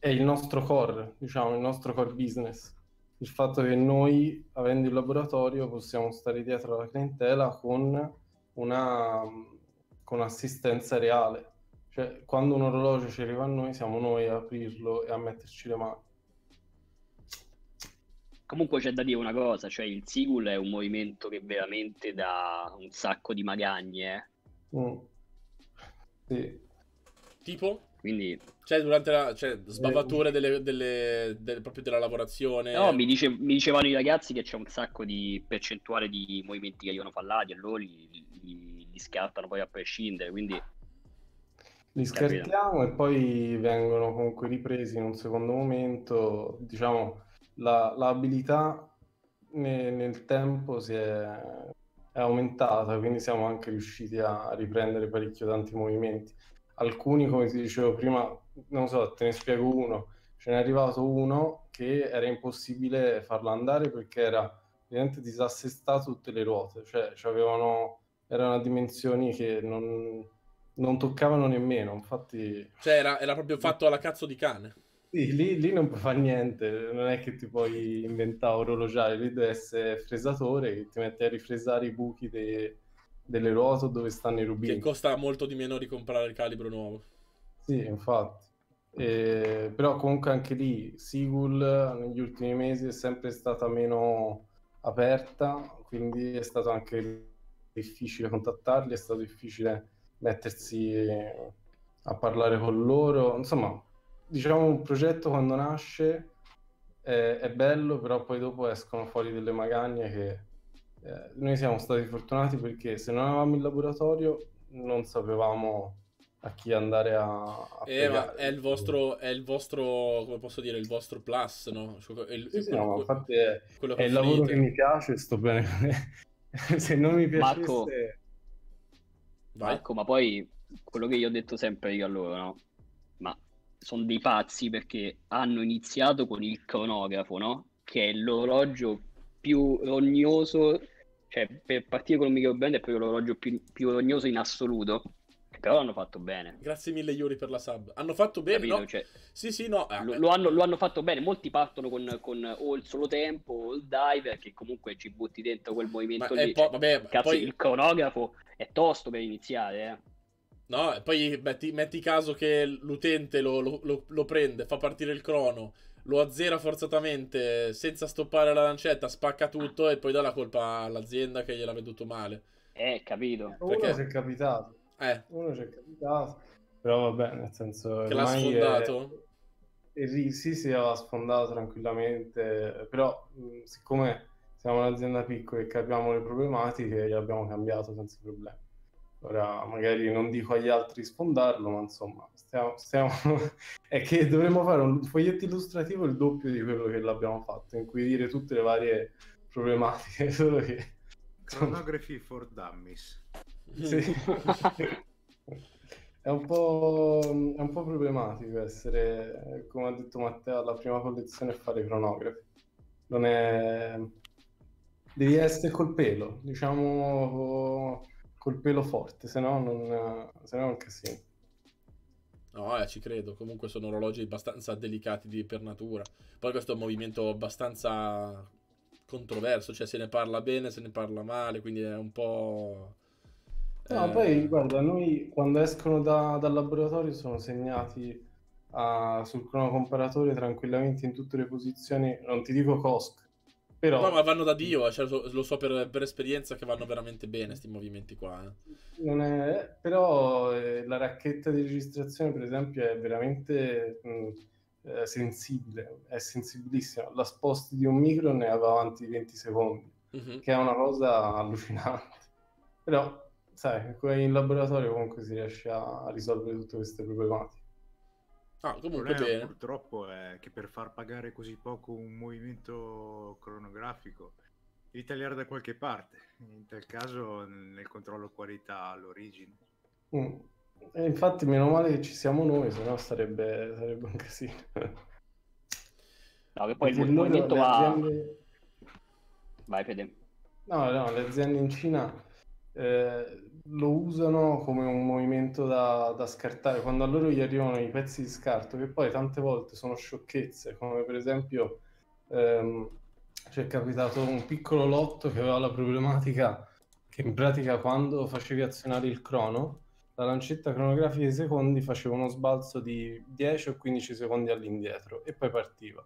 è il nostro core, diciamo, il nostro core business. Il fatto che noi, avendo il laboratorio, possiamo stare dietro alla clientela con una con assistenza reale. Cioè, quando un orologio ci arriva a noi, siamo noi a aprirlo e a metterci le mani. Comunque c'è da dire una cosa, cioè il Sigul è un movimento che veramente dà un sacco di magagne. Eh? Mm. Sì. Tipo? Quindi... Cioè, durante la cioè, sbavature delle, delle, delle, proprio della lavorazione. No, mi, dice, mi, dicevano i ragazzi che c'è un sacco di percentuale di movimenti che arrivano fallati e loro li, li, li scartano poi a prescindere. Quindi li scartiamo e poi vengono comunque ripresi in un secondo momento. Diciamo, la, l'abilità nel, nel tempo si è, è, aumentata, quindi siamo anche riusciti a riprendere parecchio tanti movimenti alcuni, come ti dicevo prima, non so, te ne spiego uno, ce n'è arrivato uno che era impossibile farlo andare perché era ovviamente disassestato tutte le ruote, cioè avevano, erano dimensioni che non, non toccavano nemmeno, infatti... Cioè era, era, proprio fatto alla cazzo di cane. Sì, lì, lì, non puoi fare niente, non è che ti puoi inventare orologiare, lì deve essere fresatore che ti mette a rifresare i buchi de... delle ruote dove stanno i rubini. Che costa molto di meno di comprare il calibro nuovo. Sì, infatti. Eh, però comunque anche lì Sigul negli ultimi mesi è sempre stata meno aperta, quindi è stato anche difficile contattarli, è stato difficile mettersi a parlare con loro. Insomma, diciamo un progetto quando nasce è, è, bello, però poi dopo escono fuori delle magagne che eh, noi siamo stati fortunati perché se non avevamo il laboratorio non sapevamo a chi andare a, a eh, ma è il vostro è il vostro come posso dire il vostro plus no, cioè, il, sì, sì, no infatti è, è il lavoro che mi piace sto bene se non mi piacesse Marco, Marco ma poi quello che io ho detto sempre io a loro no? Ma sono dei pazzi perché hanno iniziato con il cronografo, no? Che è l'orologio più rognoso, cioè per partire con un microband è proprio l'orologio più, più rognoso in assoluto. Però hanno fatto bene. Grazie mille Yuri per la sub. Hanno fatto bene, Capito? no? Cioè, sì, sì, no. Lo, lo, hanno, lo, hanno, fatto bene. Molti partono con, con, o il solo tempo o il diver che comunque ci butti dentro quel movimento Ma lì. Po- vabbè, cazzo, poi... il cronografo è tosto per iniziare, eh. No, e poi metti, metti caso che l'utente lo, lo, lo, lo, prende, fa partire il crono, lo azzera forzatamente senza stoppare la lancetta, spacca tutto e poi dà la colpa all'azienda che gliel'ha venduto male. Eh, capito. Perché... Uno ci è capitato. Eh. Uno ci è capitato. Però vabbè, nel senso... Che l'ha sfondato? È... Sì, sì, sì, aveva sfondato tranquillamente, però siccome siamo un'azienda piccola e capiamo le problematiche, gli abbiamo cambiato senza problemi. Ora magari non dico agli altri sfondarlo, ma insomma, stiamo, stiamo... è che dovremmo fare un foglietto illustrativo il doppio di quello che l'abbiamo fatto, in cui dire tutte le varie problematiche, solo che... Chronography for Dummies. Sì. è, un po', è un po' problematico essere, come ha detto Matteo, alla prima collezione e fare cronografi. Non è... Devi essere col pelo, diciamo col pelo forte, se no non, se no è un casino. No, eh, ci credo. Comunque sono orologi abbastanza delicati di, per natura. Poi questo è un movimento abbastanza controverso, cioè se ne parla bene, se ne parla male, quindi è un po'... No, eh... poi guarda, noi quando escono da, dal laboratorio sono segnati a, sul cronocomparatore tranquillamente in tutte le posizioni, non ti dico COSC, però... No, ma vanno da Dio, cioè, lo so per, per, esperienza che vanno veramente bene questi movimenti qua. Eh. È... Però eh, la racchetta di registrazione, per esempio, è veramente mh, eh, sensibile, è sensibilissima. La sposti di un micro ne va avanti 20 secondi, mm-hmm. che è una cosa allucinante. Però, sai, in laboratorio comunque si riesce a risolvere tutte queste problematiche. Ah, comunque bene. purtroppo è che per far pagare così poco un movimento cronografico devi tagliare da qualche parte. In tal caso nel controllo qualità all'origine. Mm. E infatti meno male che ci siamo noi, se no sarebbe, sarebbe un casino. No, che poi il movimento va... Aziende... Vai Fede. No, no, le aziende in Cina eh, lo usano come un movimento da, da, scartare quando a loro gli arrivano i pezzi di scarto che poi tante volte sono sciocchezze come per esempio ehm, ci è capitato un piccolo lotto che aveva la problematica che in pratica quando facevi azionare il crono la lancetta cronografica di secondi faceva uno sbalzo di 10 o 15 secondi all'indietro e poi partiva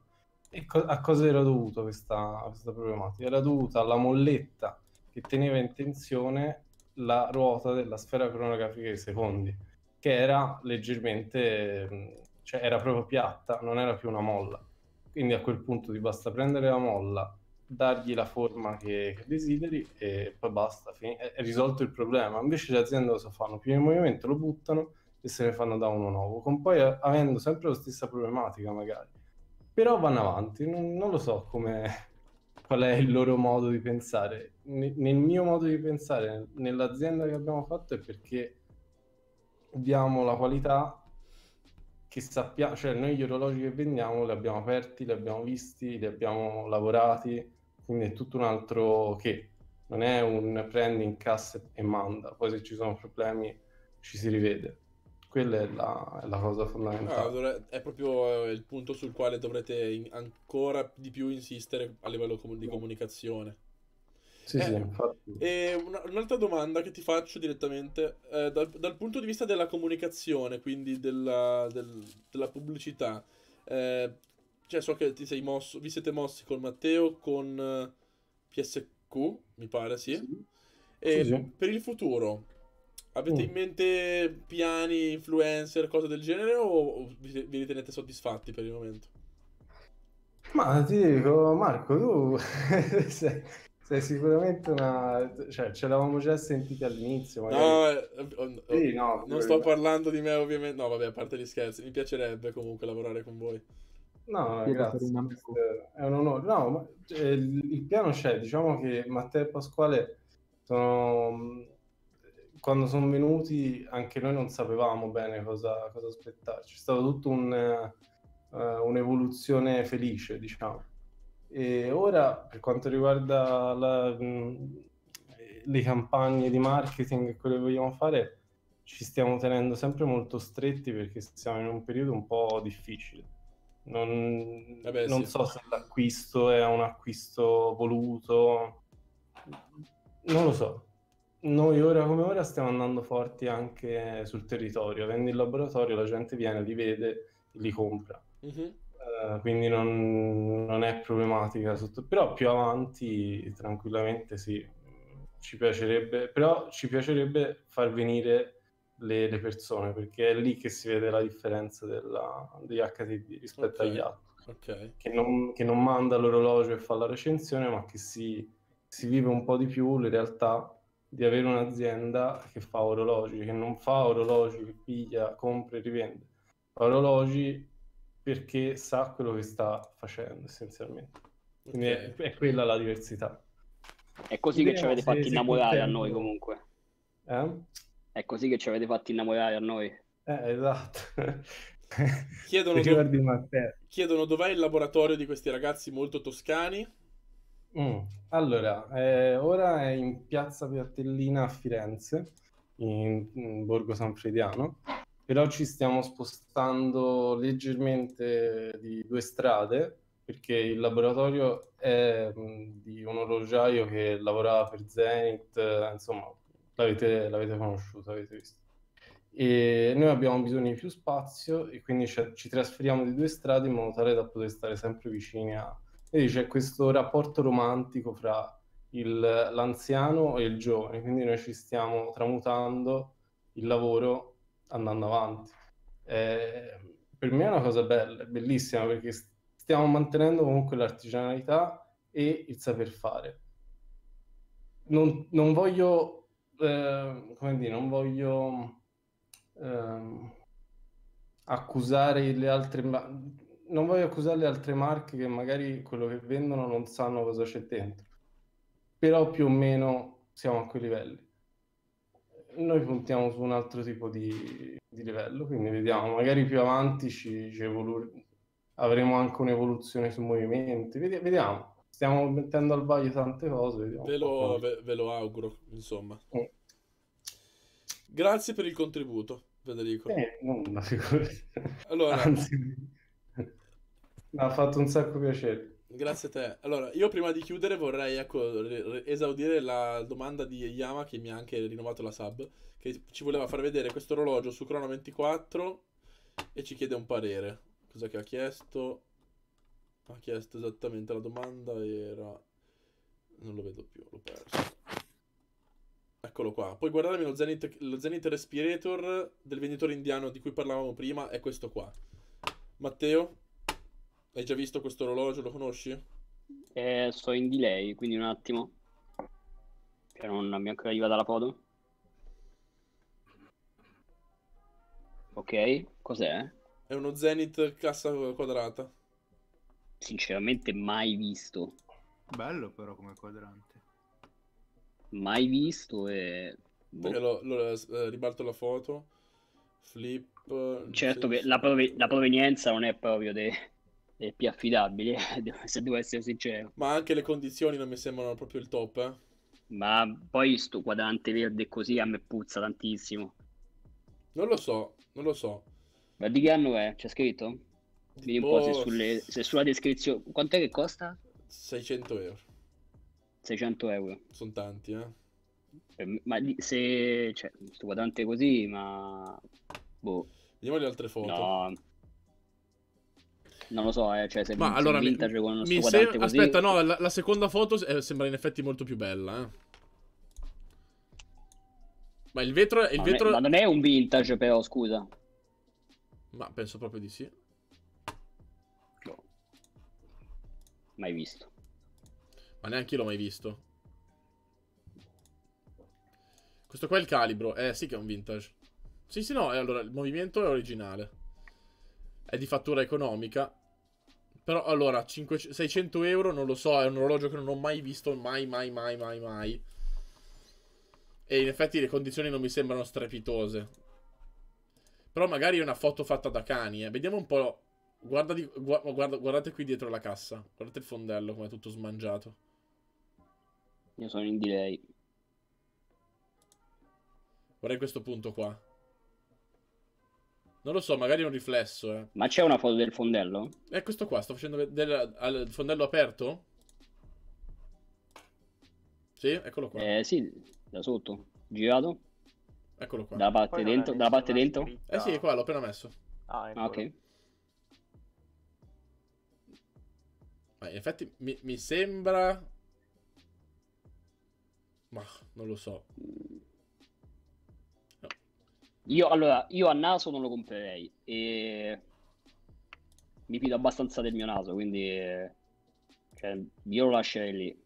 e co- a cosa era dovuto questa, questa problematica? Era dovuta alla molletta che teneva in tensione la ruota della sfera cronografica dei secondi, che era leggermente, cioè era proprio piatta, non era più una molla. Quindi a quel punto ti basta prendere la molla, dargli la forma che, che desideri e poi basta, fin- è, risolto il problema. Invece le aziende cosa fanno? Più in movimento lo buttano e se ne fanno da uno nuovo, con poi avendo sempre la stessa problematica magari. Però vanno avanti, non, non lo so come qual è il loro modo di pensare. Nel mio modo di pensare, nell'azienda che abbiamo fatto, è perché diamo la qualità che sappiamo, cioè noi gli orologi che vendiamo li abbiamo aperti, li abbiamo visti, li abbiamo lavorati, quindi è tutto un altro che, non è un prendi in cassa e manda, poi se ci sono problemi ci si rivede. Quella è la, è la cosa fondamentale. Ah, è proprio il punto sul quale dovrete ancora di più insistere a livello di comunicazione. Sì, eh, sì, infatti. E un'altra domanda che ti faccio direttamente, eh, dal, dal, punto di vista della comunicazione, quindi della, del, della pubblicità, eh, cioè so che ti sei mosso, vi siete mossi con Matteo, con eh, PSQ, mi pare, sì. sì. E sì, per il futuro, avete mm. in mente piani, influencer, cose del genere o vi, vi ritenete soddisfatti per il momento? Ma ti dico, Marco, tu sei, sei sicuramente una... cioè ce l'avevamo già sentiti all'inizio. Magari. No, eh, eh, sì, no, non sto parlando di me ovviamente, no vabbè, a parte gli scherzi, mi piacerebbe comunque lavorare con voi. No, grazie. È un onore. No, ma, cioè, il, il, piano c'è, diciamo che Matteo e Pasquale sono... Quando sono venuti anche noi non sapevamo bene cosa, cosa aspettarci, è stato tutto un, uh, un'evoluzione felice, diciamo e ora, per quanto riguarda la, mh, le campagne di marketing e quello che vogliamo fare, ci stiamo tenendo sempre molto stretti perché siamo in un periodo un po' difficile. Non, Vabbè, non sì. so se l'acquisto è un acquisto voluto, non lo so. Noi ora come ora stiamo andando forti anche sul territorio, avendo il laboratorio la gente viene, li vede, li compra. Mm-hmm. Eh, quindi non, non, è problematica. Sotto... Però più avanti, tranquillamente sì, ci piacerebbe, però ci piacerebbe far venire le, le persone, perché è lì che si vede la differenza della, degli HTD rispetto okay. agli altri. Okay. Che, non, che, non, manda l'orologio e fa la recensione, ma che si, si vive un po' di più le realtà di avere un'azienda che fa orologi, che non fa orologi che piglia, compra e rivende, fa orologi perché sa quello che sta facendo essenzialmente. Quindi okay. è, è, quella la diversità. È così Quindi che ci avete fatto innamorare a noi comunque. Eh? È così che ci avete fatto innamorare a noi. Eh, esatto. chiedono, do... chiedono dov'è il laboratorio di questi ragazzi molto toscani. Mm. Allora, eh, ora è in piazza Piattellina a Firenze, in, in Borgo San Frediano però ci stiamo spostando leggermente di due strade perché il laboratorio è di un orologiaio che lavorava per Zenith, insomma, l'avete, l'avete conosciuto, avete visto. E noi abbiamo bisogno di più spazio e quindi ci trasferiamo di due strade in modo tale da poter stare sempre vicini a... Quindi c'è questo rapporto romantico fra il, l'anziano e il giovane, quindi noi ci stiamo tramutando il lavoro andando avanti. Eh, per me è una cosa bella, bellissima perché stiamo mantenendo comunque l'artigianalità e il saper fare. Non, non voglio, eh, come dire, non voglio eh, accusare le altre, non voglio accusare le altre marche che magari quello che vendono non sanno cosa c'è dentro, però più o meno siamo a quei livelli noi puntiamo su un altro tipo di, di livello, quindi vediamo, magari più avanti ci, ci evolu- avremo anche un'evoluzione sui movimenti, vediamo. Stiamo mettendo al vaglio tante cose. Ve lo, ve, ve, lo auguro, insomma. Mm. Grazie per il contributo, Federico. Eh, non figura. Allora... Anzi, ha fatto un sacco piacere. Grazie a te. Allora, io prima di chiudere vorrei ecco, esaudire la domanda di Yama che mi ha anche rinnovato la sub, che ci voleva far vedere questo orologio su Crono 24 e ci chiede un parere. Cosa che ha chiesto? Ha chiesto esattamente la domanda, era... Non lo vedo più, l'ho perso. Eccolo qua. Puoi guardarmi lo Zenith, lo Zenith Respirator del venditore indiano di cui parlavamo prima, è questo qua. Matteo, hai già visto questo orologio? Lo conosci? Eh, sto in delay, quindi un attimo. Che non mi è ancora arrivata la foto. Ok, cos'è? È uno Zenith cassa quadrata. Sinceramente mai visto. Bello però come quadrante. Mai visto e... Boh. Lo, lo, eh, ribalto la foto. Flip. Certo che la, prove- la, provenienza non è proprio de- più affidabile, se devo essere sincero. Ma anche le condizioni non mi sembrano proprio il top, eh? Ma poi sto quadrante verde così a me puzza tantissimo. Non lo so, Non lo so. Ma di che anno è? C'è scritto? Vedi un po' se, sulle, se sulla descrizione... Quant'è che costa? 600 euro. 600 euro. Sono tanti, eh. eh ma se... Cioè, sto guardante così, ma... Boh. Vediamo le altre foto. No. Non lo so, eh. Cioè, se ma allora, vintage mi, con mi se... così... Aspetta, no, la, la seconda foto eh, sembra in effetti molto più bella, eh. Ma il vetro... Il ma, vetro... Non è, ma non è un vintage però, scusa. Ma penso proprio di sì. No. Mai visto. Ma neanche io l'ho mai visto. Questo qua è il calibro. Eh sì che è un vintage. Sì sì no, eh, allora il movimento è originale. È di fattura economica. Però allora, 5, 600 euro non lo so, è un orologio che non ho mai visto, mai, mai, mai, mai, mai. E in effetti le condizioni non mi sembrano strepitose. Però magari è una foto fatta da cani, eh. Vediamo un po'. Guarda di, guarda, guardate qui dietro la cassa. Guardate il fondello come è tutto smangiato. Io sono in delay. Guarda questo punto qua. Non lo so, magari è un riflesso, eh. Ma c'è una foto del fondello? È questo qua, sto facendo vedere il fondello aperto? Sì, eccolo qua. Eh sì, da sotto. Girato? Eccolo qua. Dalla parte dentro? Dalla parte dentro? Eh sì, qua l'ho appena messo. Ah, ah ok. Ma in effetti mi, mi sembra... Ma non lo so. No. Io allora, io a naso non lo comprerei. E mi fido abbastanza del mio naso, quindi cioè, io lo lascerei lì.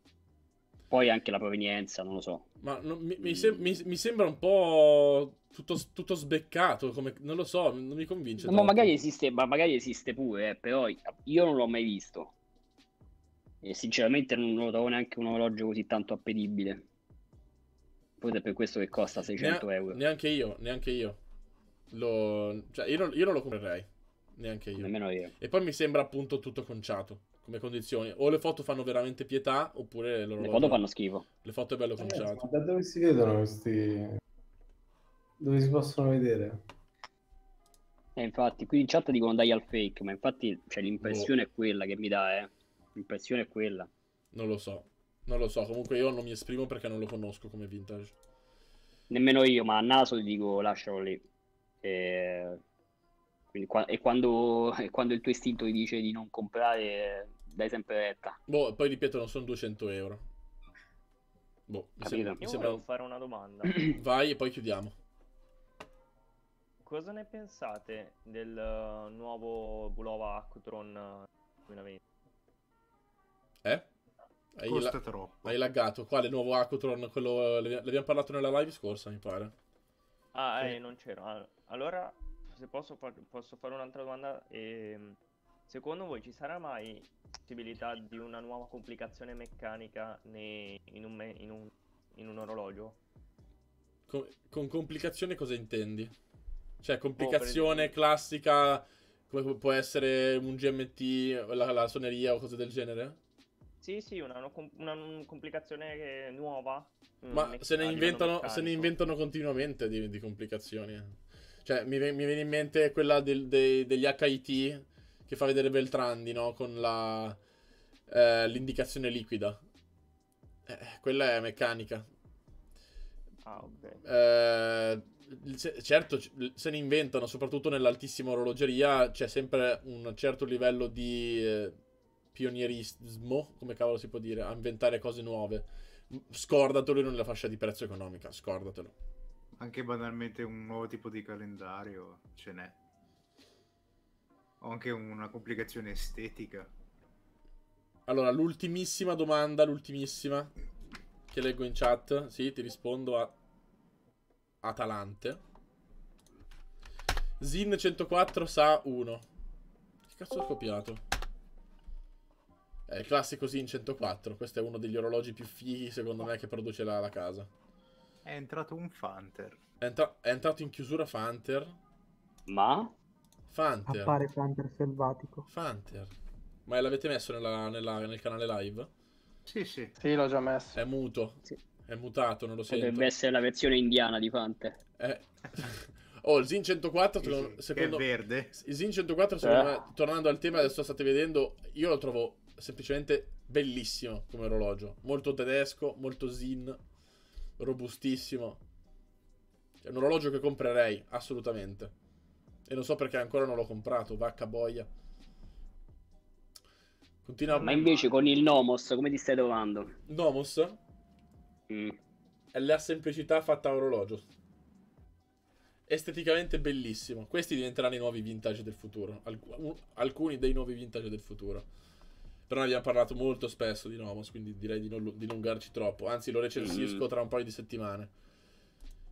Poi anche la provenienza, non lo so. Ma no, mi, mi, sem- mi, mi, sembra un po' tutto, tutto sbeccato, come, non lo so, non mi convince. ma magari esiste, ma magari esiste pure, eh, però io non l'ho mai visto. E sinceramente non lo trovo neanche un orologio così tanto appetibile. Forse è per questo che costa 600 Nea- euro. Neanche io, neanche io. Lo... Cioè, io non, io non lo comprerei. Neanche io. Nemmeno io. E poi mi sembra appunto tutto conciato come condizioni. O le foto fanno veramente pietà, oppure loro le foto fanno schifo. Le foto è bello eh, conciato. da dove si vedono questi? Dove si possono vedere? Eh, infatti, qui in chat dicono dai al fake, ma infatti cioè, l'impressione oh. è quella che mi dà, eh. L'impressione è quella. Non lo so. Non lo so, comunque io non mi esprimo perché non lo conosco come vintage. Nemmeno io, ma a naso ti dico lascialo lì. E, Quindi, e, quando, e quando il tuo istinto ti dice di non comprare, dai sempre retta. Boh, poi ripeto, non sono 200 euro. Boh, mi sembra, mi sembra... volevo fare una domanda. Vai e poi chiudiamo. Cosa ne pensate del uh, nuovo Bulova Accutron 2020? Eh? Hai, Costa la... troppo. Hai laggato. Quale nuovo Accutron? Quello... L'abbiamo parlato nella live scorsa, mi pare. Ah, eh, non c'ero. Allora, se posso, far... posso fare un'altra domanda. Ehm Secondo voi ci sarà mai possibilità di una nuova complicazione meccanica nei, in, un me, in, un, in, un, orologio? Con, con, complicazione cosa intendi? Cioè, complicazione oh, classica come può essere un GMT, la, la suoneria o cose del genere? Sì, sì, una, una, una complicazione nuova. Mm, Ma se ne, inventano, se ne, inventano, continuamente di, di complicazioni. Cioè, mi, mi, viene in mente quella del, dei, degli HIT che fa vedere Beltrandi, no? Con la, eh, l'indicazione liquida. Eh, quella è meccanica. Ah, ok. Eh, certo, se ne inventano, soprattutto nell'altissima orologeria, c'è sempre un certo livello di eh, pionierismo, come cavolo si può dire, a inventare cose nuove. Scordatelo nella fascia di prezzo economica, scordatelo. Anche banalmente un nuovo tipo di calendario ce n'è. Ho anche una complicazione estetica. Allora, l'ultimissima domanda, l'ultimissima, che leggo in chat. Sì, ti rispondo a Atalante. Zin 104 sa 1. Che cazzo ho copiato? Il classico Zin 104. Questo è uno degli orologi più fighi, secondo me, che produce la, la casa. È entrato un Fanter. È, entra è entrato in chiusura Fanter. Ma? Fanter. Appare Fanter selvatico. Fanter. Ma l'avete messo nella, nella, nel canale live? Sì, sì. Sì, l'ho già messo. È muto. Sì. È mutato, non lo sento. Potrebbe essere la versione indiana di Fanter. Eh. Oh, il Zin 104, sì, secondo è verde. Il Zin 104, secondo eh. me, tornando al tema, adesso state vedendo, io lo trovo semplicemente bellissimo come orologio. Molto tedesco, molto Zin, robustissimo. È un orologio che comprerei, assolutamente. E non so perché ancora non l'ho comprato, vacca boia. Continua... Ma invece con il Nomos, come ti stai trovando? Nomos? Mm. È la semplicità fatta a orologio. Esteticamente bellissimo. Questi diventeranno i nuovi vintage del futuro. Alc- alcuni dei nuovi vintage del futuro. Però ne abbiamo parlato molto spesso di Nomos, quindi direi di non dilungarci troppo. Anzi, lo recensisco mm. tra un paio di settimane.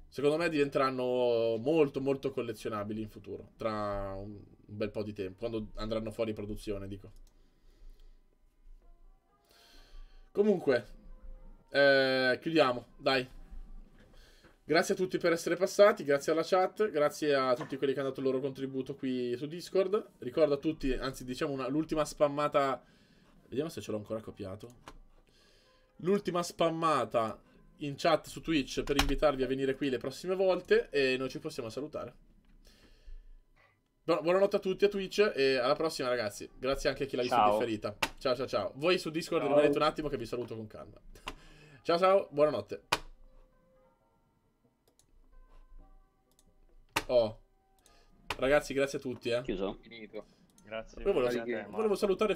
Secondo me diventeranno molto molto collezionabili in futuro, tra un bel po' di tempo, quando andranno fuori produzione, dico. Comunque, eh, chiudiamo, dai. Grazie a tutti per essere passati, grazie alla chat, grazie a tutti quelli che hanno dato il loro contributo qui su Discord. Ricordo a tutti, anzi diciamo una, l'ultima spammata... Vediamo se ce l'ho ancora copiato. L'ultima spammata in chat su Twitch per invitarvi a venire qui le prossime volte e noi ci possiamo salutare. buonanotte a tutti a Twitch e alla prossima ragazzi. Grazie anche a chi l'ha visto in differita. Ciao ciao ciao. Voi su Discord ciao. rimanete un attimo che vi saluto con calma. Ciao ciao, buonanotte. Oh. Ragazzi, grazie a tutti, eh. Chiuso. Finito. Grazie. Volevo, volevo salutare